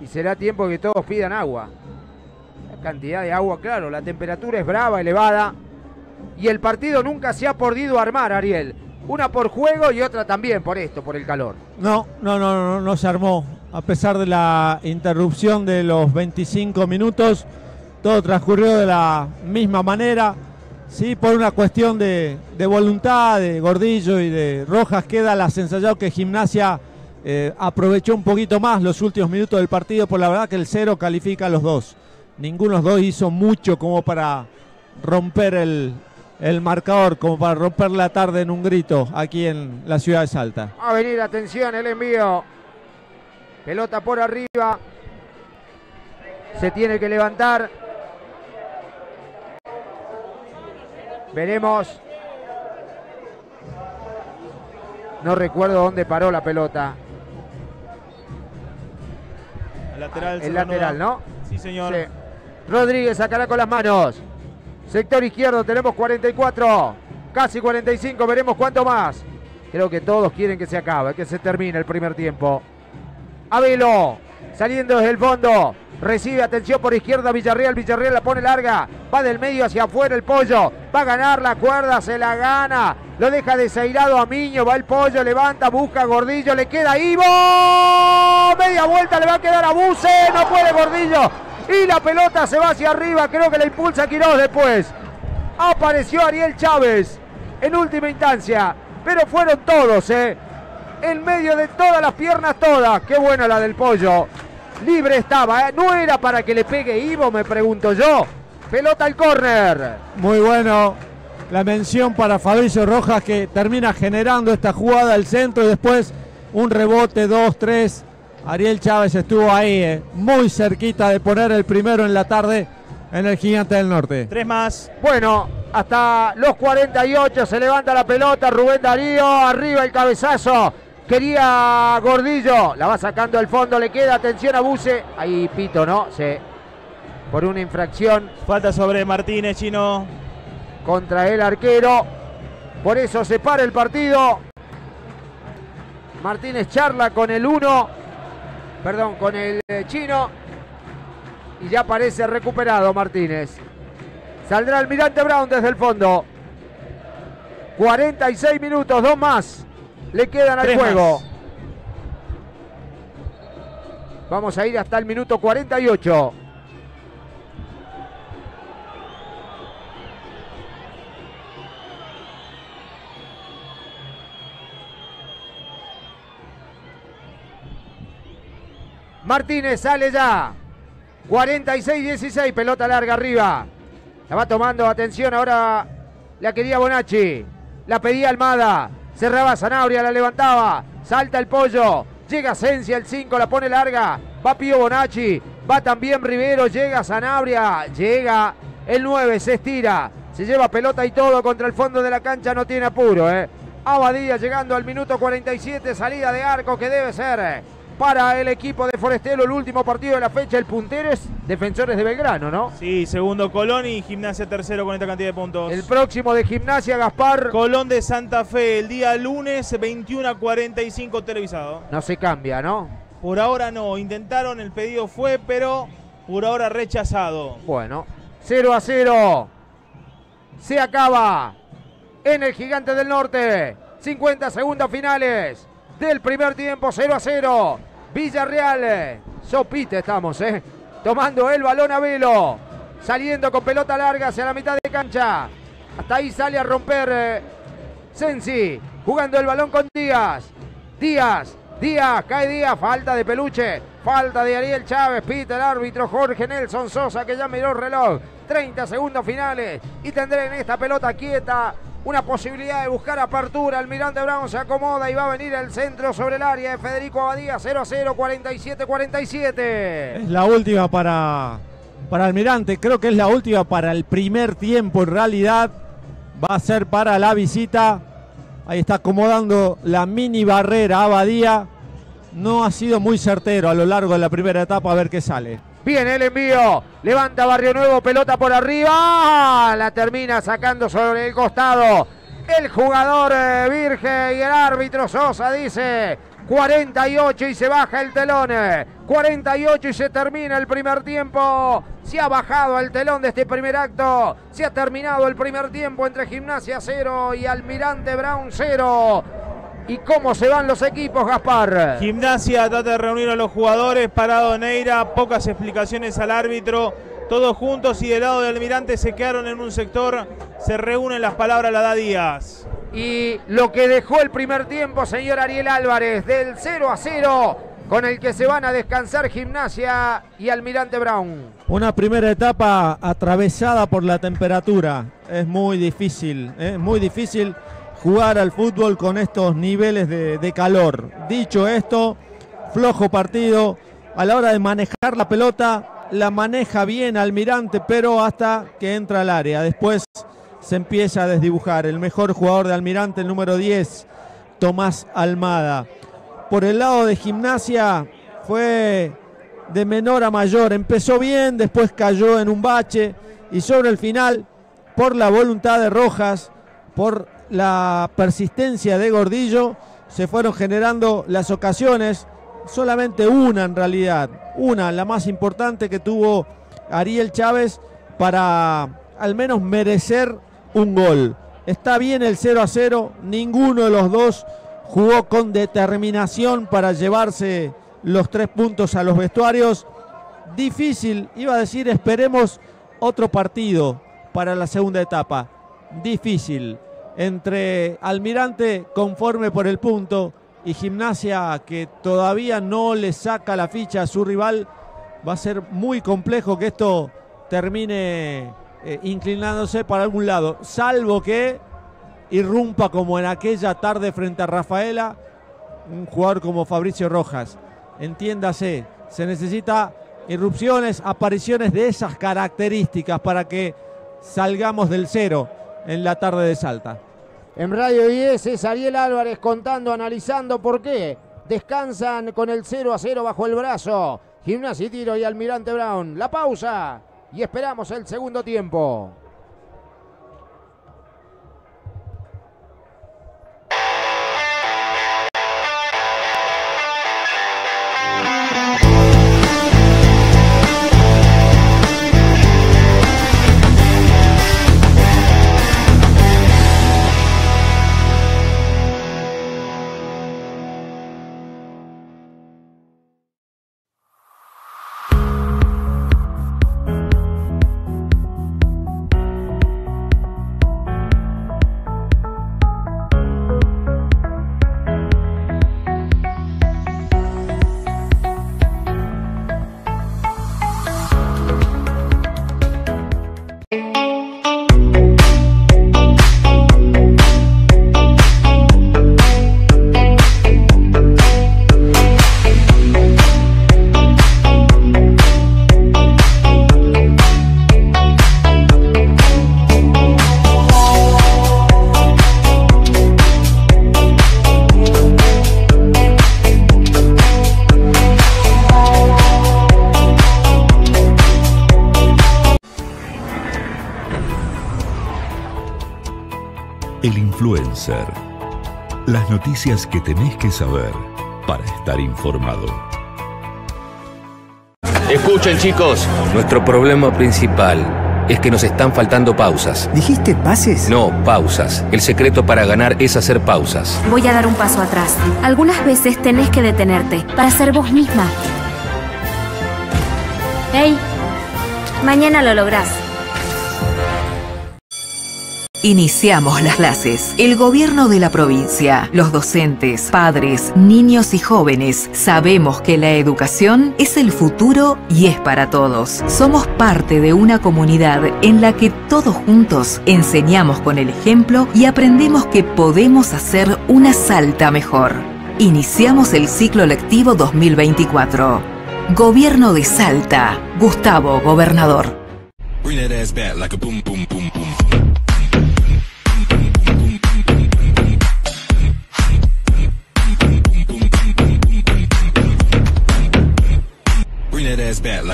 Y será tiempo que todos pidan agua cantidad de agua, claro, la temperatura es brava, elevada. Y el partido nunca se ha podido armar, Ariel. Una por juego y otra también por esto, por el calor. No, no, no, no, no se armó. A pesar de la interrupción de los 25 minutos, todo transcurrió de la misma manera. Sí, por una cuestión de, voluntad de Gordillo y de Rojas, queda la sensación que Gimnasia eh, aprovechó un poquito más los últimos minutos del partido, por la verdad que el cero califica a los dos ninguno de los dos hizo mucho como para romper el, marcador, como para romper la tarde en un grito aquí en la ciudad de Salta. Va a venir, atención, el envío. Pelota por arriba. Se tiene que levantar. Veremos. No recuerdo dónde paró la pelota. El lateral, el lateral ¿no? Sí, señor. Rodríguez sacará con las manos. Sector izquierdo tenemos 44, casi 45, veremos cuánto más. Creo que todos quieren que se acabe, que se termine el primer tiempo. Abelo, saliendo desde el fondo. Recibe atención por izquierda Villarreal. Villarreal la pone larga. Va del medio hacia afuera el pollo. Va a ganar la cuerda, se la gana. Lo deja desairado a Miño. Va el pollo, levanta, busca Gordillo. Le queda Ivo. Media vuelta le va a quedar a Buse. No puede Gordillo. Y la pelota se va hacia arriba. Creo que la impulsa Quiroz después. Apareció Ariel Chávez en última instancia. Pero fueron todos, ¿eh? En medio de todas las piernas, todas. Qué buena la del pollo. Libre estaba, ¿eh? No era para que le pegue Ivo, me pregunto yo. Pelota al córner. Muy bueno. La mención para Fabricio Rojas que termina generando esta jugada al centro y después un rebote, dos, tres Ariel Chávez estuvo ahí, eh, muy cerquita de poner el primero en la tarde en el Gigante del Norte. Tres más. Bueno, hasta los 48 se levanta la pelota, Rubén Darío, arriba el cabezazo. Quería Gordillo, la va sacando al fondo, le queda atención a Buse. Ahí Pito, ¿no? Sí. Por una infracción. Falta sobre Martínez, chino. Contra el arquero. Por eso se para el partido. Martínez charla con el 1 perdón, con el eh, chino. Y ya parece recuperado Martínez. Saldrá Almirante Brown desde el fondo. 46 minutos, dos más. Le quedan al juego. Vamos a ir hasta el minuto 48. Martínez sale ya. 46-16, pelota larga arriba. La va tomando, atención, ahora la quería Bonacci. La pedía Almada. Cerraba Zanabria, la levantaba. Salta el pollo. Llega Sencia, el 5, la pone larga. Va Pío Bonacci. Va también Rivero. Llega Sanabria. Llega el 9, se estira. Se lleva pelota y todo contra el fondo de la cancha. No tiene apuro, ¿eh? Abadía llegando al minuto 47. Salida de arco que debe ser para el equipo de Forestelo, el último partido de la fecha, el puntero es Defensores de Belgrano, ¿no? Sí, segundo Colón y Gimnasia tercero con esta cantidad de puntos. El próximo de Gimnasia, Gaspar. Colón de Santa Fe, el día lunes 21 a 45 televisado. No se cambia, ¿no? Por ahora no, intentaron, el pedido fue, pero por ahora rechazado. Bueno, 0 a 0. Se acaba en el Gigante del Norte. 50 segundos finales del primer tiempo, 0 a 0. Villarreal, sopite estamos, ¿eh? Tomando el balón a Velo. Saliendo con pelota larga hacia la mitad de cancha. Hasta ahí sale a romper eh, Sensi. Jugando el balón con Díaz. Díaz. Díaz. Cae Díaz. Falta de peluche. Falta de Ariel Chávez. Pita el árbitro Jorge Nelson Sosa que ya miró el reloj. 30 segundos finales. Y tendré en esta pelota quieta una posibilidad de buscar apertura. Almirante Brown se acomoda y va a venir el centro sobre el área de Federico Abadía 0 a 0, 47 47. Es la última para, para Almirante. Creo que es la última para el primer tiempo. En realidad va a ser para la visita. Ahí está acomodando la mini barrera Abadía. No ha sido muy certero a lo largo de la primera etapa. A ver qué sale. Viene el envío. Levanta Barrio Nuevo, pelota por arriba. La termina sacando sobre el costado. El jugador eh, Virgen y el árbitro Sosa dice 48 y se baja el telón. 48 y se termina el primer tiempo. Se ha bajado el telón de este primer acto. Se ha terminado el primer tiempo entre Gimnasia 0 y Almirante Brown 0 y cómo se van los equipos, Gaspar. Gimnasia trata de reunir a los jugadores, parado Neira, pocas explicaciones al árbitro, todos juntos y del lado del Almirante se quedaron en un sector, se reúnen las palabras, la da Díaz. Y lo que dejó el primer tiempo, señor Ariel Álvarez, del 0 a 0, con el que se van a descansar Gimnasia y Almirante Brown. Una primera etapa atravesada por la temperatura. Es muy difícil, es ¿eh? muy difícil jugar al fútbol con estos niveles de, calor. Dicho esto, flojo partido. A la hora de manejar la pelota, la maneja bien Almirante, pero hasta que entra al área. Después se empieza a desdibujar. El mejor jugador de Almirante, el número 10, Tomás Almada. Por el lado de gimnasia fue de menor a mayor. Empezó bien, después cayó en un bache y sobre el final, por la voluntad de Rojas, por la persistencia de Gordillo, se fueron generando las ocasiones, solamente una en realidad, una, la más importante que tuvo Ariel Chávez para al menos merecer un gol. Está bien el 0 a 0, ninguno de los dos jugó con determinación para llevarse los tres puntos a los vestuarios. Difícil, iba a decir, esperemos otro partido para la segunda etapa. Difícil entre Almirante conforme por el punto y Gimnasia que todavía no le saca la ficha a su rival, va a ser muy complejo que esto termine eh, inclinándose para algún lado, salvo que irrumpa como en aquella tarde frente a Rafaela un jugador como Fabricio Rojas. Entiéndase, se necesita irrupciones, apariciones de esas características para que salgamos del cero en la tarde de Salta. En Radio 10 es Ariel Álvarez contando, analizando por qué descansan con el 0 a 0 bajo el brazo. Gimnasia y Tiro y Almirante Brown. La pausa y esperamos el segundo tiempo. Noticias que tenés que saber para estar informado. Escuchen chicos, nuestro problema principal es que nos están faltando pausas. ¿Dijiste pases? No, pausas. El secreto para ganar es hacer pausas. Voy a dar un paso atrás. Algunas veces tenés que detenerte para ser vos misma. ¡Hey! Mañana lo lográs. Iniciamos las clases. El gobierno de la provincia, los docentes, padres, niños y jóvenes sabemos que la educación es el futuro y es para todos. Somos parte de una comunidad en la que todos juntos enseñamos con el ejemplo y aprendemos que podemos hacer una Salta mejor. Iniciamos el ciclo lectivo 2024. Gobierno de Salta. Gustavo, gobernador.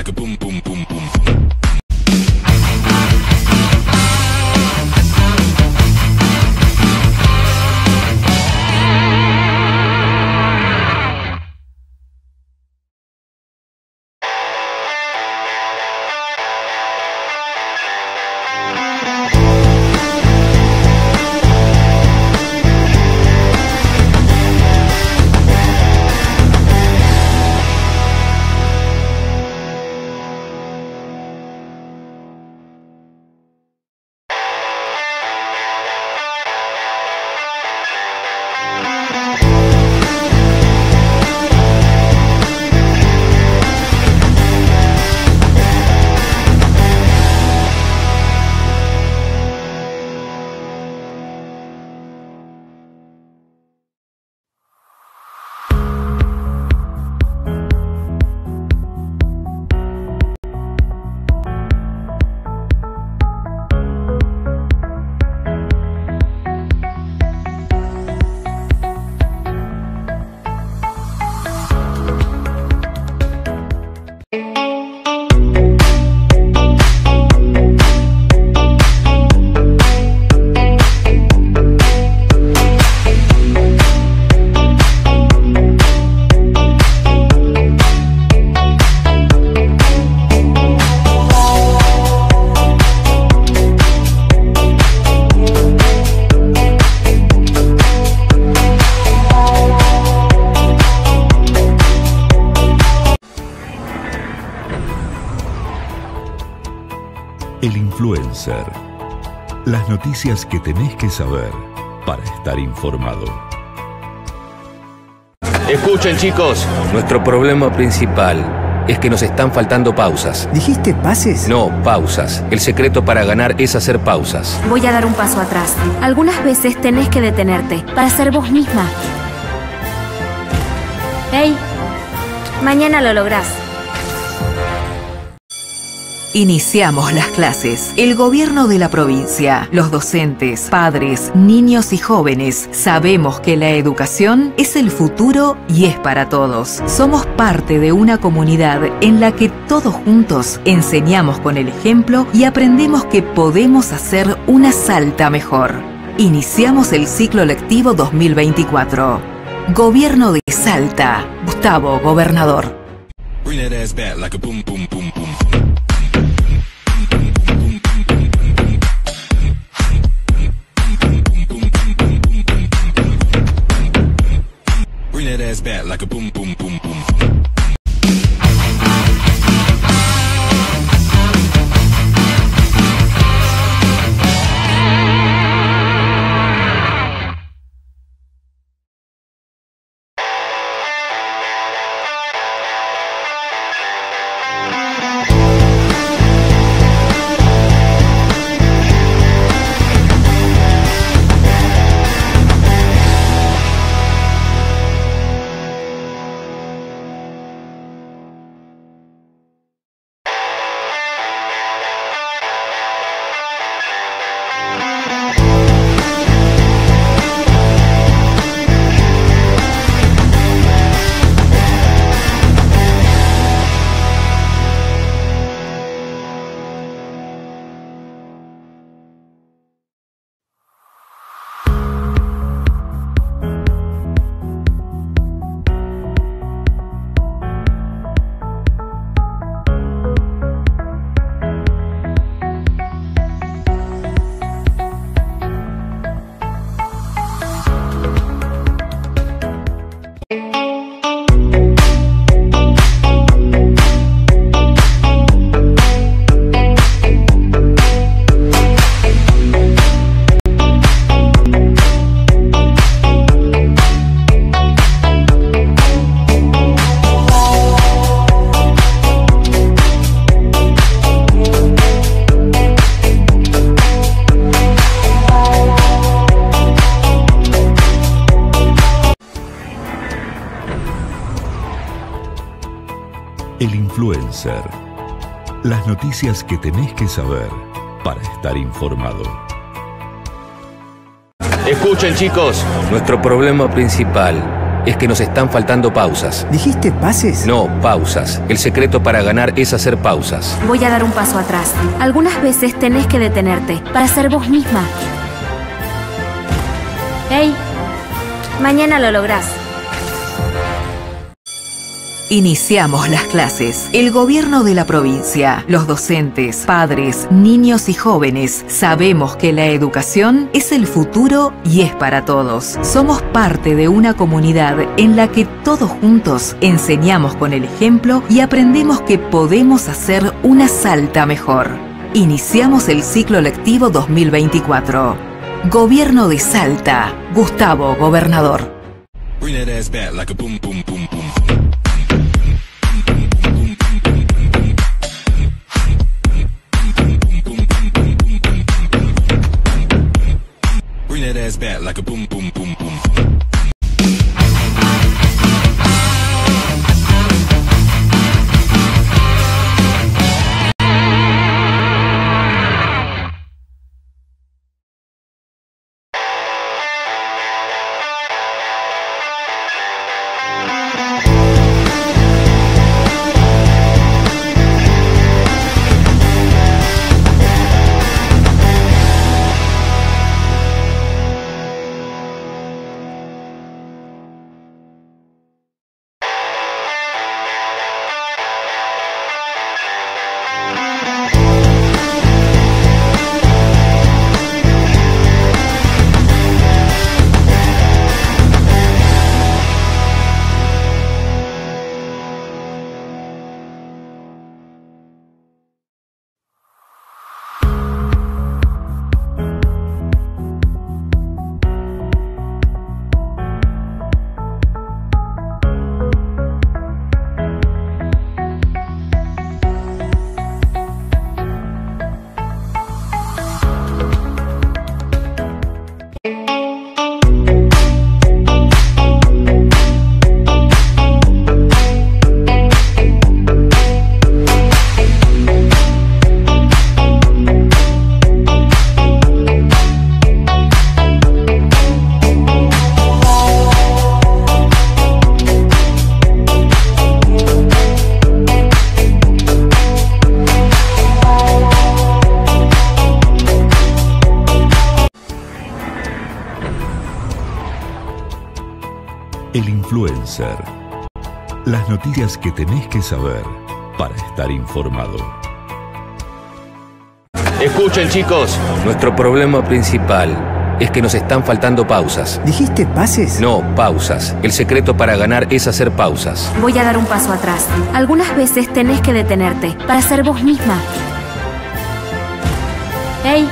El Las noticias que tenés que saber para estar informado. Escuchen chicos, nuestro problema principal es que nos están faltando pausas. ¿Dijiste pases? No, pausas. El secreto para ganar es hacer pausas. Voy a dar un paso atrás. Algunas veces tenés que detenerte para ser vos misma. Hey, mañana lo lográs. Iniciamos las clases. El gobierno de la provincia, los docentes, padres, niños y jóvenes sabemos que la educación es el futuro y es para todos. Somos parte de una comunidad en la que todos juntos enseñamos con el ejemplo y aprendemos que podemos hacer una Salta mejor. Iniciamos el ciclo lectivo 2024. Gobierno de Salta. Gustavo, gobernador. like a boom boom. Noticias que tenés que saber para estar informado. Escuchen chicos, nuestro problema principal es que nos están faltando pausas. ¿Dijiste pases? No, pausas. El secreto para ganar es hacer pausas. Voy a dar un paso atrás. Algunas veces tenés que detenerte para ser vos misma. ¡Hey! Mañana lo lográs. Iniciamos las clases. El gobierno de la provincia, los docentes, padres, niños y jóvenes sabemos que la educación es el futuro y es para todos. Somos parte de una comunidad en la que todos juntos enseñamos con el ejemplo y aprendemos que podemos hacer una salta mejor. Iniciamos el ciclo lectivo 2024. Gobierno de Salta. Gustavo, gobernador. El Influencer. Las noticias que tenés que saber para estar informado. Escuchen chicos, nuestro problema principal es que nos están faltando pausas. ¿Dijiste pases? No, pausas. El secreto para ganar es hacer pausas. Voy a dar un paso atrás. Algunas veces tenés que detenerte para ser vos misma. ¡Hey!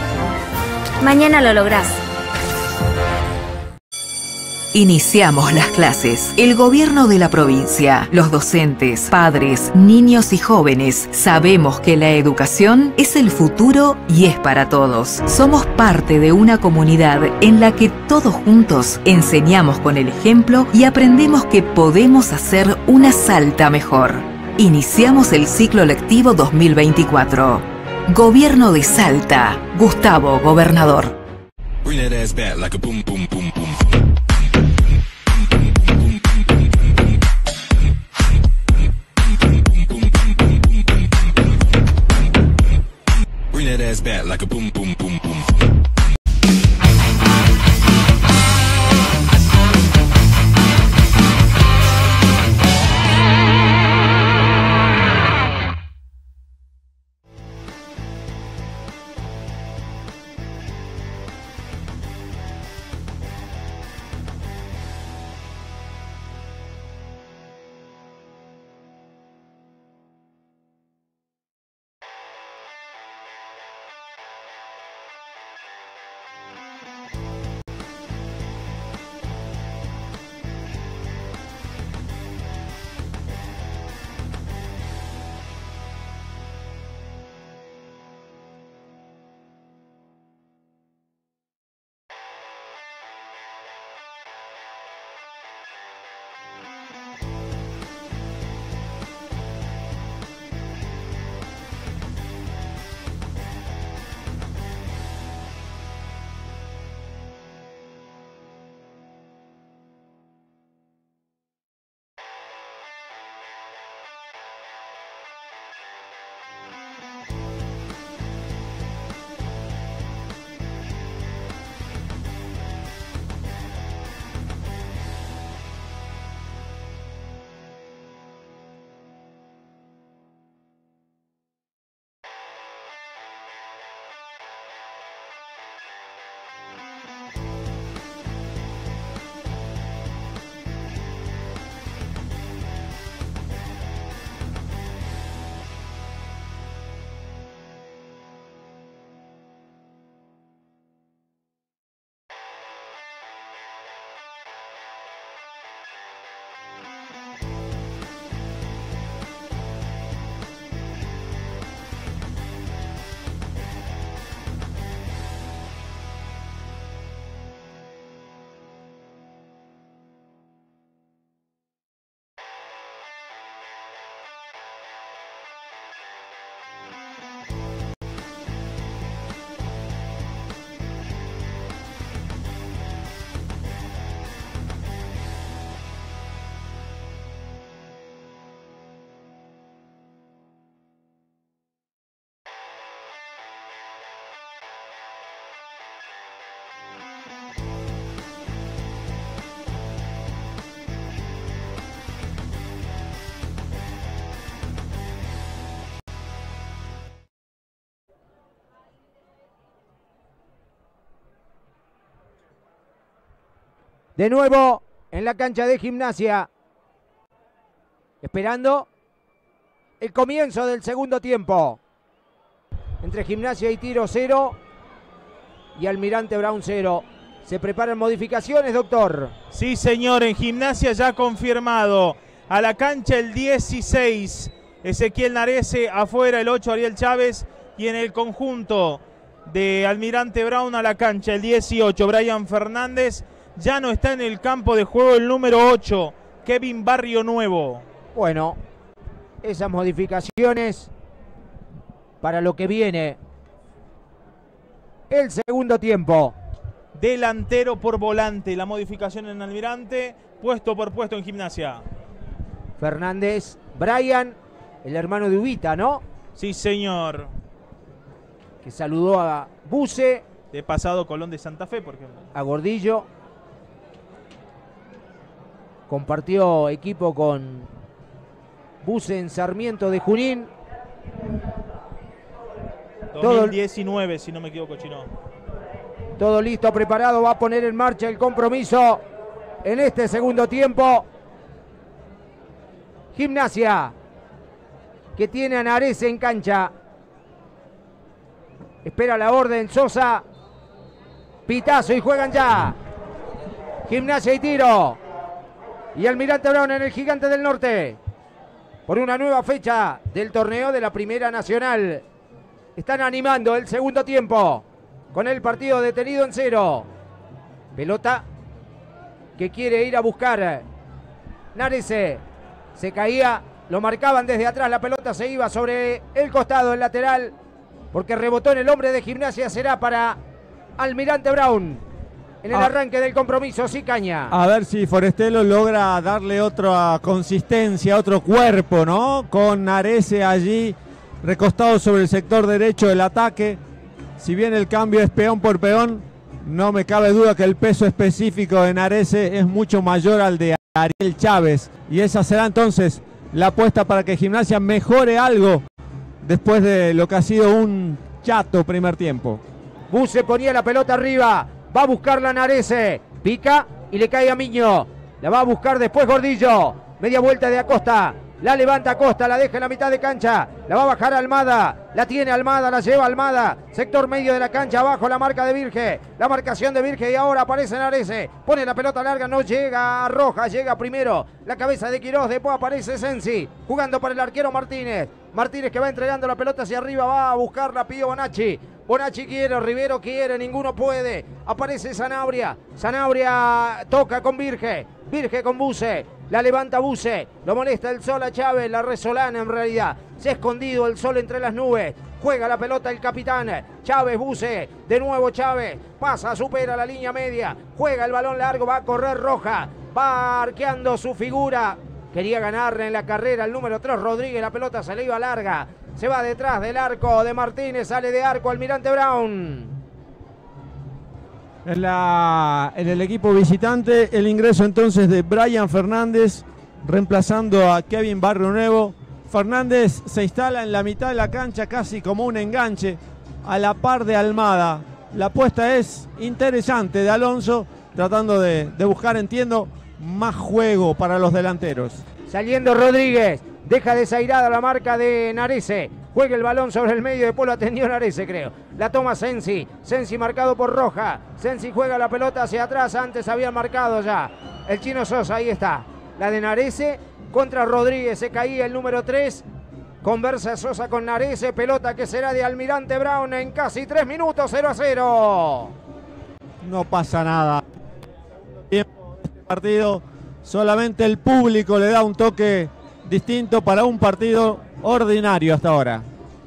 Mañana lo lográs. Iniciamos las clases. El gobierno de la provincia, los docentes, padres, niños y jóvenes sabemos que la educación es el futuro y es para todos. Somos parte de una comunidad en la que todos juntos enseñamos con el ejemplo y aprendemos que podemos hacer una salta mejor. Iniciamos el ciclo lectivo 2024. Gobierno de Salta. Gustavo, gobernador. like a boom boom. De nuevo en la cancha de gimnasia. Esperando el comienzo del segundo tiempo. Entre gimnasia y tiro cero. Y Almirante Brown cero. Se preparan modificaciones, doctor. Sí, señor, en gimnasia ya confirmado. A la cancha el 16, Ezequiel Narese, afuera el 8, Ariel Chávez. Y en el conjunto de Almirante Brown a la cancha el 18, Brian Fernández. Ya no está en el campo de juego el número 8, Kevin Barrio Nuevo. Bueno, esas modificaciones para lo que viene. El segundo tiempo. Delantero por volante, la modificación en Almirante, puesto por puesto en gimnasia. Fernández, Brian, el hermano de Ubita, ¿no? Sí, señor. Que saludó a Buse. De pasado Colón de Santa Fe, por ejemplo. A Gordillo. Compartió equipo con Buse en Sarmiento de Junín. 2019, si no me equivoco, Chino. Todo listo, preparado, va a poner en marcha el compromiso en este segundo tiempo. Gimnasia, que tiene a Nares en cancha. Espera la orden Sosa. Pitazo y juegan ya. Gimnasia y tiro. Y Almirante Brown en el Gigante del Norte. Por una nueva fecha del torneo de la Primera Nacional. Están animando el segundo tiempo. Con el partido detenido en cero. Pelota que quiere ir a buscar. Narese se caía, lo marcaban desde atrás, la pelota se iba sobre el costado, el lateral, porque rebotó en el hombre de gimnasia, será para Almirante Brown. En el Ah. arranque del compromiso, sí caña. A ver si Forestelo logra darle otra consistencia, otro cuerpo, ¿no? Con Arese allí recostado sobre el sector derecho del ataque. Si bien el cambio es peón por peón, no me cabe duda que el peso específico de Narese es mucho mayor al de Ariel Chávez. Y esa será entonces la apuesta para que Gimnasia mejore algo después de lo que ha sido un chato primer tiempo. Buse ponía la pelota arriba. Va a buscar la Narese. Pica y le cae a Miño. La va a buscar después Gordillo. Media vuelta de Acosta. La levanta Acosta, la deja en la mitad de cancha. La va a bajar Almada. La tiene Almada, la lleva Almada. Sector medio de la cancha, abajo la marca de Virge. La marcación de Virge y ahora aparece Narese. Pone la pelota larga, no llega a Roja, llega primero. La cabeza de Quiroz, después aparece Sensi. Jugando para el arquero Martínez. Martínez que va entregando la pelota hacia arriba, va a buscarla Pío Bonacci. Bonacci quiere, Rivero quiere, ninguno puede. Aparece Sanabria. Sanabria toca con Virge. Virge con Buse. La levanta Buse. Lo molesta el sol a Chávez. La resolana en realidad. Se ha escondido el sol entre las nubes. Juega la pelota el capitán. Chávez Buse. De nuevo Chávez. Pasa, supera la línea media. Juega el balón largo. Va a correr Roja. Va arqueando su figura. Quería ganarle en la carrera el número 3 Rodríguez. La pelota se le iba larga. Se va detrás del arco de Martínez. Sale de arco Almirante Brown. En, la, en el equipo visitante, el ingreso entonces de Brian Fernández, reemplazando a Kevin Barrio Nuevo. Fernández se instala en la mitad de la cancha casi como un enganche a la par de Almada. La apuesta es interesante de Alonso, tratando de, de buscar, entiendo, más juego para los delanteros. Saliendo Rodríguez. Deja desairada la marca de Narese. Juega el balón sobre el medio. Después lo atendió Narese, creo. La toma Sensi. Sensi marcado por Roja. Sensi juega la pelota hacia atrás. Antes había marcado ya. El chino Sosa, ahí está. La de Narese contra Rodríguez. Se caía el número 3. Conversa Sosa con Narese. Pelota que será de Almirante Brown en casi 3 minutos. 0 a 0. No pasa nada. Partido, solamente el público le da un toque distinto para un partido ordinario hasta ahora.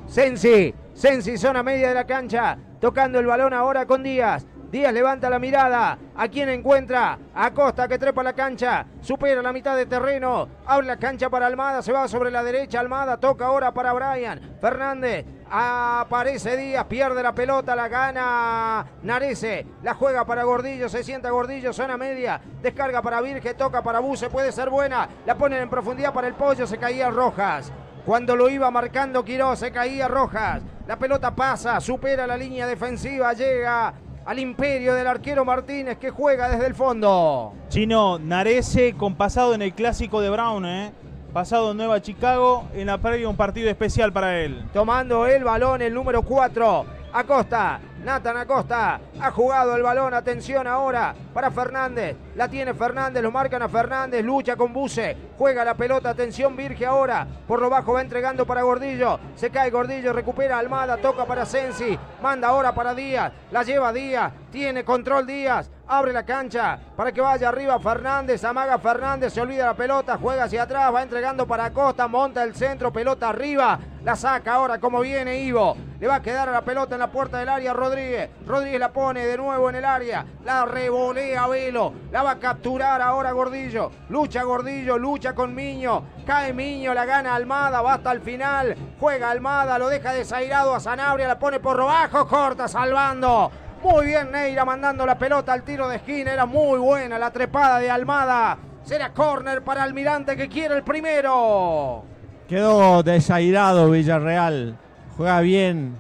Sensi, Sensi, zona media de la cancha, tocando el balón ahora con Díaz. Díaz levanta la mirada. ¿A quién encuentra? A Costa que trepa la cancha. Supera la mitad de terreno. Abre la cancha para Almada. Se va sobre la derecha. Almada toca ahora para Brian. Fernández. Aparece Díaz. Pierde la pelota. La gana Narese. La juega para Gordillo. Se sienta Gordillo. Zona media. Descarga para Virge. Toca para Buse. Puede ser buena. La ponen en profundidad para el pollo. Se caía Rojas. Cuando lo iba marcando Quiroz, se caía Rojas. La pelota pasa, supera la línea defensiva, llega al imperio del arquero Martínez que juega desde el fondo. Chino, Narece con pasado en el clásico de Brown, ¿eh? Pasado en Nueva Chicago, en la previa un partido especial para él. Tomando el balón el número 4, Acosta, Nathan Acosta ha jugado el balón. Atención ahora para Fernández. La tiene Fernández, lo marcan a Fernández. Lucha con Buse. Juega la pelota. Atención Virge ahora. Por lo bajo va entregando para Gordillo. Se cae Gordillo. Recupera Almada. Toca para Sensi. Manda ahora para Díaz. La lleva Díaz. Tiene control Díaz. Abre la cancha para que vaya arriba Fernández. Amaga Fernández. Se olvida la pelota. Juega hacia atrás. Va entregando para Acosta. Monta el centro. Pelota arriba. La saca ahora como viene Ivo. Le va a quedar a la pelota en la puerta del área Rodríguez. Rodríguez la pone de nuevo en el área. La revolea Velo. La a capturar ahora Gordillo. Lucha Gordillo. Lucha con Miño. Cae Miño. La gana Almada. Va hasta el final. Juega Almada. Lo deja desairado a Sanabria. La pone por bajo. Corta salvando. Muy bien Neira mandando la pelota al tiro de esquina. Era muy buena la trepada de Almada. Será córner para Almirante que quiere el primero. Quedó desairado Villarreal. Juega bien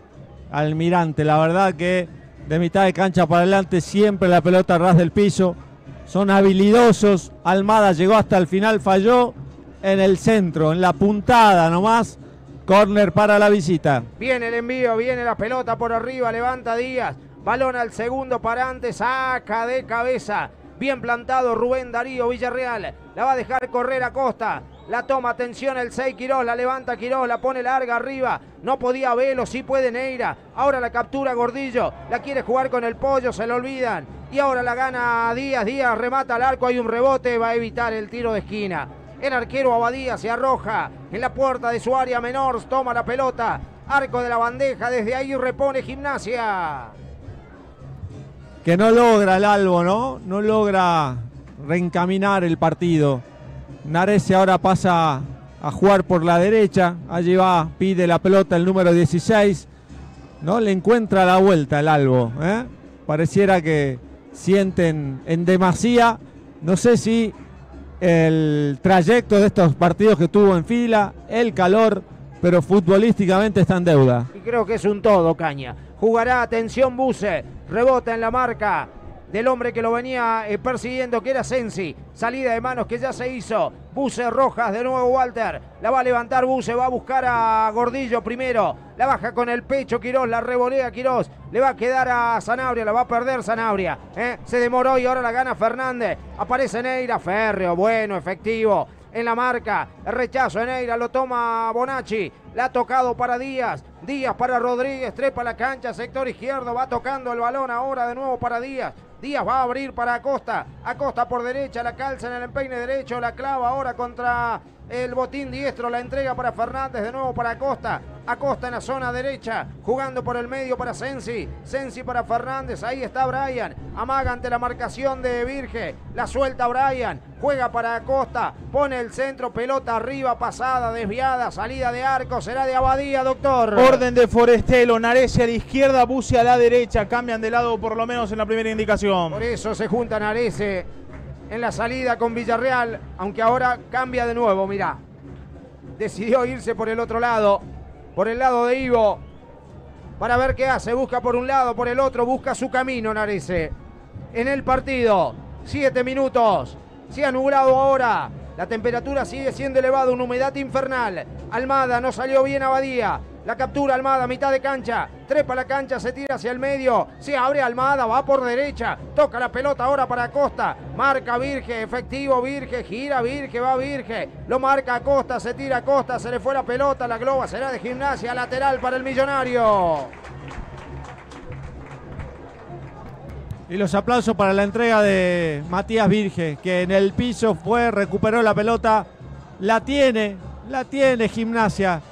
Almirante. La verdad que de mitad de cancha para adelante siempre la pelota ras del piso. Son habilidosos. Almada llegó hasta el final, falló en el centro, en la puntada nomás. Corner para la visita. Viene el envío, viene la pelota por arriba, levanta Díaz. Balón al segundo para antes, saca de cabeza. Bien plantado Rubén Darío Villarreal. La va a dejar correr a Costa. La toma, atención el 6 Quirós, la levanta Quirós, la pone larga arriba. No podía Velo, sí puede Neira. Ahora la captura Gordillo, la quiere jugar con el pollo, se lo olvidan. Y ahora la gana Díaz, Díaz remata al arco, hay un rebote, va a evitar el tiro de esquina. El arquero Abadía se arroja en la puerta de su área menor, toma la pelota. Arco de la bandeja, desde ahí repone gimnasia. Que no logra el Albo, ¿no? No logra reencaminar el partido. Narese ahora pasa a jugar por la derecha. Allí va, pide la pelota el número 16. ¿No? Le encuentra la vuelta el Albo. ¿eh? Pareciera que sienten en demasía. No sé si el trayecto de estos partidos que tuvo en fila, el calor, pero futbolísticamente está en deuda. Y creo que es un todo, Caña. Jugará, atención, Buse. Rebota en la marca del hombre que lo venía eh, persiguiendo, que era Sensi. Salida de manos que ya se hizo. Buse Rojas, de nuevo Walter. La va a levantar Buse, va a buscar a Gordillo primero. La baja con el pecho Quirós, la revolea Quirós. Le va a quedar a Zanabria, la va a perder Zanabria. ¿eh? Se demoró y ahora la gana Fernández. Aparece Neira, férreo, bueno, efectivo en la marca. El rechazo en lo toma Bonacci. La ha tocado para Díaz. Díaz para Rodríguez. Trepa la cancha. Sector izquierdo. Va tocando el balón ahora de nuevo para Díaz. Díaz va a abrir para Acosta. Acosta por derecha. La calza en el empeine derecho. La clava ahora contra el botín diestro. La entrega para Fernández. De nuevo para Acosta. Acosta en la zona derecha, jugando por el medio para Sensi. Sensi para Fernández. Ahí está Brian. Amaga ante la marcación de Virge. La suelta Brian. Juega para Acosta. Pone el centro. Pelota arriba, pasada, desviada. Salida de arco. Será de Abadía, doctor. Orden de Forestelo. Narece a la izquierda, Buce a la derecha. Cambian de lado por lo menos en la primera indicación. Por eso se junta Narece en la salida con Villarreal. Aunque ahora cambia de nuevo, mirá. Decidió irse por el otro lado por el lado de Ivo. Para ver qué hace. Busca por un lado, por el otro. Busca su camino, Narece. En el partido. Siete minutos. Se ha nublado ahora. La temperatura sigue siendo elevada. Una humedad infernal. Almada no salió bien a Badía. La captura Almada, mitad de cancha. Trepa la cancha, se tira hacia el medio. Se abre Almada, va por derecha. Toca la pelota ahora para Costa. Marca Virge, efectivo Virge. Gira Virge, va Virge. Lo marca Costa, se tira Costa. Se le fue la pelota. La globa será de gimnasia lateral para el millonario. Y los aplausos para la entrega de Matías Virge, que en el piso fue, recuperó la pelota. La tiene, la tiene gimnasia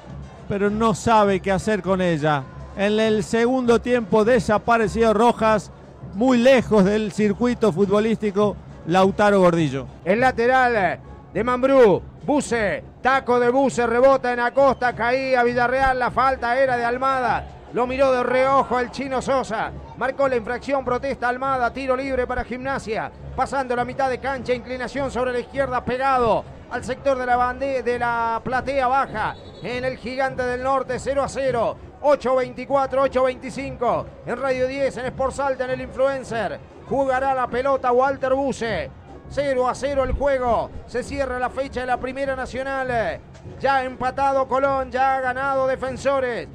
pero no sabe qué hacer con ella. En el segundo tiempo desapareció Rojas, muy lejos del circuito futbolístico, Lautaro Gordillo. El lateral de Mambrú, Buse, taco de Buse, rebota en Acosta, caía Villarreal, la falta era de Almada. Lo miró de reojo el chino Sosa. Marcó la infracción, protesta Almada, tiro libre para gimnasia. Pasando la mitad de cancha, inclinación sobre la izquierda, pegado al sector de la, de la platea baja en el gigante del norte 0 a 0. 8.24, 8.25. En Radio 10, en Sport Salta, en el Influencer. Jugará la pelota Walter Buse. 0 a 0 el juego. Se cierra la fecha de la Primera Nacional. Ya ha empatado Colón, ya ha ganado Defensores.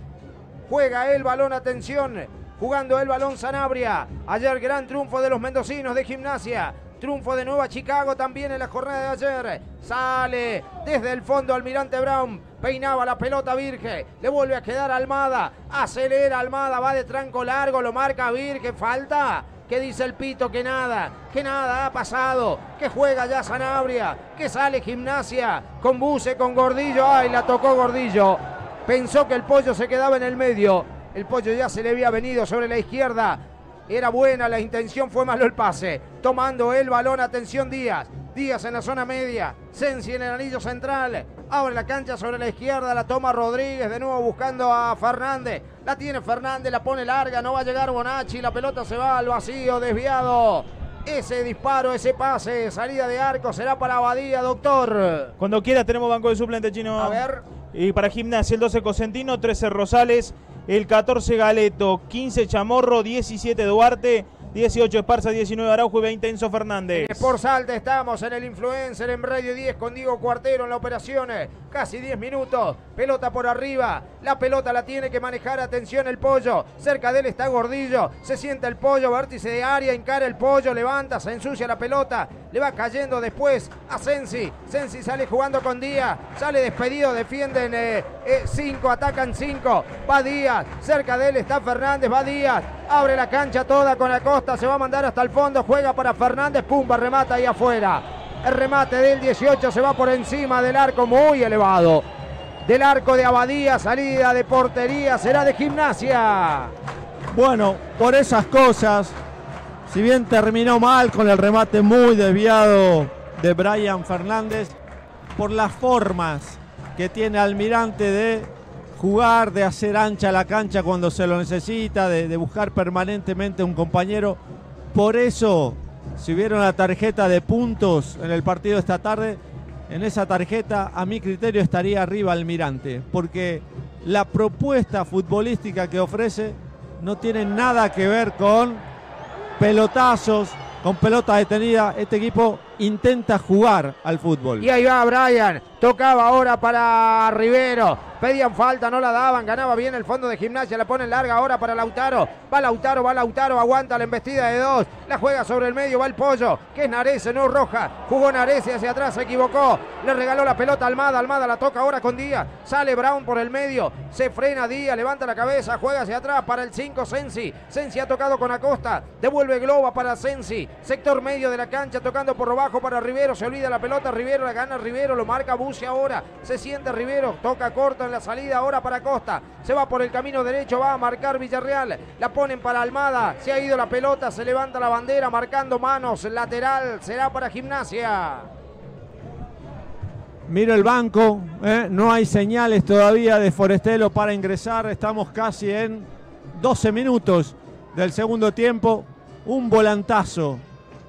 Juega el balón, atención. Jugando el balón Sanabria. Ayer gran triunfo de los mendocinos de gimnasia. Triunfo de Nueva Chicago también en la jornada de ayer. Sale desde el fondo Almirante Brown. Peinaba la pelota Virge. Le vuelve a quedar Almada. Acelera Almada. Va de tranco largo. Lo marca Virge. Falta. ¿Qué dice el pito? Que nada, que nada ha pasado, que juega ya Sanabria, que sale gimnasia con Buse, con Gordillo. Ay, la tocó Gordillo. Pensó que el pollo se quedaba en el medio. El pollo ya se le había venido sobre la izquierda. Era buena la intención, fue malo el pase. Tomando el balón, atención Díaz. Díaz en la zona media. Sensi en el anillo central. Abre la cancha sobre la izquierda. La toma Rodríguez. De nuevo buscando a Fernández. La tiene Fernández. La pone larga. No va a llegar Bonacci. La pelota se va al vacío. Desviado. Ese disparo, ese pase, salida de arco será para Abadía, doctor. Cuando quiera tenemos banco de suplente chino. A ver. Y para gimnasia el 12 Cosentino, 13 Rosales, el 14 Galeto, 15 Chamorro, 17 Duarte, 18 Esparza, 19 Araujo y 20 Enzo Fernández. Por Salta estamos en el Influencer en Radio 10 con Diego Cuartero en la operación. Casi 10 minutos. Pelota por arriba. La pelota la tiene que manejar. Atención el pollo. Cerca de él está Gordillo. Se sienta el pollo. Vértice de área. Encara el pollo. Levanta. Se ensucia la pelota. Le va cayendo después a Sensi. Sensi sale jugando con Díaz. Sale despedido. Defienden 5. Eh, atacan 5. Va Díaz. Cerca de él está Fernández. Va Díaz. Abre la cancha toda con Se va a mandar hasta el fondo. Juega para Fernández. Pumba. Remata ahí afuera. El remate del 18 se va por encima del arco muy elevado. Del arco de Abadía, salida de portería, será de gimnasia. Bueno, por esas cosas, si bien terminó mal con el remate muy desviado de Brian Fernández, por las formas que tiene Almirante de jugar, de hacer ancha la cancha cuando se lo necesita, de, buscar permanentemente un compañero, por eso si hubiera una tarjeta de puntos en el partido esta tarde, en esa tarjeta a mi criterio estaría arriba Almirante, porque la propuesta futbolística que ofrece no tiene nada que ver con pelotazos, con pelota detenida. Este equipo intenta jugar al fútbol. Y ahí va Brian, tocaba ahora para Rivero. Pedían falta, no la daban, ganaba bien el fondo de gimnasia, la ponen larga ahora para Lautaro. Va Lautaro, va Lautaro, aguanta la embestida de dos. La juega sobre el medio, va el pollo, que es Narese, no Roja. Jugó Narese hacia atrás, se equivocó. Le regaló la pelota a Almada, Almada la toca ahora con Díaz. Sale Brown por el medio, se frena Díaz, levanta la cabeza, juega hacia atrás para el 5 Sensi. Sensi ha tocado con Acosta, devuelve Globa para Sensi. Sector medio de la cancha, tocando por lo bajo para Rivero, se olvida la pelota, Rivero la gana Rivero, lo marca Buce ahora. Se siente Rivero, toca corto la salida ahora para Costa. Se va por el camino derecho, va a marcar Villarreal. La ponen para Almada. Se ha ido la pelota, se levanta la bandera marcando manos. Lateral será para Gimnasia. Mira el banco, ¿eh? no hay señales todavía de Forestelo para ingresar. Estamos casi en 12 minutos del segundo tiempo. Un volantazo,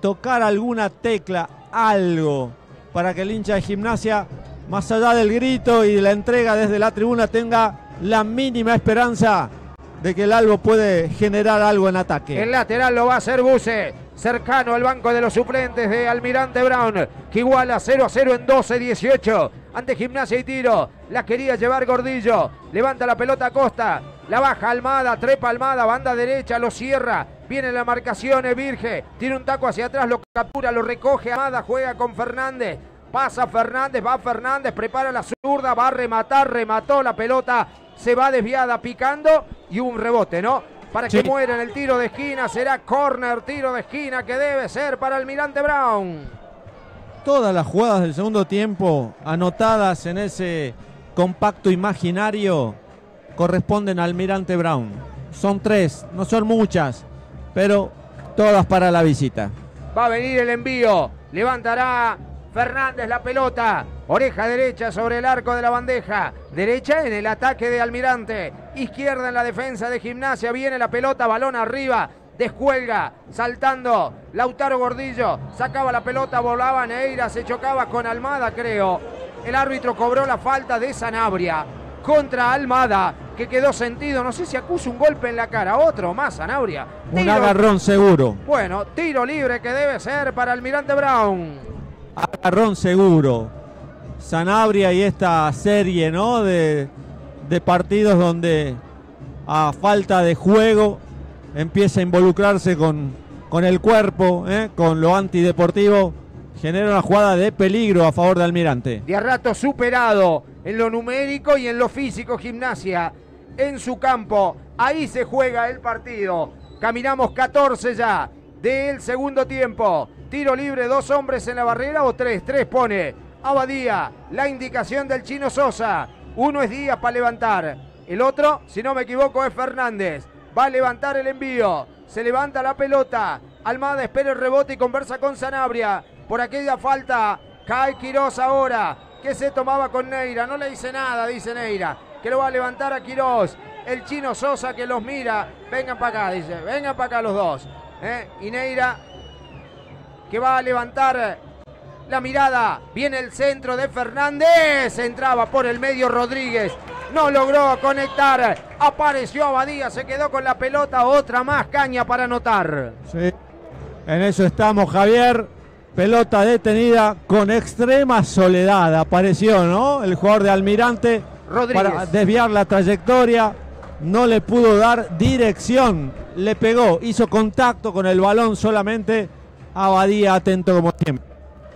tocar alguna tecla, algo, para que el hincha de gimnasia más allá del grito y de la entrega desde la tribuna, tenga la mínima esperanza de que el Albo puede generar algo en ataque. El lateral lo va a hacer Buse, cercano al banco de los suplentes de Almirante Brown, que iguala 0 a 0 en 12-18. Ante gimnasia y tiro, la quería llevar Gordillo, levanta la pelota a Costa, la baja Almada, trepa Almada, banda derecha, lo cierra, viene la marcación, Virge, tiene un taco hacia atrás, lo captura, lo recoge, Almada juega con Fernández, Pasa Fernández, va Fernández, prepara la zurda, va a rematar, remató la pelota, se va desviada picando y un rebote, ¿no? Para que muera en el tiro de esquina, será corner, tiro de esquina que debe ser para Almirante Brown. Todas las jugadas del segundo tiempo anotadas en ese compacto imaginario corresponden al Almirante Brown. Son tres, no son muchas, pero todas para la visita. Va a venir el envío, levantará Fernández la pelota. Oreja derecha sobre el arco de la bandeja. Derecha en el ataque de Almirante. Izquierda en la defensa de Gimnasia. Viene la pelota, balón arriba. Descuelga, saltando. Lautaro Gordillo sacaba la pelota, volaba Neira, se chocaba con Almada, creo. El árbitro cobró la falta de Sanabria contra Almada que quedó sentido. No sé si acusa un golpe en la cara. Otro más, Sanabria. Un agarrón seguro. Bueno, tiro libre que debe ser para Almirante Brown. Agarrón seguro. Sanabria y esta serie, ¿no? De, de partidos donde a falta de juego empieza a involucrarse con, con el cuerpo, ¿eh? con lo antideportivo. Genera una jugada de peligro a favor de Almirante. De a rato superado en lo numérico y en lo físico, gimnasia en su campo. Ahí se juega el partido. Caminamos 14 ya del segundo tiempo. Tiro libre, dos hombres en la barrera o tres. Tres pone Abadía. La indicación del chino Sosa. Uno es Díaz para levantar. El otro, si no me equivoco, es Fernández. Va a levantar el envío. Se levanta la pelota. Almada espera el rebote y conversa con Sanabria. Por aquella falta. Cae Quirós ahora. Que se tomaba con Neira. No le dice nada, dice Neira. Que lo va a levantar a Quirós. El chino Sosa que los mira. Vengan para acá, dice. Vengan para acá los dos. ¿eh? Y Neira que va a levantar la mirada. Viene el centro de Fernández. Entraba por el medio Rodríguez. No logró conectar. Apareció Abadía. Se quedó con la pelota. Otra más caña para anotar. Sí. En eso estamos, Javier. Pelota detenida con extrema soledad. Apareció, ¿no? El jugador de Almirante Rodríguez. para desviar la trayectoria. No le pudo dar dirección. Le pegó, hizo contacto con el balón solamente. Abadía atento como siempre.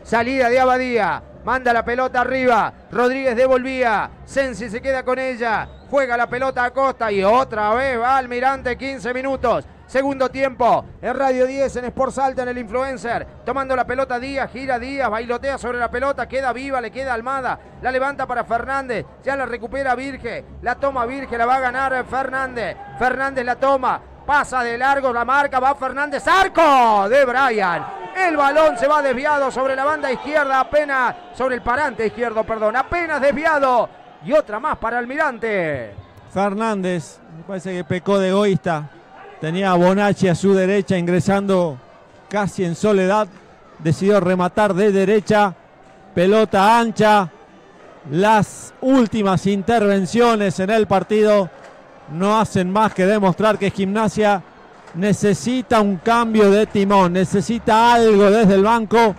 Salida de Abadía. Manda la pelota arriba. Rodríguez devolvía. Sensi se queda con ella. Juega la pelota a Costa y otra vez va Almirante 15 minutos. Segundo tiempo, en Radio 10, en Sport Salta, en el Influencer. Tomando la pelota Díaz, gira Díaz, bailotea sobre la pelota, queda viva, le queda Almada. La levanta para Fernández, ya la recupera Virge. La toma Virge, la va a ganar Fernández. Fernández la toma, pasa de largo, la marca, va Fernández, arco de Brian. El balón se va desviado sobre la banda izquierda, apenas sobre el parante izquierdo, perdón, apenas desviado. Y otra más para Almirante. Fernández, me parece que pecó de egoísta. Tenía a Bonacci a su derecha ingresando casi en soledad. Decidió rematar de derecha. Pelota ancha. Las últimas intervenciones en el partido no hacen más que demostrar que Gimnasia necesita un cambio de timón. Necesita algo desde el banco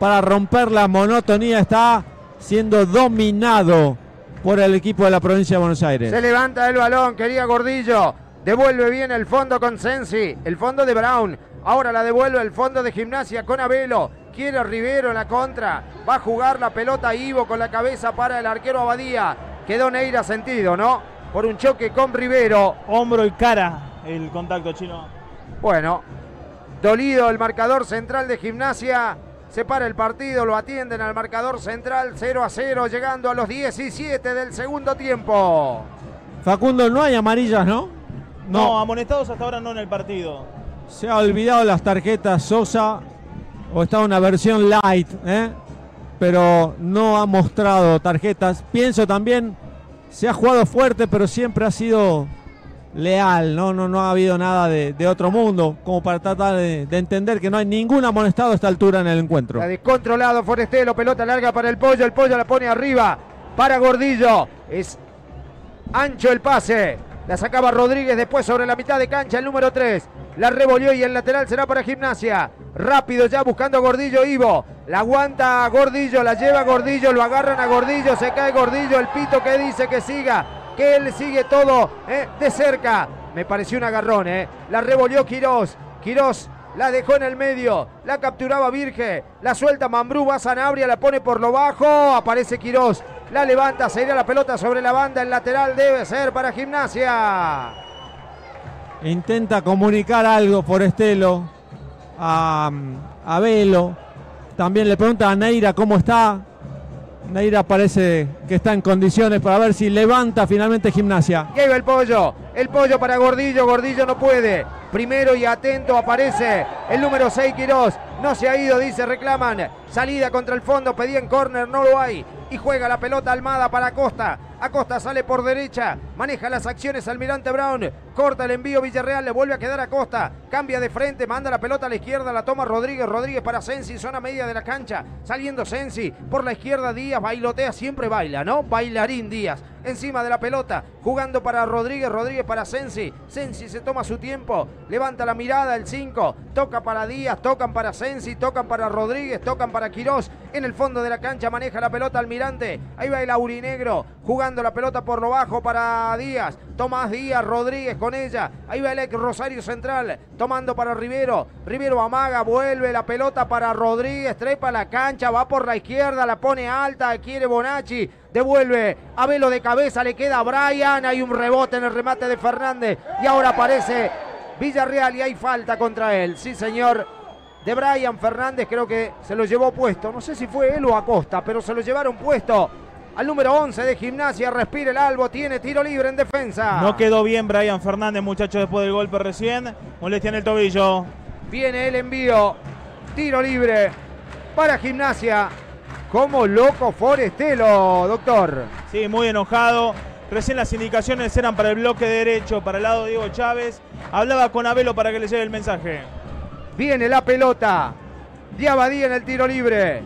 para romper la monotonía. Está siendo dominado por el equipo de la provincia de Buenos Aires. Se levanta el balón, quería Gordillo. Devuelve bien el fondo con Sensi, el fondo de Brown. Ahora la devuelve el fondo de gimnasia con Abelo. Quiere Rivero en la contra. Va a jugar la pelota Ivo con la cabeza para el arquero Abadía. Quedó Neira sentido, ¿no? Por un choque con Rivero. Hombro y cara el contacto chino. Bueno, dolido el marcador central de gimnasia. Se para el partido, lo atienden al marcador central 0 a 0, llegando a los 17 del segundo tiempo. Facundo, no hay amarillas, ¿no? No, amonestados hasta ahora no en el partido. Se ha olvidado las tarjetas Sosa o está una versión light, ¿eh? pero no ha mostrado tarjetas. Pienso también, se ha jugado fuerte, pero siempre ha sido leal, no, no, no ha habido nada de, de otro mundo, como para tratar de, de entender que no hay ningún amonestado a esta altura en el encuentro. La descontrolado Forestelo, pelota larga para el pollo, el pollo la pone arriba para Gordillo. Es ancho el pase. La sacaba Rodríguez después sobre la mitad de cancha, el número 3. La revolvió y el lateral será para gimnasia. Rápido ya buscando a Gordillo Ivo. La aguanta a Gordillo, la lleva a Gordillo, lo agarran a Gordillo, se cae Gordillo. El pito que dice que siga, que él sigue todo eh, de cerca. Me pareció un agarrón, ¿eh? La revolvió Quirós. Quirós la dejó en el medio, la capturaba Virge, la suelta Mambrú, va Sanabria, la pone por lo bajo, aparece Quirós, la levanta, se irá la pelota sobre la banda, el lateral debe ser para gimnasia. Intenta comunicar algo Forestelo a, a Velo. También le pregunta a Neira cómo está. Neira parece que está en condiciones para ver si levanta finalmente gimnasia. Iba el pollo, el pollo para Gordillo, Gordillo no puede. Primero y atento aparece el número 6 Quirós. No se ha ido, dice, reclaman. Salida contra el fondo, pedían córner, no lo hay. Y juega la pelota Almada para Acosta. Acosta sale por derecha, maneja las acciones Almirante Brown, corta el envío Villarreal, le vuelve a quedar Acosta, cambia de frente, manda la pelota a la izquierda, la toma Rodríguez, Rodríguez para Sensi, zona media de la cancha, saliendo Sensi, por la izquierda Díaz, bailotea, siempre baila, ¿no? Bailarín Díaz, encima de la pelota, jugando para Rodríguez, Rodríguez para Sensi, Sensi se toma su tiempo, levanta la mirada el 5, toca para Díaz, tocan para Sensi, tocan para Rodríguez, tocan para Quirós, en el fondo de la cancha maneja la pelota Almirante, ahí va el aurinegro, jugando la pelota por lo bajo para Díaz, Tomás Díaz, Rodríguez con ella, ahí va el ex Rosario Central, tomando para Rivero, Rivero amaga, vuelve la pelota para Rodríguez, trepa la cancha, va por la izquierda, la pone alta, quiere Bonacci, devuelve a Velo de cabeza, le queda Brian, hay un rebote en el remate de Fernández y ahora aparece Villarreal y hay falta contra él, sí señor, de Brian Fernández creo que se lo llevó puesto, no sé si fue él o Acosta, pero se lo llevaron puesto. Al número 11 de gimnasia, respira el albo, tiene tiro libre en defensa. No quedó bien Brian Fernández, muchachos, después del golpe recién. Molestia en el tobillo. Viene el envío. Tiro libre para gimnasia. Como loco Forestelo, doctor. Sí, muy enojado. Recién las indicaciones eran para el bloque derecho, para el lado de Diego Chávez. Hablaba con Abelo para que le lleve el mensaje. Viene la pelota. Diabadí en el tiro libre.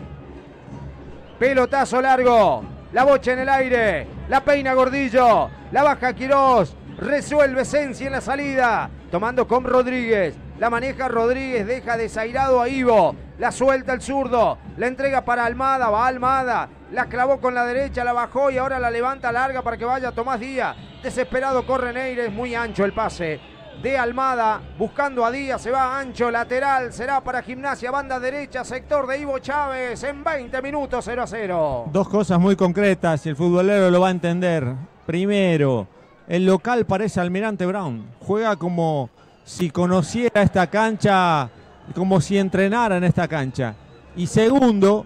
Pelotazo largo. La bocha en el aire. La peina Gordillo. La baja Quirós. Resuelve Sensi en la salida. Tomando con Rodríguez. La maneja Rodríguez. Deja desairado a Ivo. La suelta el zurdo. La entrega para Almada. Va Almada. La clavó con la derecha. La bajó y ahora la levanta larga para que vaya Tomás Díaz. Desesperado corre Neires. Muy ancho el pase de Almada, buscando a Díaz, se va ancho, lateral, será para gimnasia, banda derecha, sector de Ivo Chávez, en 20 minutos 0 a 0. Dos cosas muy concretas el futbolero lo va a entender. Primero, el local parece Almirante Brown, juega como si conociera esta cancha, como si entrenara en esta cancha. Y segundo,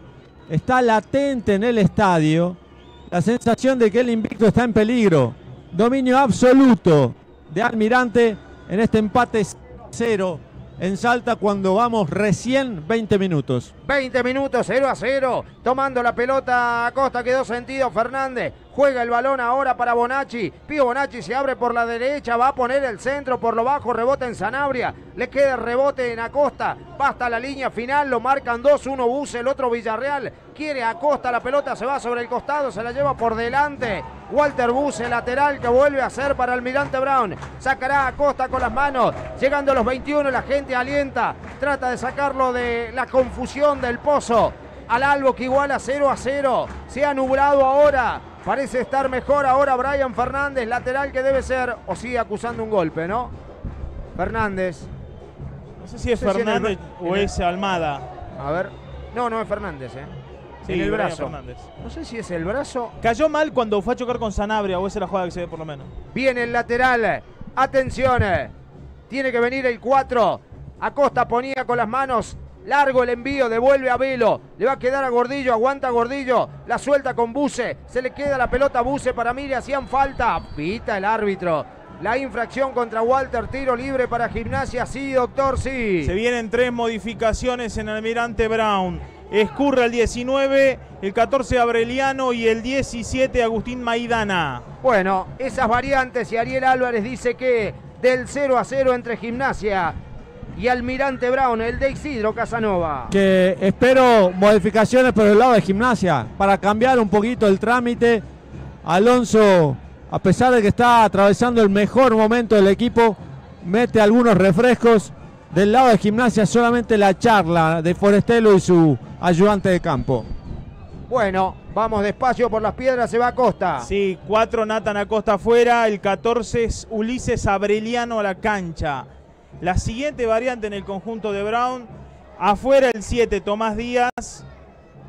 está latente en el estadio la sensación de que el invicto está en peligro. Dominio absoluto de Almirante en este empate cero en Salta cuando vamos recién 20 minutos. 20 minutos, 0 a 0. Tomando la pelota a Costa, quedó sentido Fernández. Juega el balón ahora para Bonacci. Pío Bonacci se abre por la derecha, va a poner el centro por lo bajo, rebota en Sanabria. Le queda rebote en Acosta. Basta la línea final, lo marcan dos, uno Buse, el otro Villarreal. Quiere Acosta, la pelota se va sobre el costado, se la lleva por delante. Walter Buse, lateral que vuelve a ser para Almirante Brown. Sacará Acosta con las manos. Llegando a los 21, la gente alienta. Trata de sacarlo de la confusión del pozo. Al algo que iguala 0 a 0. Se ha nublado ahora. Parece estar mejor ahora Brian Fernández, lateral que debe ser, o sigue acusando un golpe, ¿no? Fernández. No sé si es Fernández o es Almada. A ver. No, no es Fernández, ¿eh? Sí, en el Brian brazo. Fernández. No sé si es el brazo. Cayó mal cuando fue a chocar con Sanabria, o esa es la jugada que se ve por lo menos. Viene el lateral. Atención. Tiene que venir el 4. Acosta ponía con las manos. Largo el envío, devuelve a Velo. Le va a quedar a Gordillo, aguanta Gordillo. La suelta con Buse. Se le queda la pelota a Buse para mí. Le hacían falta. Pita el árbitro. La infracción contra Walter. Tiro libre para gimnasia. Sí, doctor, sí. Se vienen tres modificaciones en Almirante Brown. Escurra el 19, el 14 Abreliano y el 17 Agustín Maidana. Bueno, esas variantes y Ariel Álvarez dice que del 0 a 0 entre gimnasia y Almirante Brown, el de Isidro Casanova. Que espero modificaciones por el lado de gimnasia para cambiar un poquito el trámite. Alonso, a pesar de que está atravesando el mejor momento del equipo, mete algunos refrescos. Del lado de gimnasia solamente la charla de Forestelo y su ayudante de campo. Bueno, vamos despacio por las piedras, se va a Costa. Sí, 4 Nathan Acosta afuera, el 14 es Ulises Abreliano a la cancha. La siguiente variante en el conjunto de Brown, afuera el 7 Tomás Díaz,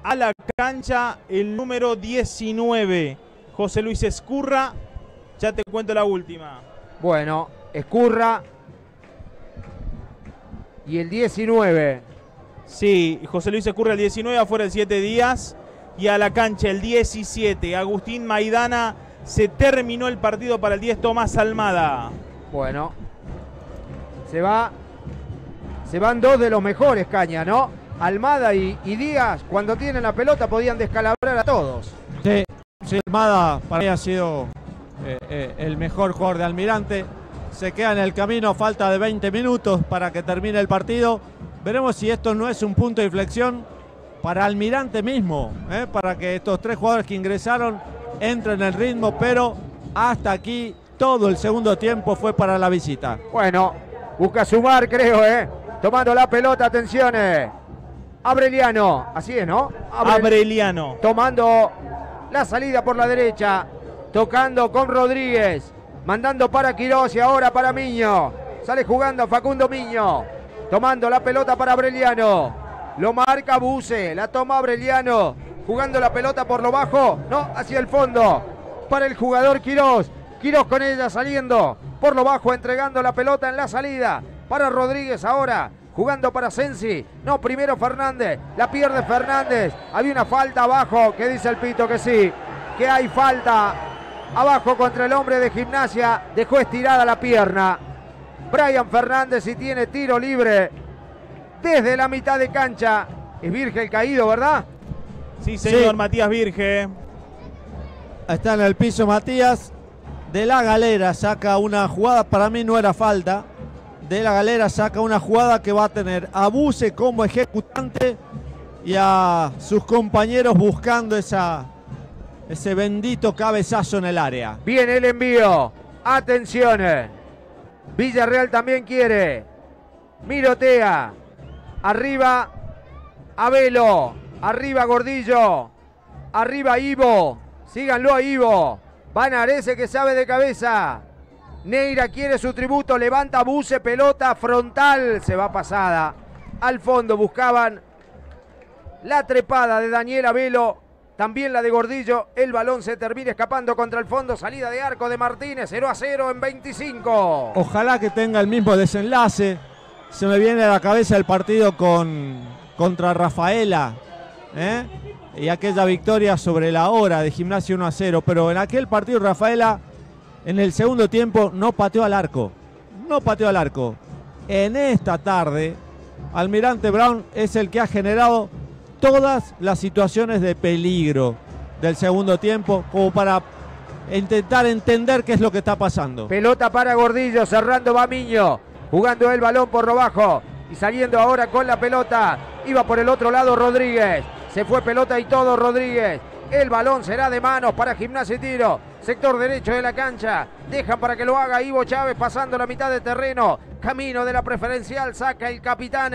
a la cancha el número 19 José Luis Escurra. Ya te cuento la última. Bueno, Escurra y el 19. Sí, José Luis Escurra el 19, afuera el 7 Díaz y a la cancha el 17 Agustín Maidana. Se terminó el partido para el 10 Tomás Almada. Bueno, se va. Se van dos de los mejores, Caña, ¿no? Almada y, y Díaz, cuando tienen la pelota, podían descalabrar a todos. Sí, sí, Almada para mí ha sido eh, eh, el mejor jugador de Almirante. Se queda en el camino, falta de 20 minutos para que termine el partido. Veremos si esto no es un punto de inflexión para Almirante mismo, eh, para que estos tres jugadores que ingresaron entra en el ritmo, pero hasta aquí todo el segundo tiempo fue para la visita. Bueno, busca sumar, creo, ¿eh? Tomando la pelota, atenciones. Abreliano, así es, ¿no? Abre- Abreliano. tomando la salida por la derecha, tocando con Rodríguez, mandando para Quirós y ahora para Miño. Sale jugando Facundo Miño, tomando la pelota para Abreliano. Lo marca Buse, la toma Abreliano, jugando la pelota por lo bajo, no, hacia el fondo, para el jugador Quirós. Quirós con ella saliendo por lo bajo, entregando la pelota en la salida para Rodríguez ahora. Jugando para Sensi. No, primero Fernández. La pierde Fernández. Había una falta abajo que dice el Pito que sí. Que hay falta abajo contra el hombre de gimnasia. Dejó estirada la pierna. Brian Fernández y tiene tiro libre desde la mitad de cancha. Es Virgil caído, ¿verdad? Sí, señor Sí. Matías Virge. Está en el piso Matías. De la galera saca una jugada, para mí no era falta. De la galera saca una jugada que va a tener a Buse como ejecutante y a sus compañeros buscando esa, ese bendito cabezazo en el área. Viene el envío. Atención. Villarreal también quiere. Mirotea. Arriba. Abelo. Arriba Gordillo. Arriba Ivo. Síganlo a Ivo. Van Arese que sabe de cabeza. Neira quiere su tributo. Levanta buce, pelota frontal. Se va pasada. Al fondo buscaban la trepada de Daniel Abelo. También la de Gordillo. El balón se termina escapando contra el fondo. Salida de arco de Martínez. 0 a 0 en 25. Ojalá que tenga el mismo desenlace. Se me viene a la cabeza el partido con, contra Rafaela. ¿eh? Y aquella victoria sobre la hora de gimnasia 1 a 0. Pero en aquel partido Rafaela en el segundo tiempo no pateó al arco. No pateó al arco. En esta tarde, Almirante Brown es el que ha generado todas las situaciones de peligro del segundo tiempo como para intentar entender qué es lo que está pasando. Pelota para Gordillo, cerrando Bamiño, jugando el balón por lo bajo y saliendo ahora con la pelota. Iba por el otro lado Rodríguez, se fue pelota y todo Rodríguez. El balón será de manos para Gimnasia y Tiro. Sector derecho de la cancha. Dejan para que lo haga Ivo Chávez pasando la mitad de terreno. Camino de la preferencial. Saca el capitán.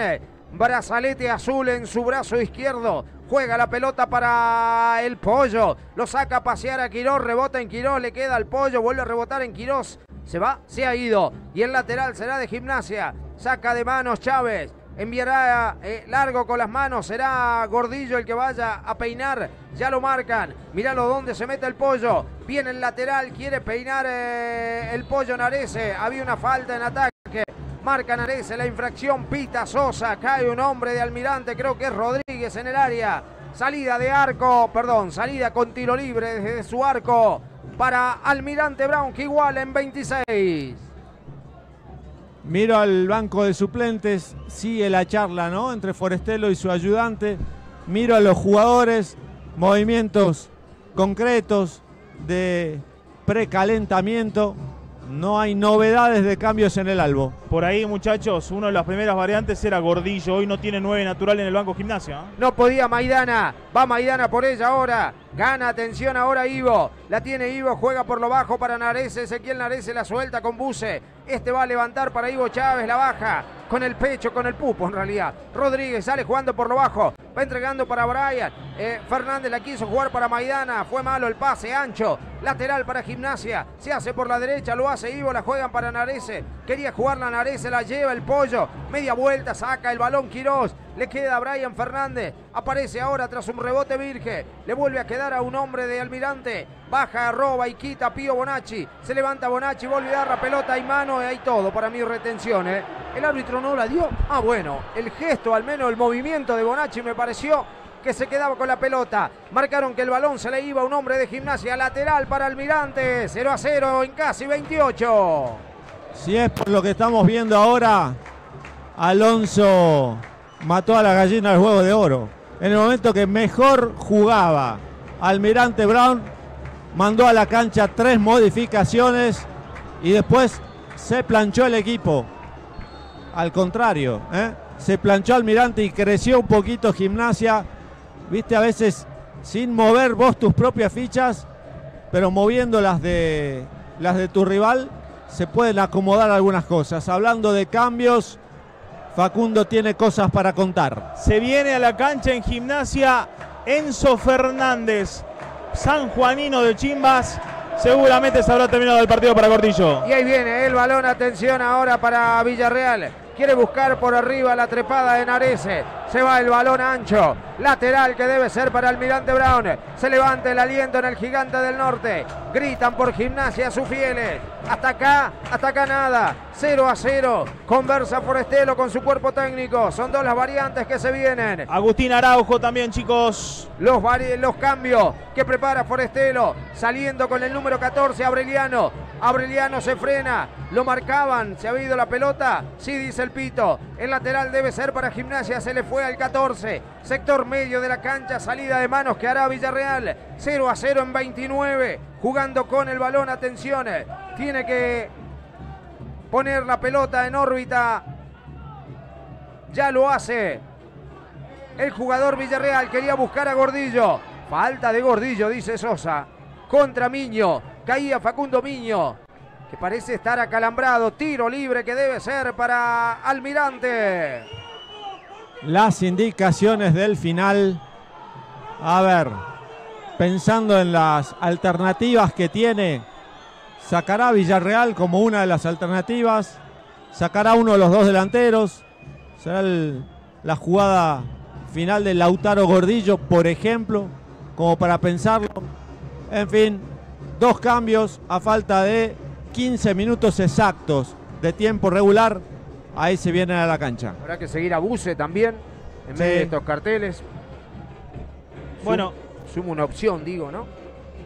Brazalete azul en su brazo izquierdo. Juega la pelota para el pollo. Lo saca a pasear a Quirós. Rebota en Quirós. Le queda al pollo. Vuelve a rebotar en Quirós. Se va, se ha ido. Y el lateral será de gimnasia. Saca de manos Chávez. Enviará eh, largo con las manos. Será Gordillo el que vaya a peinar. Ya lo marcan. Míralo dónde se mete el pollo. Viene el lateral. Quiere peinar eh, el pollo Narese. Había una falta en ataque. Marca Narese la infracción. Pita Sosa. Cae un hombre de Almirante. Creo que es Rodríguez en el área. Salida de arco. Perdón. Salida con tiro libre desde su arco. Para Almirante Brown que iguala en 26. Miro al banco de suplentes, sigue la charla, ¿no? Entre Forestelo y su ayudante. Miro a los jugadores, movimientos concretos de precalentamiento. No hay novedades de cambios en el albo. Por ahí, muchachos, una de las primeras variantes era Gordillo. Hoy no tiene nueve natural en el banco gimnasia. ¿eh? No podía Maidana. Va Maidana por ella ahora. Gana atención ahora Ivo. La tiene Ivo. Juega por lo bajo para Narese. Ezequiel Narese la suelta con Buse. Este va a levantar para Ivo Chávez. La baja con el pecho, con el pupo en realidad. Rodríguez sale jugando por lo bajo. Va entregando para Brian. Eh, Fernández la quiso jugar para Maidana. Fue malo el pase ancho. Lateral para Gimnasia. Se hace por la derecha. Lo hace Ivo. La juegan para Narese. Quería jugarla Narese. La lleva el pollo. Media vuelta. Saca el balón Quirós. Le queda a Brian Fernández. Aparece ahora tras un rebote virgen. Le vuelve a quedar a un hombre de Almirante. Baja, roba y quita Pío Bonacci. Se levanta Bonacci, vuelve a dar la pelota. Hay mano y hay todo. Para mí retención. ¿eh? El árbitro no la dio. Ah, bueno. El gesto, al menos el movimiento de Bonacci me pareció que se quedaba con la pelota. Marcaron que el balón se le iba a un hombre de gimnasia lateral para Almirante. 0 a 0 en casi 28. Si es por lo que estamos viendo ahora, Alonso mató a la gallina del huevo de oro. En el momento que mejor jugaba Almirante Brown, mandó a la cancha tres modificaciones y después se planchó el equipo. Al contrario, ¿eh? se planchó Almirante y creció un poquito gimnasia. Viste, a veces sin mover vos tus propias fichas, pero moviendo de, las de tu rival se pueden acomodar algunas cosas. Hablando de cambios, Facundo tiene cosas para contar. Se viene a la cancha en gimnasia Enzo Fernández, San Juanino de Chimbas. Seguramente se habrá terminado el partido para Gordillo. Y ahí viene el balón, atención ahora para Villarreal. Quiere buscar por arriba la trepada de Narese. Se va el balón ancho. Lateral que debe ser para Almirante Brown. Se levanta el aliento en el gigante del norte. Gritan por gimnasia sus fieles. Hasta acá, hasta acá nada. 0 a 0. Conversa Forestelo con su cuerpo técnico. Son dos las variantes que se vienen. Agustín Araujo también, chicos. Los, los cambios que prepara Forestelo. Saliendo con el número 14, Aureliano. Aureliano se frena. Lo marcaban. ¿Se ha ido la pelota? Sí, dice el Pito. El lateral debe ser para gimnasia. Se le fue al 14. Sector medio de la cancha. Salida de manos que hará Villarreal. 0 a 0 en 29. Jugando con el balón. Atención. Tiene que poner la pelota en órbita. Ya lo hace. El jugador Villarreal quería buscar a Gordillo. Falta de Gordillo, dice Sosa. Contra Miño. Caía Facundo Miño. Que parece estar acalambrado. Tiro libre que debe ser para Almirante. Las indicaciones del final. A ver. Pensando en las alternativas que tiene Sacará Villarreal como una de las alternativas. Sacará uno de los dos delanteros. Será la jugada final de Lautaro Gordillo, por ejemplo, como para pensarlo. En fin, dos cambios a falta de 15 minutos exactos de tiempo regular. Ahí se vienen a la cancha. Habrá que seguir a Buse también en vez de estos carteles. Bueno, sumo una opción, digo, ¿no?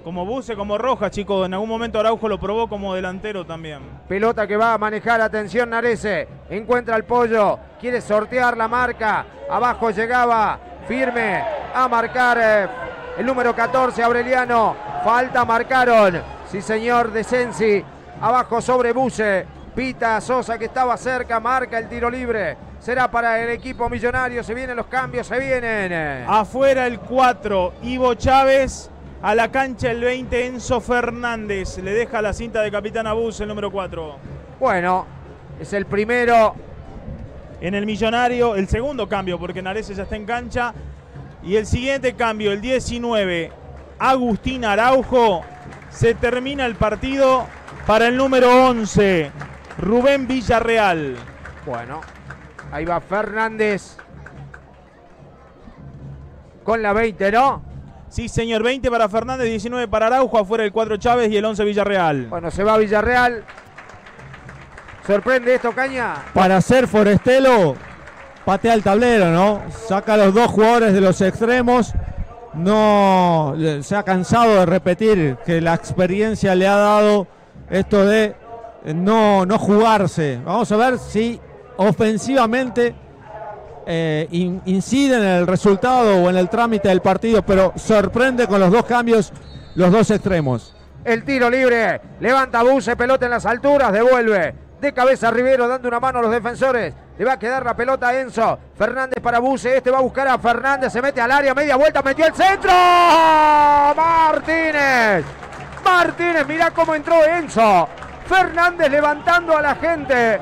Como Buse, como Roja, chicos. En algún momento Araujo lo probó como delantero también. Pelota que va a manejar, atención Narese. Encuentra el pollo, quiere sortear la marca. Abajo llegaba, firme a marcar eh, el número 14, Aureliano. Falta, marcaron. Sí, señor, de Sensi. Abajo sobre Buse. Pita Sosa que estaba cerca, marca el tiro libre. Será para el equipo millonario. Se vienen los cambios, se vienen. Afuera el 4, Ivo Chávez a la cancha el 20 Enzo Fernández. Le deja la cinta de capitán Abus el número 4. Bueno, es el primero. En el millonario, el segundo cambio, porque Nares ya está en cancha. Y el siguiente cambio, el 19, Agustín Araujo. Se termina el partido para el número 11, Rubén Villarreal. Bueno, ahí va Fernández con la 20, ¿no? Sí, señor. 20 para Fernández, 19 para Araujo, afuera el 4 Chávez y el 11 Villarreal. Bueno, se va Villarreal. ¿Sorprende esto, Caña? Para ser Forestelo, patea el tablero, ¿no? Saca a los dos jugadores de los extremos. No se ha cansado de repetir que la experiencia le ha dado esto de no, no jugarse. Vamos a ver si ofensivamente eh, inciden en el resultado o en el trámite del partido, pero sorprende con los dos cambios, los dos extremos. El tiro libre, levanta Buse, pelota en las alturas, devuelve. De cabeza Rivero dando una mano a los defensores. Le va a quedar la pelota a Enzo. Fernández para Buse. Este va a buscar a Fernández. Se mete al área. Media vuelta. Metió el centro. Martínez. Martínez. Mirá cómo entró Enzo. Fernández levantando a la gente.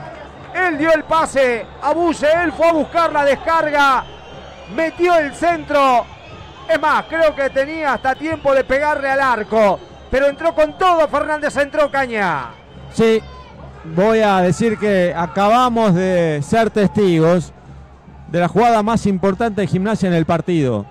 Él dio el pase a Buse, él fue a buscar la descarga, metió el centro. Es más, creo que tenía hasta tiempo de pegarle al arco, pero entró con todo Fernández, entró Caña. Sí, voy a decir que acabamos de ser testigos de la jugada más importante de gimnasia en el partido,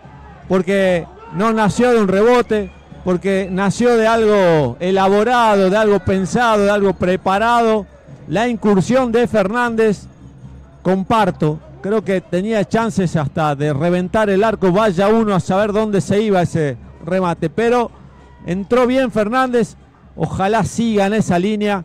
porque no nació de un rebote, porque nació de algo elaborado, de algo pensado, de algo preparado. La incursión de Fernández, comparto, creo que tenía chances hasta de reventar el arco, vaya uno a saber dónde se iba ese remate, pero entró bien Fernández, ojalá siga en esa línea,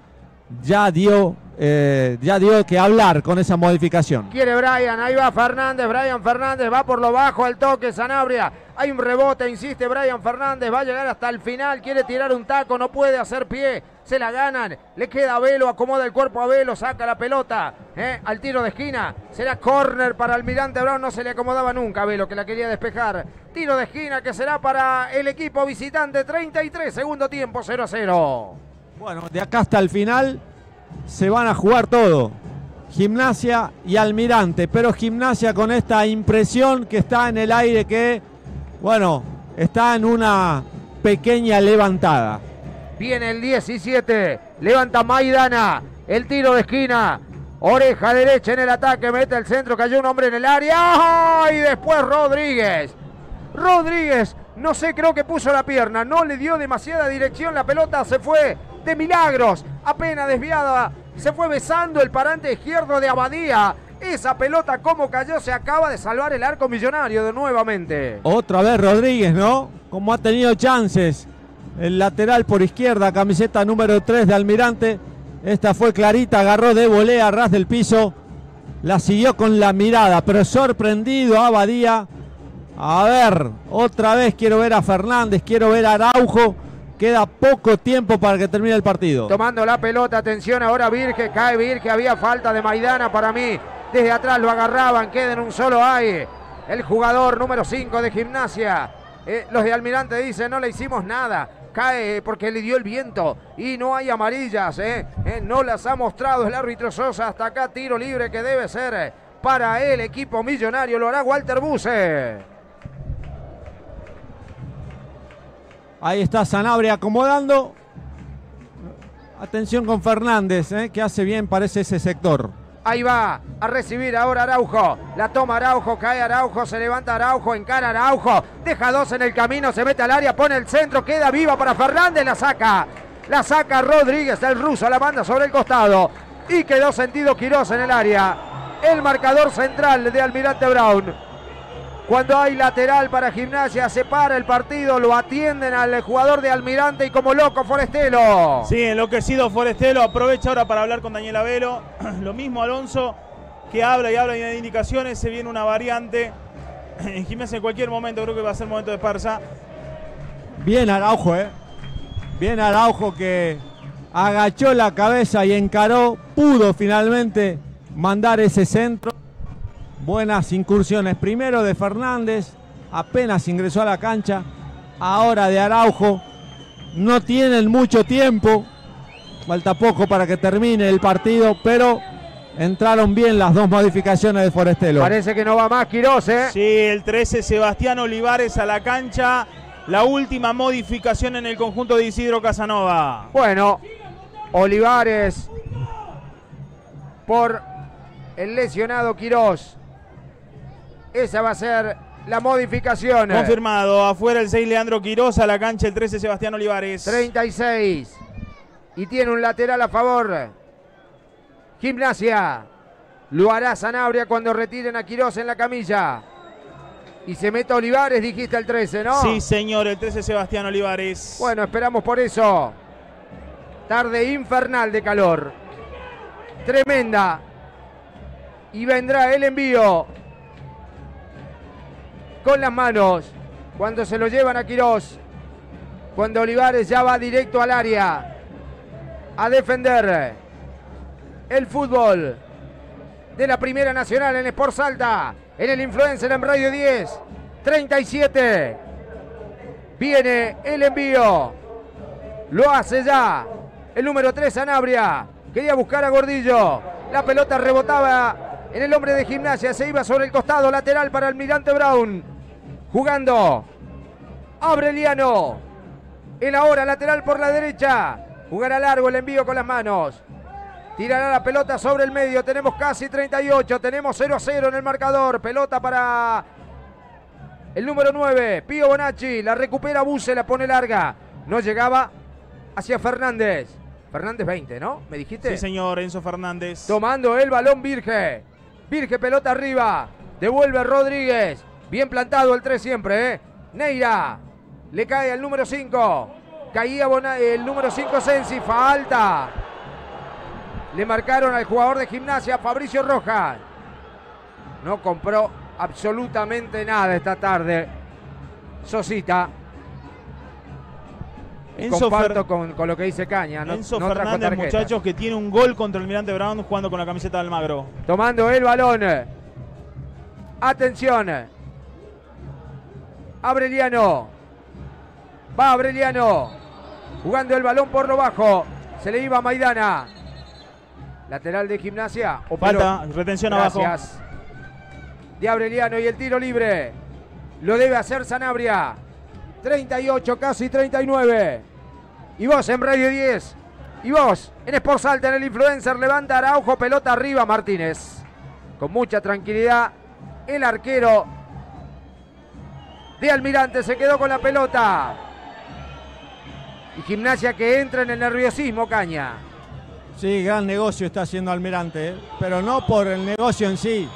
ya dio eh, ya dio que hablar con esa modificación. Quiere Brian, ahí va Fernández, Brian Fernández va por lo bajo al toque, Sanabria. Hay un rebote, insiste Brian Fernández, va a llegar hasta el final, quiere tirar un taco, no puede hacer pie, se la ganan, le queda a Velo, acomoda el cuerpo a Velo, saca la pelota ¿eh? al tiro de esquina, será corner para Almirante Brown, no se le acomodaba nunca a Velo que la quería despejar. Tiro de esquina que será para el equipo visitante, 33, segundo tiempo, 0 a 0. Bueno, de acá hasta el final se van a jugar todo. Gimnasia y Almirante, pero Gimnasia con esta impresión que está en el aire que, bueno, está en una pequeña levantada. Viene el 17, levanta Maidana, el tiro de esquina, oreja derecha en el ataque, mete el centro, cayó un hombre en el área y después Rodríguez. Rodríguez, no sé, creo que puso la pierna, no le dio demasiada dirección, la pelota se fue de milagros, apenas desviada, se fue besando el parante izquierdo de Abadía. Esa pelota como cayó se acaba de salvar el arco millonario de nuevamente. Otra vez Rodríguez, ¿no? Como ha tenido chances. El lateral por izquierda, camiseta número 3 de Almirante. Esta fue clarita, agarró de volea a ras del piso. La siguió con la mirada, pero sorprendido Abadía. A ver, otra vez quiero ver a Fernández, quiero ver a Araujo. Queda poco tiempo para que termine el partido. Tomando la pelota, atención ahora Virge, cae Virge, había falta de Maidana para mí. Desde atrás lo agarraban, queda en un solo ahí. El jugador número 5 de gimnasia. Eh, los de Almirante dicen, no le hicimos nada. Cae porque le dio el viento y no hay amarillas. Eh. Eh, no las ha mostrado el árbitro Sosa. Hasta acá tiro libre que debe ser para el equipo millonario. Lo hará Walter Buse. Ahí está Sanabria acomodando. Atención con Fernández, ¿eh? que hace bien, parece ese sector. Ahí va a recibir ahora Araujo. La toma Araujo, cae Araujo, se levanta Araujo, encara Araujo. Deja dos en el camino, se mete al área, pone el centro, queda viva para Fernández, la saca. La saca Rodríguez, el ruso, la manda sobre el costado. Y quedó sentido Quirós en el área. El marcador central de Almirante Brown. Cuando hay lateral para gimnasia, se para el partido, lo atienden al jugador de Almirante y como loco Forestelo. Sí, enloquecido Forestelo. Aprovecha ahora para hablar con Daniel Avelo. Lo mismo Alonso, que habla y habla y da indicaciones. Se viene una variante. En gimnasia en cualquier momento creo que va a ser momento de Esparza. Bien Araujo, ¿eh? Bien Araujo que agachó la cabeza y encaró. Pudo finalmente mandar ese centro. Buenas incursiones. Primero de Fernández, apenas ingresó a la cancha. Ahora de Araujo. No tienen mucho tiempo. Falta poco para que termine el partido, pero entraron bien las dos modificaciones de Forestelo. Parece que no va más Quirós, ¿eh? Sí, el 13 Sebastián Olivares a la cancha. La última modificación en el conjunto de Isidro Casanova. Bueno, Olivares por el lesionado Quirós. Esa va a ser la modificación. Confirmado. Afuera el 6 Leandro Quiroz, a la cancha el 13 Sebastián Olivares. 36. Y tiene un lateral a favor. Gimnasia. Lo hará Sanabria cuando retiren a Quiroz en la camilla. Y se mete Olivares, dijiste el 13, ¿no? Sí, señor, el 13 Sebastián Olivares. Bueno, esperamos por eso. Tarde infernal de calor. Tremenda. Y vendrá el envío con las manos. Cuando se lo llevan a Quirós. Cuando Olivares ya va directo al área. A defender el fútbol de la Primera Nacional en Sport Salta. En el Influencer en Radio 10. 37. Viene el envío. Lo hace ya. El número 3, Anabria. Quería buscar a Gordillo. La pelota rebotaba en el hombre de gimnasia. Se iba sobre el costado lateral para Almirante Brown. Jugando. Abreliano. El ahora lateral por la derecha. Jugará largo el envío con las manos. Tirará la pelota sobre el medio. Tenemos casi 38. Tenemos 0 a 0 en el marcador. Pelota para el número 9. Pío Bonacci. La recupera Buse. La pone larga. No llegaba hacia Fernández. Fernández 20, ¿no? ¿Me dijiste? Sí, señor. Enzo Fernández. Tomando el balón Virge. Virge pelota arriba. Devuelve Rodríguez. Bien plantado el 3 siempre, ¿eh? Neira. Le cae al número 5. Caía el número 5 Sensi. Falta. Le marcaron al jugador de gimnasia, Fabricio Rojas. No compró absolutamente nada esta tarde. Sosita. Enzo Comparto con, con lo que dice Caña. No, Enzo no Fernández, muchachos, que tiene un gol contra el Almirante Brown jugando con la camiseta de Almagro. Tomando el balón. Atención. Abreliano. Va Abreliano. Jugando el balón por lo bajo. Se le iba a Maidana. Lateral de gimnasia. O Falta, retención Gracias. De Abreliano y el tiro libre. Lo debe hacer Sanabria. 38, casi 39. Y vos en Radio 10. Y vos en Sport Salta en el influencer. Levanta Araujo, pelota arriba Martínez. Con mucha tranquilidad. El arquero de Almirante se quedó con la pelota. Y gimnasia que entra en el nerviosismo, Caña. Sí, gran negocio está haciendo Almirante, ¿eh? pero no por el negocio en sí,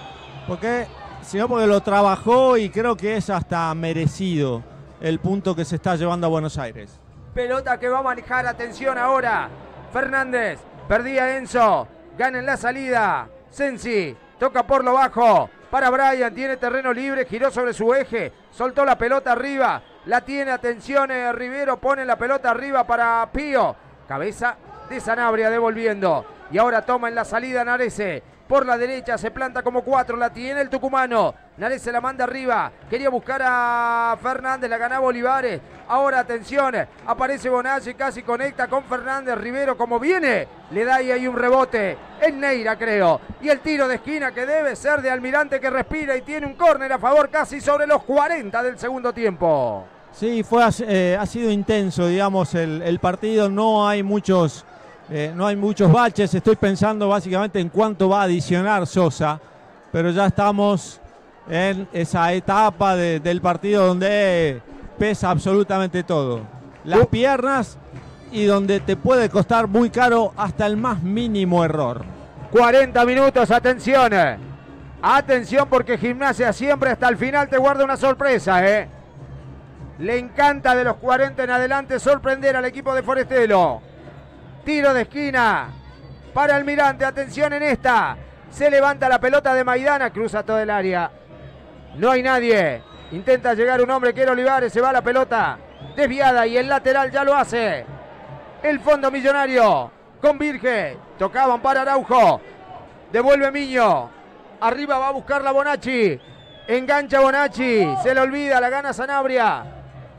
porque, sino porque lo trabajó y creo que es hasta merecido el punto que se está llevando a Buenos Aires. Pelota que va a manejar, atención ahora. Fernández, perdía Enzo, gana en la salida. Sensi, toca por lo bajo. Para Brian, tiene terreno libre, giró sobre su eje, soltó la pelota arriba. La tiene, atención, eh, Rivero pone la pelota arriba para Pío. Cabeza de Sanabria devolviendo. Y ahora toma en la salida Narese. Por la derecha se planta como cuatro, la tiene el tucumano. Narese la manda arriba. Quería buscar a Fernández, la ganaba Olivares. Ahora atención, aparece Bonazzi, casi conecta con Fernández. Rivero como viene, le da ahí, ahí un rebote. Es Neira creo. Y el tiro de esquina que debe ser de Almirante que respira y tiene un córner a favor casi sobre los 40 del segundo tiempo. Sí, fue, as- eh, ha sido intenso, digamos, el, el partido. No hay muchos, eh, no hay muchos baches. Estoy pensando básicamente en cuánto va a adicionar Sosa, pero ya estamos en esa etapa de- del partido donde pesa absolutamente todo. Las piernas y donde te puede costar muy caro hasta el más mínimo error. 40 minutos, atención. Atención porque Gimnasia siempre hasta el final te guarda una sorpresa, ¿eh? Le encanta de los 40 en adelante sorprender al equipo de Forestelo. Tiro de esquina para Almirante, atención en esta. Se levanta la pelota de Maidana, cruza todo el área. No hay nadie. Intenta llegar un hombre que era Olivares, se va la pelota. Desviada y el lateral ya lo hace. El fondo millonario con Virge. Tocaban para Araujo. Devuelve Miño. Arriba va a buscar la Bonacci. Engancha Bonacci. Se le olvida, la gana Sanabria.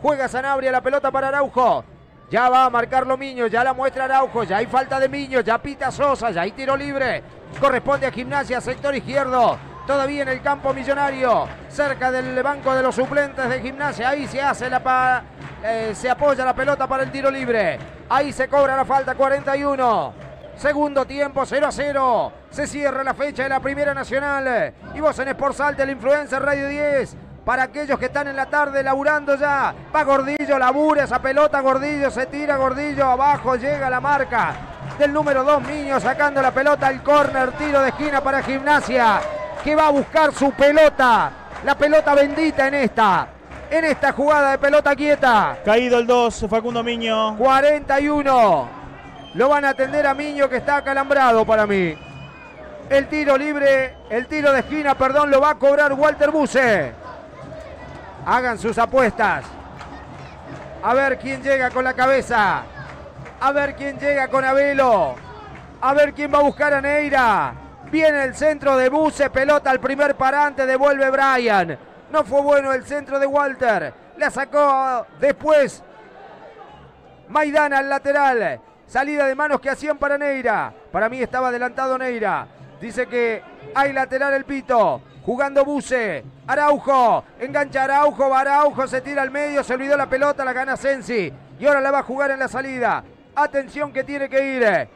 Juega Sanabria la pelota para Araujo. Ya va a marcarlo Miño, ya la muestra Araujo, ya hay falta de Miño, ya pita Sosa, ya hay tiro libre. Corresponde a Gimnasia, sector izquierdo. Todavía en el campo millonario, cerca del banco de los suplentes de Gimnasia. Ahí se hace la pa- eh, se apoya la pelota para el tiro libre. Ahí se cobra la falta 41. Segundo tiempo, 0 a 0. Se cierra la fecha de la Primera Nacional. Y vos en Sport Salta, el influencer Radio 10. Para aquellos que están en la tarde laburando ya. Va Gordillo, labura esa pelota. Gordillo se tira, Gordillo abajo. Llega la marca del número 2, Miño sacando la pelota al córner. Tiro de esquina para Gimnasia. Que va a buscar su pelota. La pelota bendita en esta. En esta jugada de pelota quieta. Caído el 2, Facundo Miño. 41. Lo van a atender a Miño que está acalambrado para mí. El tiro libre, el tiro de esquina, perdón, lo va a cobrar Walter Buse. Hagan sus apuestas. A ver quién llega con la cabeza. A ver quién llega con Abelo. A ver quién va a buscar a Neira. Viene el centro de Buse, pelota al primer parante, devuelve Brian. No fue bueno el centro de Walter. La sacó después Maidana al lateral. Salida de manos que hacían para Neira. Para mí estaba adelantado Neira. Dice que hay lateral el pito. Jugando Buse. Araujo. Engancha Araujo. Araujo. Se tira al medio. Se olvidó la pelota. La gana Sensi. Y ahora la va a jugar en la salida. Atención que tiene que ir.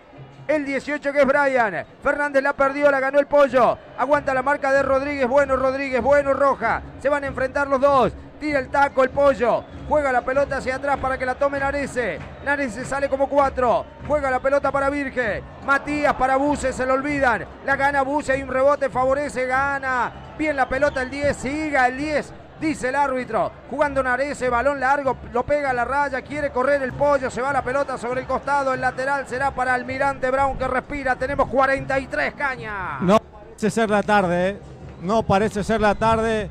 El 18 que es Brian. Fernández la perdió, la ganó el pollo. Aguanta la marca de Rodríguez. Bueno, Rodríguez. Bueno, Roja. Se van a enfrentar los dos. Tira el taco el pollo. Juega la pelota hacia atrás para que la tome Narese. Narese sale como cuatro. Juega la pelota para Virge. Matías para Buse. Se lo olvidan. La gana Buse. Hay un rebote. Favorece. Gana. Bien la pelota el 10. Siga el 10. Dice el árbitro. Jugando Narese, balón largo, lo pega a la raya, quiere correr el pollo, se va la pelota sobre el costado, el lateral será para Almirante Brown que respira. Tenemos 43 cañas. No parece ser la tarde, ¿eh? no parece ser la tarde.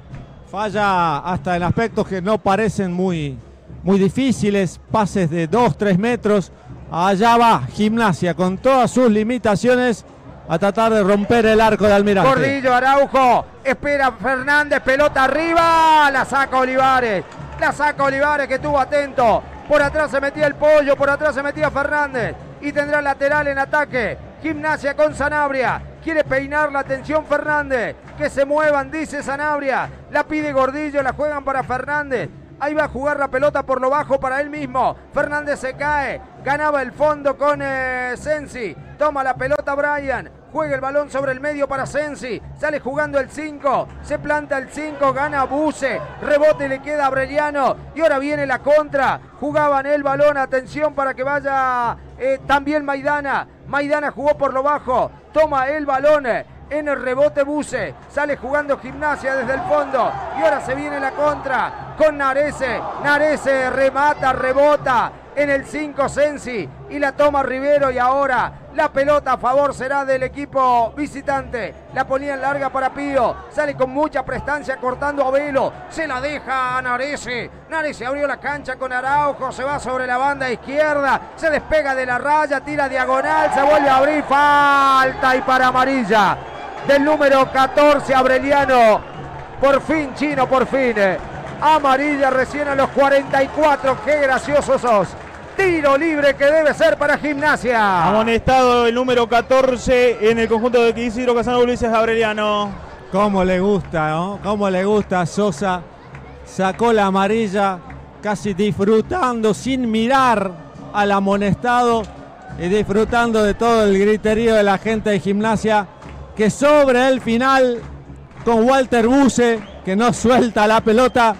Falla hasta en aspectos que no parecen muy, muy difíciles, pases de 2, 3 metros. Allá va Gimnasia con todas sus limitaciones a tratar de romper el arco de Almirante. Gordillo, Araujo, espera Fernández, pelota arriba, la saca Olivares, la saca Olivares que estuvo atento. Por atrás se metía el pollo, por atrás se metía Fernández y tendrá lateral en ataque. Gimnasia con Sanabria. Quiere peinar la atención Fernández. Que se muevan, dice Sanabria. La pide Gordillo, la juegan para Fernández. Ahí va a jugar la pelota por lo bajo para él mismo. Fernández se cae. Ganaba el fondo con eh, Sensi. Toma la pelota Brian. Juega el balón sobre el medio para Sensi. Sale jugando el 5. Se planta el 5. Gana Buse. Rebote le queda a Aureliano. Y ahora viene la contra. Jugaban el balón. Atención para que vaya eh, también Maidana. Maidana jugó por lo bajo. Toma el balón en el rebote Buse. Sale jugando gimnasia desde el fondo. Y ahora se viene la contra con Narese. Narese remata, rebota en el 5 Sensi. Y la toma Rivero. Y ahora la pelota a favor será del equipo visitante. La ponía en larga para Pío. Sale con mucha prestancia cortando a Velo. Se la deja a Narese. Narese abrió la cancha con Araujo. Se va sobre la banda izquierda. Se despega de la raya. Tira diagonal. Se vuelve a abrir. Falta y para amarilla. Del número 14 Aureliano. Por fin, Chino, por fin. Amarilla recién a los 44. Qué gracioso sos. Tiro libre que debe ser para gimnasia. Amonestado el número 14 en el conjunto de Isidro Casano Ulises Aureliano. Cómo le gusta, ¿no? Cómo le gusta a Sosa. Sacó la amarilla, casi disfrutando, sin mirar al amonestado y disfrutando de todo el griterío de la gente de gimnasia. Que sobre el final, con Walter Buse, que no suelta la pelota,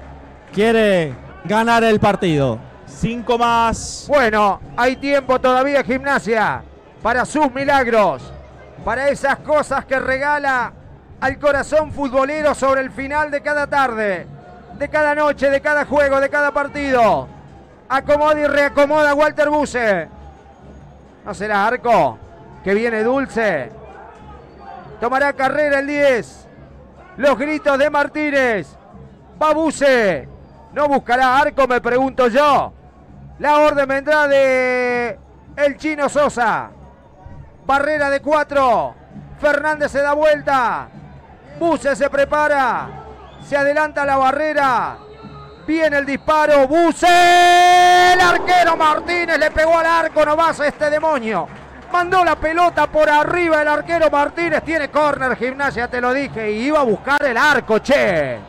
quiere ganar el partido. Cinco más. Bueno, hay tiempo todavía gimnasia para sus milagros, para esas cosas que regala al corazón futbolero sobre el final de cada tarde, de cada noche, de cada juego, de cada partido. Acomoda y reacomoda Walter Buse. ¿No será Arco? Que viene dulce. Tomará carrera el 10. Los gritos de Martínez. Va Buse. ¿No buscará Arco? Me pregunto yo. La orden vendrá de el chino Sosa. Barrera de cuatro. Fernández se da vuelta. Buse se prepara. Se adelanta la barrera. Viene el disparo. Buse. El arquero Martínez le pegó al arco nomás a este demonio. Mandó la pelota por arriba el arquero Martínez. Tiene córner gimnasia, te lo dije. Y iba a buscar el arco, che.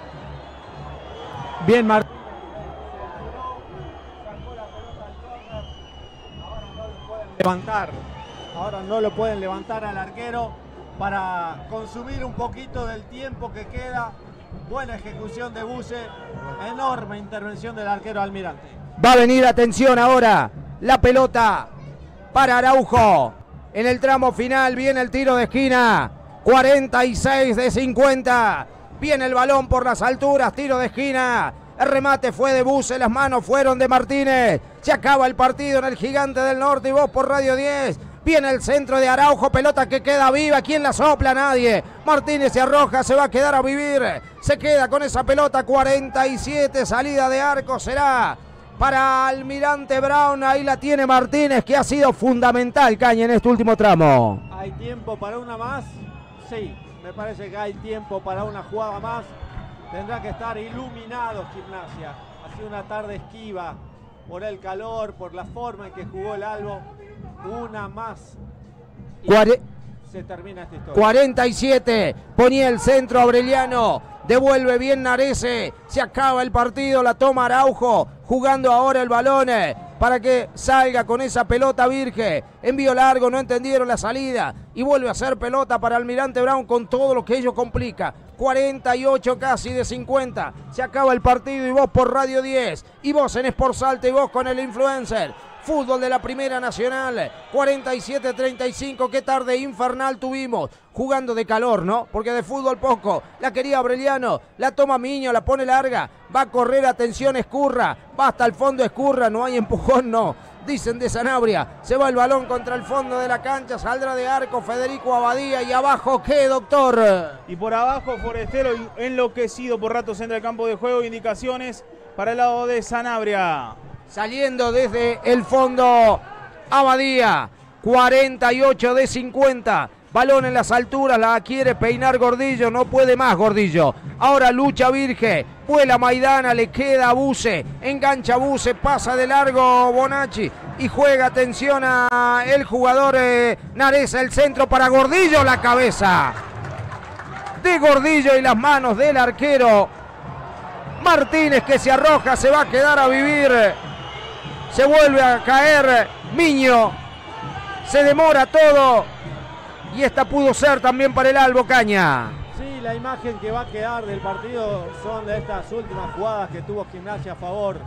Bien Martínez. Levantar. Ahora no lo pueden levantar al arquero para consumir un poquito del tiempo que queda. Buena ejecución de Buse, enorme intervención del arquero Almirante. Va a venir, atención ahora, la pelota para Araujo. En el tramo final viene el tiro de esquina. 46 de 50. Viene el balón por las alturas, tiro de esquina. El remate fue de Buse, las manos fueron de Martínez. Se acaba el partido en el Gigante del Norte y vos por Radio 10. Viene el centro de Araujo, pelota que queda viva. ¿Quién la sopla? Nadie. Martínez se arroja, se va a quedar a vivir. Se queda con esa pelota 47. Salida de arco será para Almirante Brown. Ahí la tiene Martínez, que ha sido fundamental, Caña, en este último tramo. ¿Hay tiempo para una más? Sí, me parece que hay tiempo para una jugada más. Tendrá que estar iluminado gimnasia. Ha sido una tarde esquiva por el calor, por la forma en que jugó el Albo. Una más. Y Cuare- se termina esta historia. 47. Ponía el centro Aureliano. Devuelve bien Narese. Se acaba el partido. La toma Araujo. Jugando ahora el balón. eh, Para que salga con esa pelota virgen. Envío largo. No entendieron la salida. Y vuelve a hacer pelota para Almirante Brown con todo lo que ello complica. 48 casi de 50. Se acaba el partido y vos por Radio 10. Y vos en Sport Salta y vos con el influencer. Fútbol de la Primera Nacional, 47-35, qué tarde infernal tuvimos, jugando de calor, ¿no? Porque de fútbol poco, la quería Aureliano, la toma Miño, la pone larga, va a correr, atención, Escurra, va hasta el fondo Escurra, no hay empujón, no. Dicen de Sanabria, se va el balón contra el fondo de la cancha, saldrá de arco Federico Abadía y abajo, ¿qué, doctor? Y por abajo, Forestero enloquecido por ratos entre el campo de juego, indicaciones para el lado de Sanabria. Saliendo desde el fondo, Abadía, 48 de 50. Balón en las alturas, la quiere peinar Gordillo, no puede más Gordillo. Ahora lucha Virge, vuela Maidana, le queda Buse, engancha Buse, pasa de largo Bonacci y juega atención a el jugador eh, Nareza, el centro para Gordillo, la cabeza de Gordillo y las manos del arquero. Martínez que se arroja, se va a quedar a vivir. Se vuelve a caer Miño. Se demora todo. Y esta pudo ser también para el Albo Caña. Sí, la imagen que va a quedar del partido son de estas últimas jugadas que tuvo Gimnasia a favor,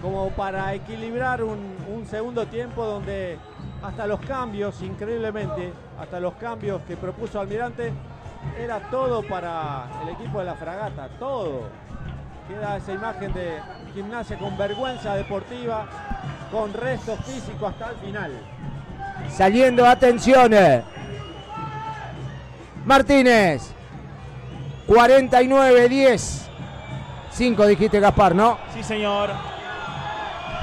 como para equilibrar un, un segundo tiempo donde hasta los cambios, increíblemente, hasta los cambios que propuso Almirante, era todo para el equipo de la fragata, todo. Queda esa imagen de gimnasia con vergüenza deportiva, con restos físicos hasta el final. Saliendo, atención. Martínez. 49-10. 5 dijiste Gaspar, ¿no? Sí, señor.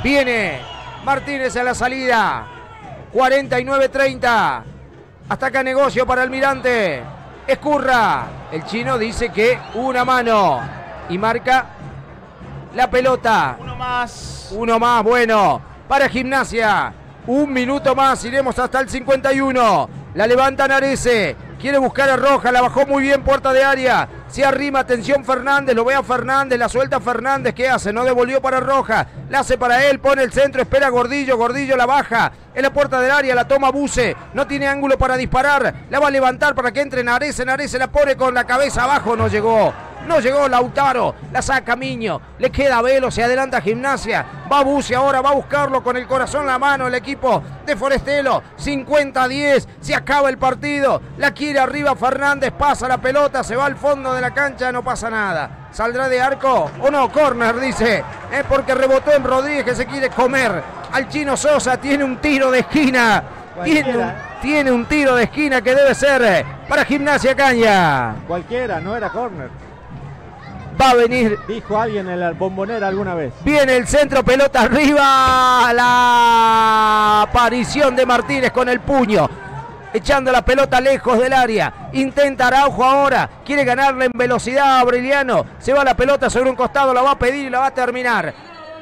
Viene Martínez a la salida. 49-30. Hasta acá negocio para Almirante. Escurra. El chino dice que una mano. Y marca la pelota. Uno más. Uno más, bueno. Para gimnasia. Un minuto más. Iremos hasta el 51. La levanta Narese. Quiere buscar a Roja. La bajó muy bien, puerta de área. Se arrima, atención Fernández. Lo ve a Fernández. La suelta Fernández. ¿Qué hace? No devolvió para Roja. La hace para él. Pone el centro. Espera Gordillo. Gordillo la baja. En la puerta del área. La toma Buse. No tiene ángulo para disparar. La va a levantar para que entre Narese. Narese la pone con la cabeza abajo. No llegó. No llegó Lautaro, la saca Miño, le queda Velo, se adelanta Gimnasia, va Buce ahora, va a buscarlo con el corazón en la mano el equipo de Forestelo, 50-10, se acaba el partido, la quiere arriba Fernández, pasa la pelota, se va al fondo de la cancha, no pasa nada. ¿Saldrá de arco o no? Corner, dice, es porque rebotó en Rodríguez que se quiere comer. Al chino Sosa tiene un tiro de esquina. Tiene un, tiene un tiro de esquina que debe ser para Gimnasia Caña. Cualquiera, no era corner. Va a venir. Dijo alguien en la bombonera alguna vez. Viene el centro, pelota arriba. La aparición de Martínez con el puño. Echando la pelota lejos del área. Intenta Araujo ahora. Quiere ganarle en velocidad a Aureliano. Se va la pelota sobre un costado. La va a pedir y la va a terminar.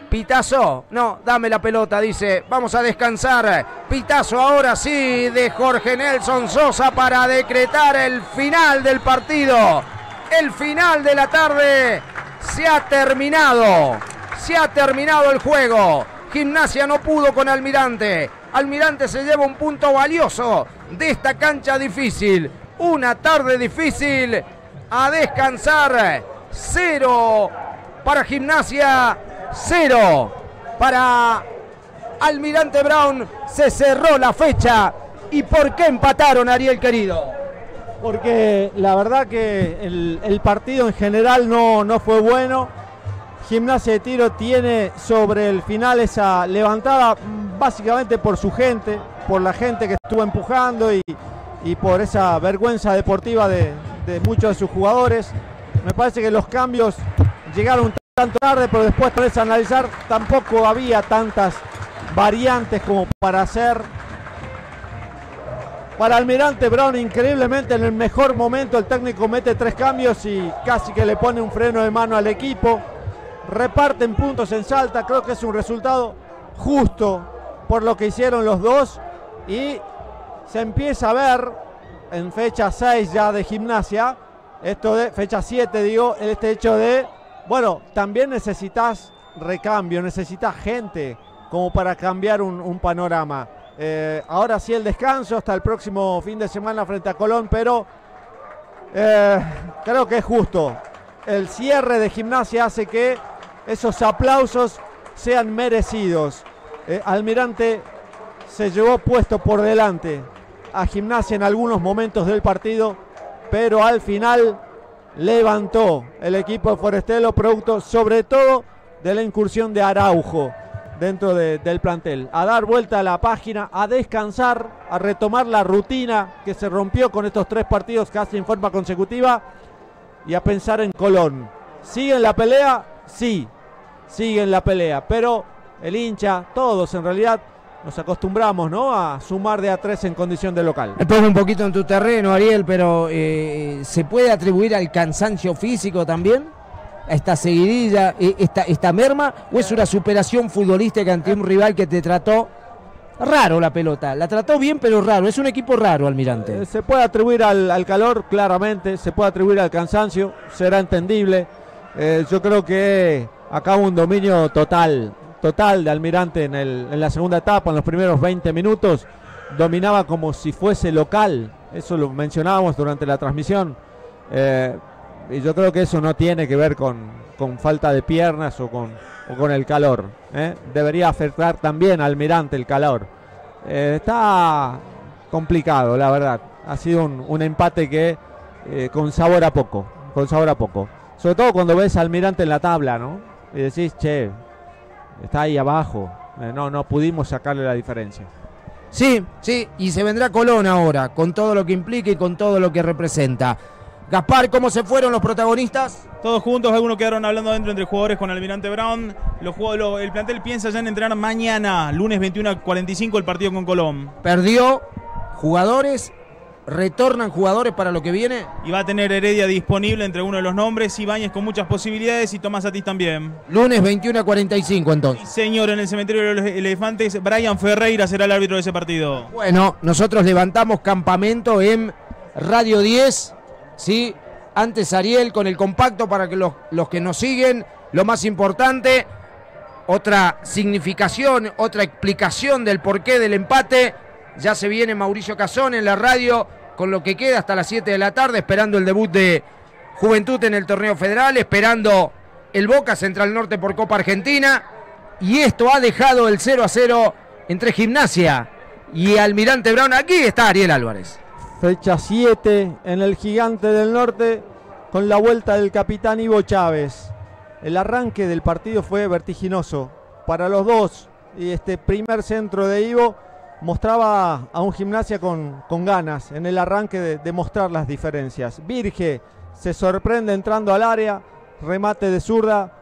Pitazo, no, dame la pelota, dice, vamos a descansar. Pitazo ahora sí de Jorge Nelson Sosa para decretar el final del partido el final de la tarde se ha terminado. Se ha terminado el juego. Gimnasia no pudo con Almirante. Almirante se lleva un punto valioso de esta cancha difícil. Una tarde difícil. A descansar. Cero para Gimnasia. Cero para Almirante Brown. Se cerró la fecha. ¿Y por qué empataron, Ariel querido? Porque la verdad que el, partido en general no, no, fue bueno. Gimnasia de Tiro tiene sobre el final esa levantada básicamente por su gente, por la gente que estuvo empujando y, y por esa vergüenza deportiva de, de, muchos de sus jugadores. Me parece que los cambios llegaron tanto tarde, pero después de analizar tampoco había tantas variantes como para hacer para Almirante Brown, increíblemente en el mejor momento el técnico mete tres cambios y casi que le pone un freno de mano al equipo. Reparten puntos en Salta, creo que es un resultado justo por lo que hicieron los dos y se empieza a ver en fecha 6 ya de gimnasia, esto de fecha 7 digo, este hecho de, bueno, también necesitas recambio, necesitas gente como para cambiar un, un panorama. Eh, ahora sí el descanso hasta el próximo fin de semana frente a Colón, pero eh, creo que es justo. El cierre de gimnasia hace que esos aplausos sean merecidos. eh, Almirante se llevó puesto por delante a Gimnasia en algunos momentos del partido, pero al final levantó el equipo de Forestelo, producto sobre todo de la incursión de Araujo dentro del plantel. A dar vuelta a la página, a descansar, a retomar la rutina que se rompió con estos tres partidos casi en forma consecutiva y a pensar en Colón. ¿Sigue en la pelea? Sí, sigue en la pelea, pero el hincha, todos en realidad, nos acostumbramos ¿no? a sumar de a tres en condición de local. Pongo un poquito en tu terreno, Ariel, pero eh, ¿se puede atribuir al cansancio físico también? Esta seguidilla, eh, esta, esta merma, o es una superación futbolística ante un rival que te trató raro la pelota. La trató bien, pero raro. Es un equipo raro, Almirante. Eh, se puede atribuir al, calor, claramente. Se puede atribuir al cansancio. Será entendible. yo creo que acá un dominio total total de Almirante en, el, en la segunda etapa, en los primeros 20 minutos, dominaba como si fuese local, eso lo mencionábamos durante la transmisión, eh, y yo creo que eso no tiene que ver con, con falta de piernas o con, o con el calor, ¿eh? debería afectar también a Almirante el calor. Eh, está complicado, la verdad, ha sido un, un empate que con sabor a poco, con sabor a poco. Sobre todo cuando ves a Almirante en la tabla, ¿no? Y decís, che, Está ahí abajo. Eh, no, no pudimos sacarle la diferencia. Sí, sí, y se vendrá Colón ahora, con todo lo que implica y con todo lo que representa. Gaspar, ¿cómo se fueron los protagonistas? Todos juntos, algunos quedaron hablando adentro entre jugadores con Almirante Brown. Los, el plantel piensa ya en entrenar mañana, lunes 21 a 45, el partido con Colón. Perdió jugadores ¿Retornan jugadores para lo que viene? Y va a tener Heredia disponible entre uno de los nombres, Ibáñez con muchas posibilidades y Tomás Atis también. Lunes 21 a 45 entonces. señor, en el cementerio de los elefantes, Brian Ferreira será el árbitro de ese partido. Bueno, nosotros levantamos campamento en Radio 10, ¿sí? Antes Ariel con el compacto para que los, los que nos siguen, lo más importante, otra significación, otra explicación del porqué del empate ya se viene Mauricio Cazón en la radio con lo que queda hasta las 7 de la tarde, esperando el debut de Juventud en el torneo federal, esperando el Boca Central Norte por Copa Argentina. Y esto ha dejado el 0 a 0 entre Gimnasia y Almirante Brown. Aquí está Ariel Álvarez. Fecha 7 en el Gigante del Norte con la vuelta del capitán Ivo Chávez. El arranque del partido fue vertiginoso para los dos y este primer centro de Ivo mostraba a un gimnasia con, con ganas en el arranque de, de, mostrar las diferencias. Virge se sorprende entrando al área, remate de zurda,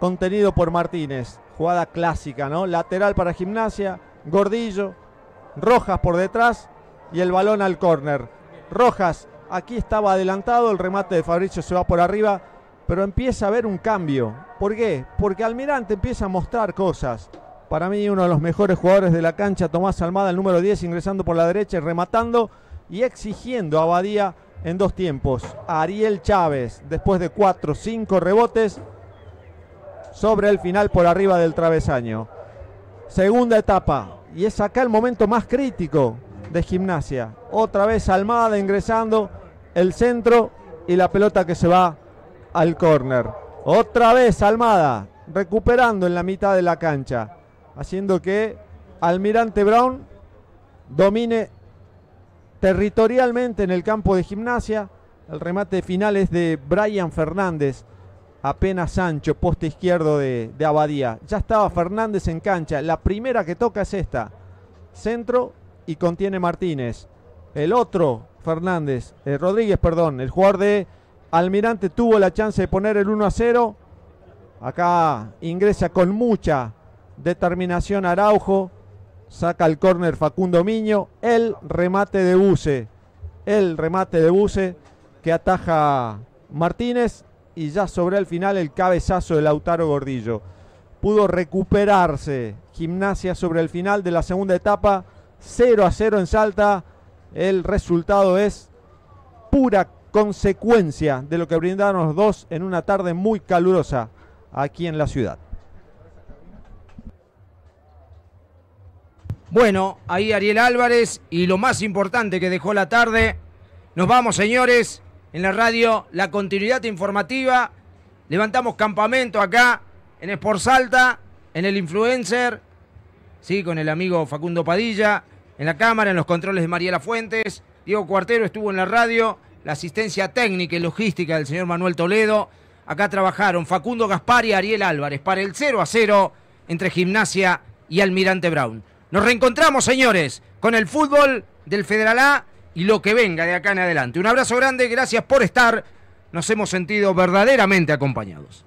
contenido por Martínez. Jugada clásica, ¿no? Lateral para gimnasia, Gordillo, Rojas por detrás y el balón al córner. Rojas aquí estaba adelantado, el remate de Fabricio se va por arriba, pero empieza a haber un cambio. ¿Por qué? Porque Almirante empieza a mostrar cosas. Para mí uno de los mejores jugadores de la cancha, Tomás Almada, el número 10, ingresando por la derecha y rematando y exigiendo a Badía en dos tiempos. Ariel Chávez, después de cuatro, cinco rebotes, sobre el final por arriba del travesaño. Segunda etapa, y es acá el momento más crítico de gimnasia. Otra vez Almada ingresando, el centro y la pelota que se va al córner. Otra vez Almada recuperando en la mitad de la cancha haciendo que Almirante Brown domine territorialmente en el campo de gimnasia. El remate final es de Brian Fernández. Apenas Sancho, poste izquierdo de, Abadía. Ya estaba Fernández en cancha. La primera que toca es esta. Centro y contiene Martínez. El otro, Fernández, eh, Rodríguez, perdón, el jugador de Almirante tuvo la chance de poner el 1 a 0. Acá ingresa con mucha Determinación Araujo. Saca el córner Facundo Miño. El remate de Buse. El remate de Buse que ataja Martínez. Y ya sobre el final el cabezazo de Lautaro Gordillo. Pudo recuperarse Gimnasia sobre el final de la segunda etapa. 0 a 0 en Salta. El resultado es pura consecuencia de lo que brindaron los dos en una tarde muy calurosa aquí en la ciudad. Bueno, ahí Ariel Álvarez y lo más importante que dejó la tarde. Nos vamos, señores, en la radio, la continuidad informativa. Levantamos campamento acá en Sport Salta, en el Influencer. ¿sí? con el amigo Facundo Padilla, en la cámara, en los controles de Mariela Fuentes. Diego Cuartero estuvo en la radio, la asistencia técnica y logística del señor Manuel Toledo. Acá trabajaron Facundo Gaspar y Ariel Álvarez para el 0 a 0 entre Gimnasia y Almirante Brown. Nos reencontramos, señores, con el fútbol del Federal A y lo que venga de acá en adelante. Un abrazo grande, gracias por estar. Nos hemos sentido verdaderamente acompañados.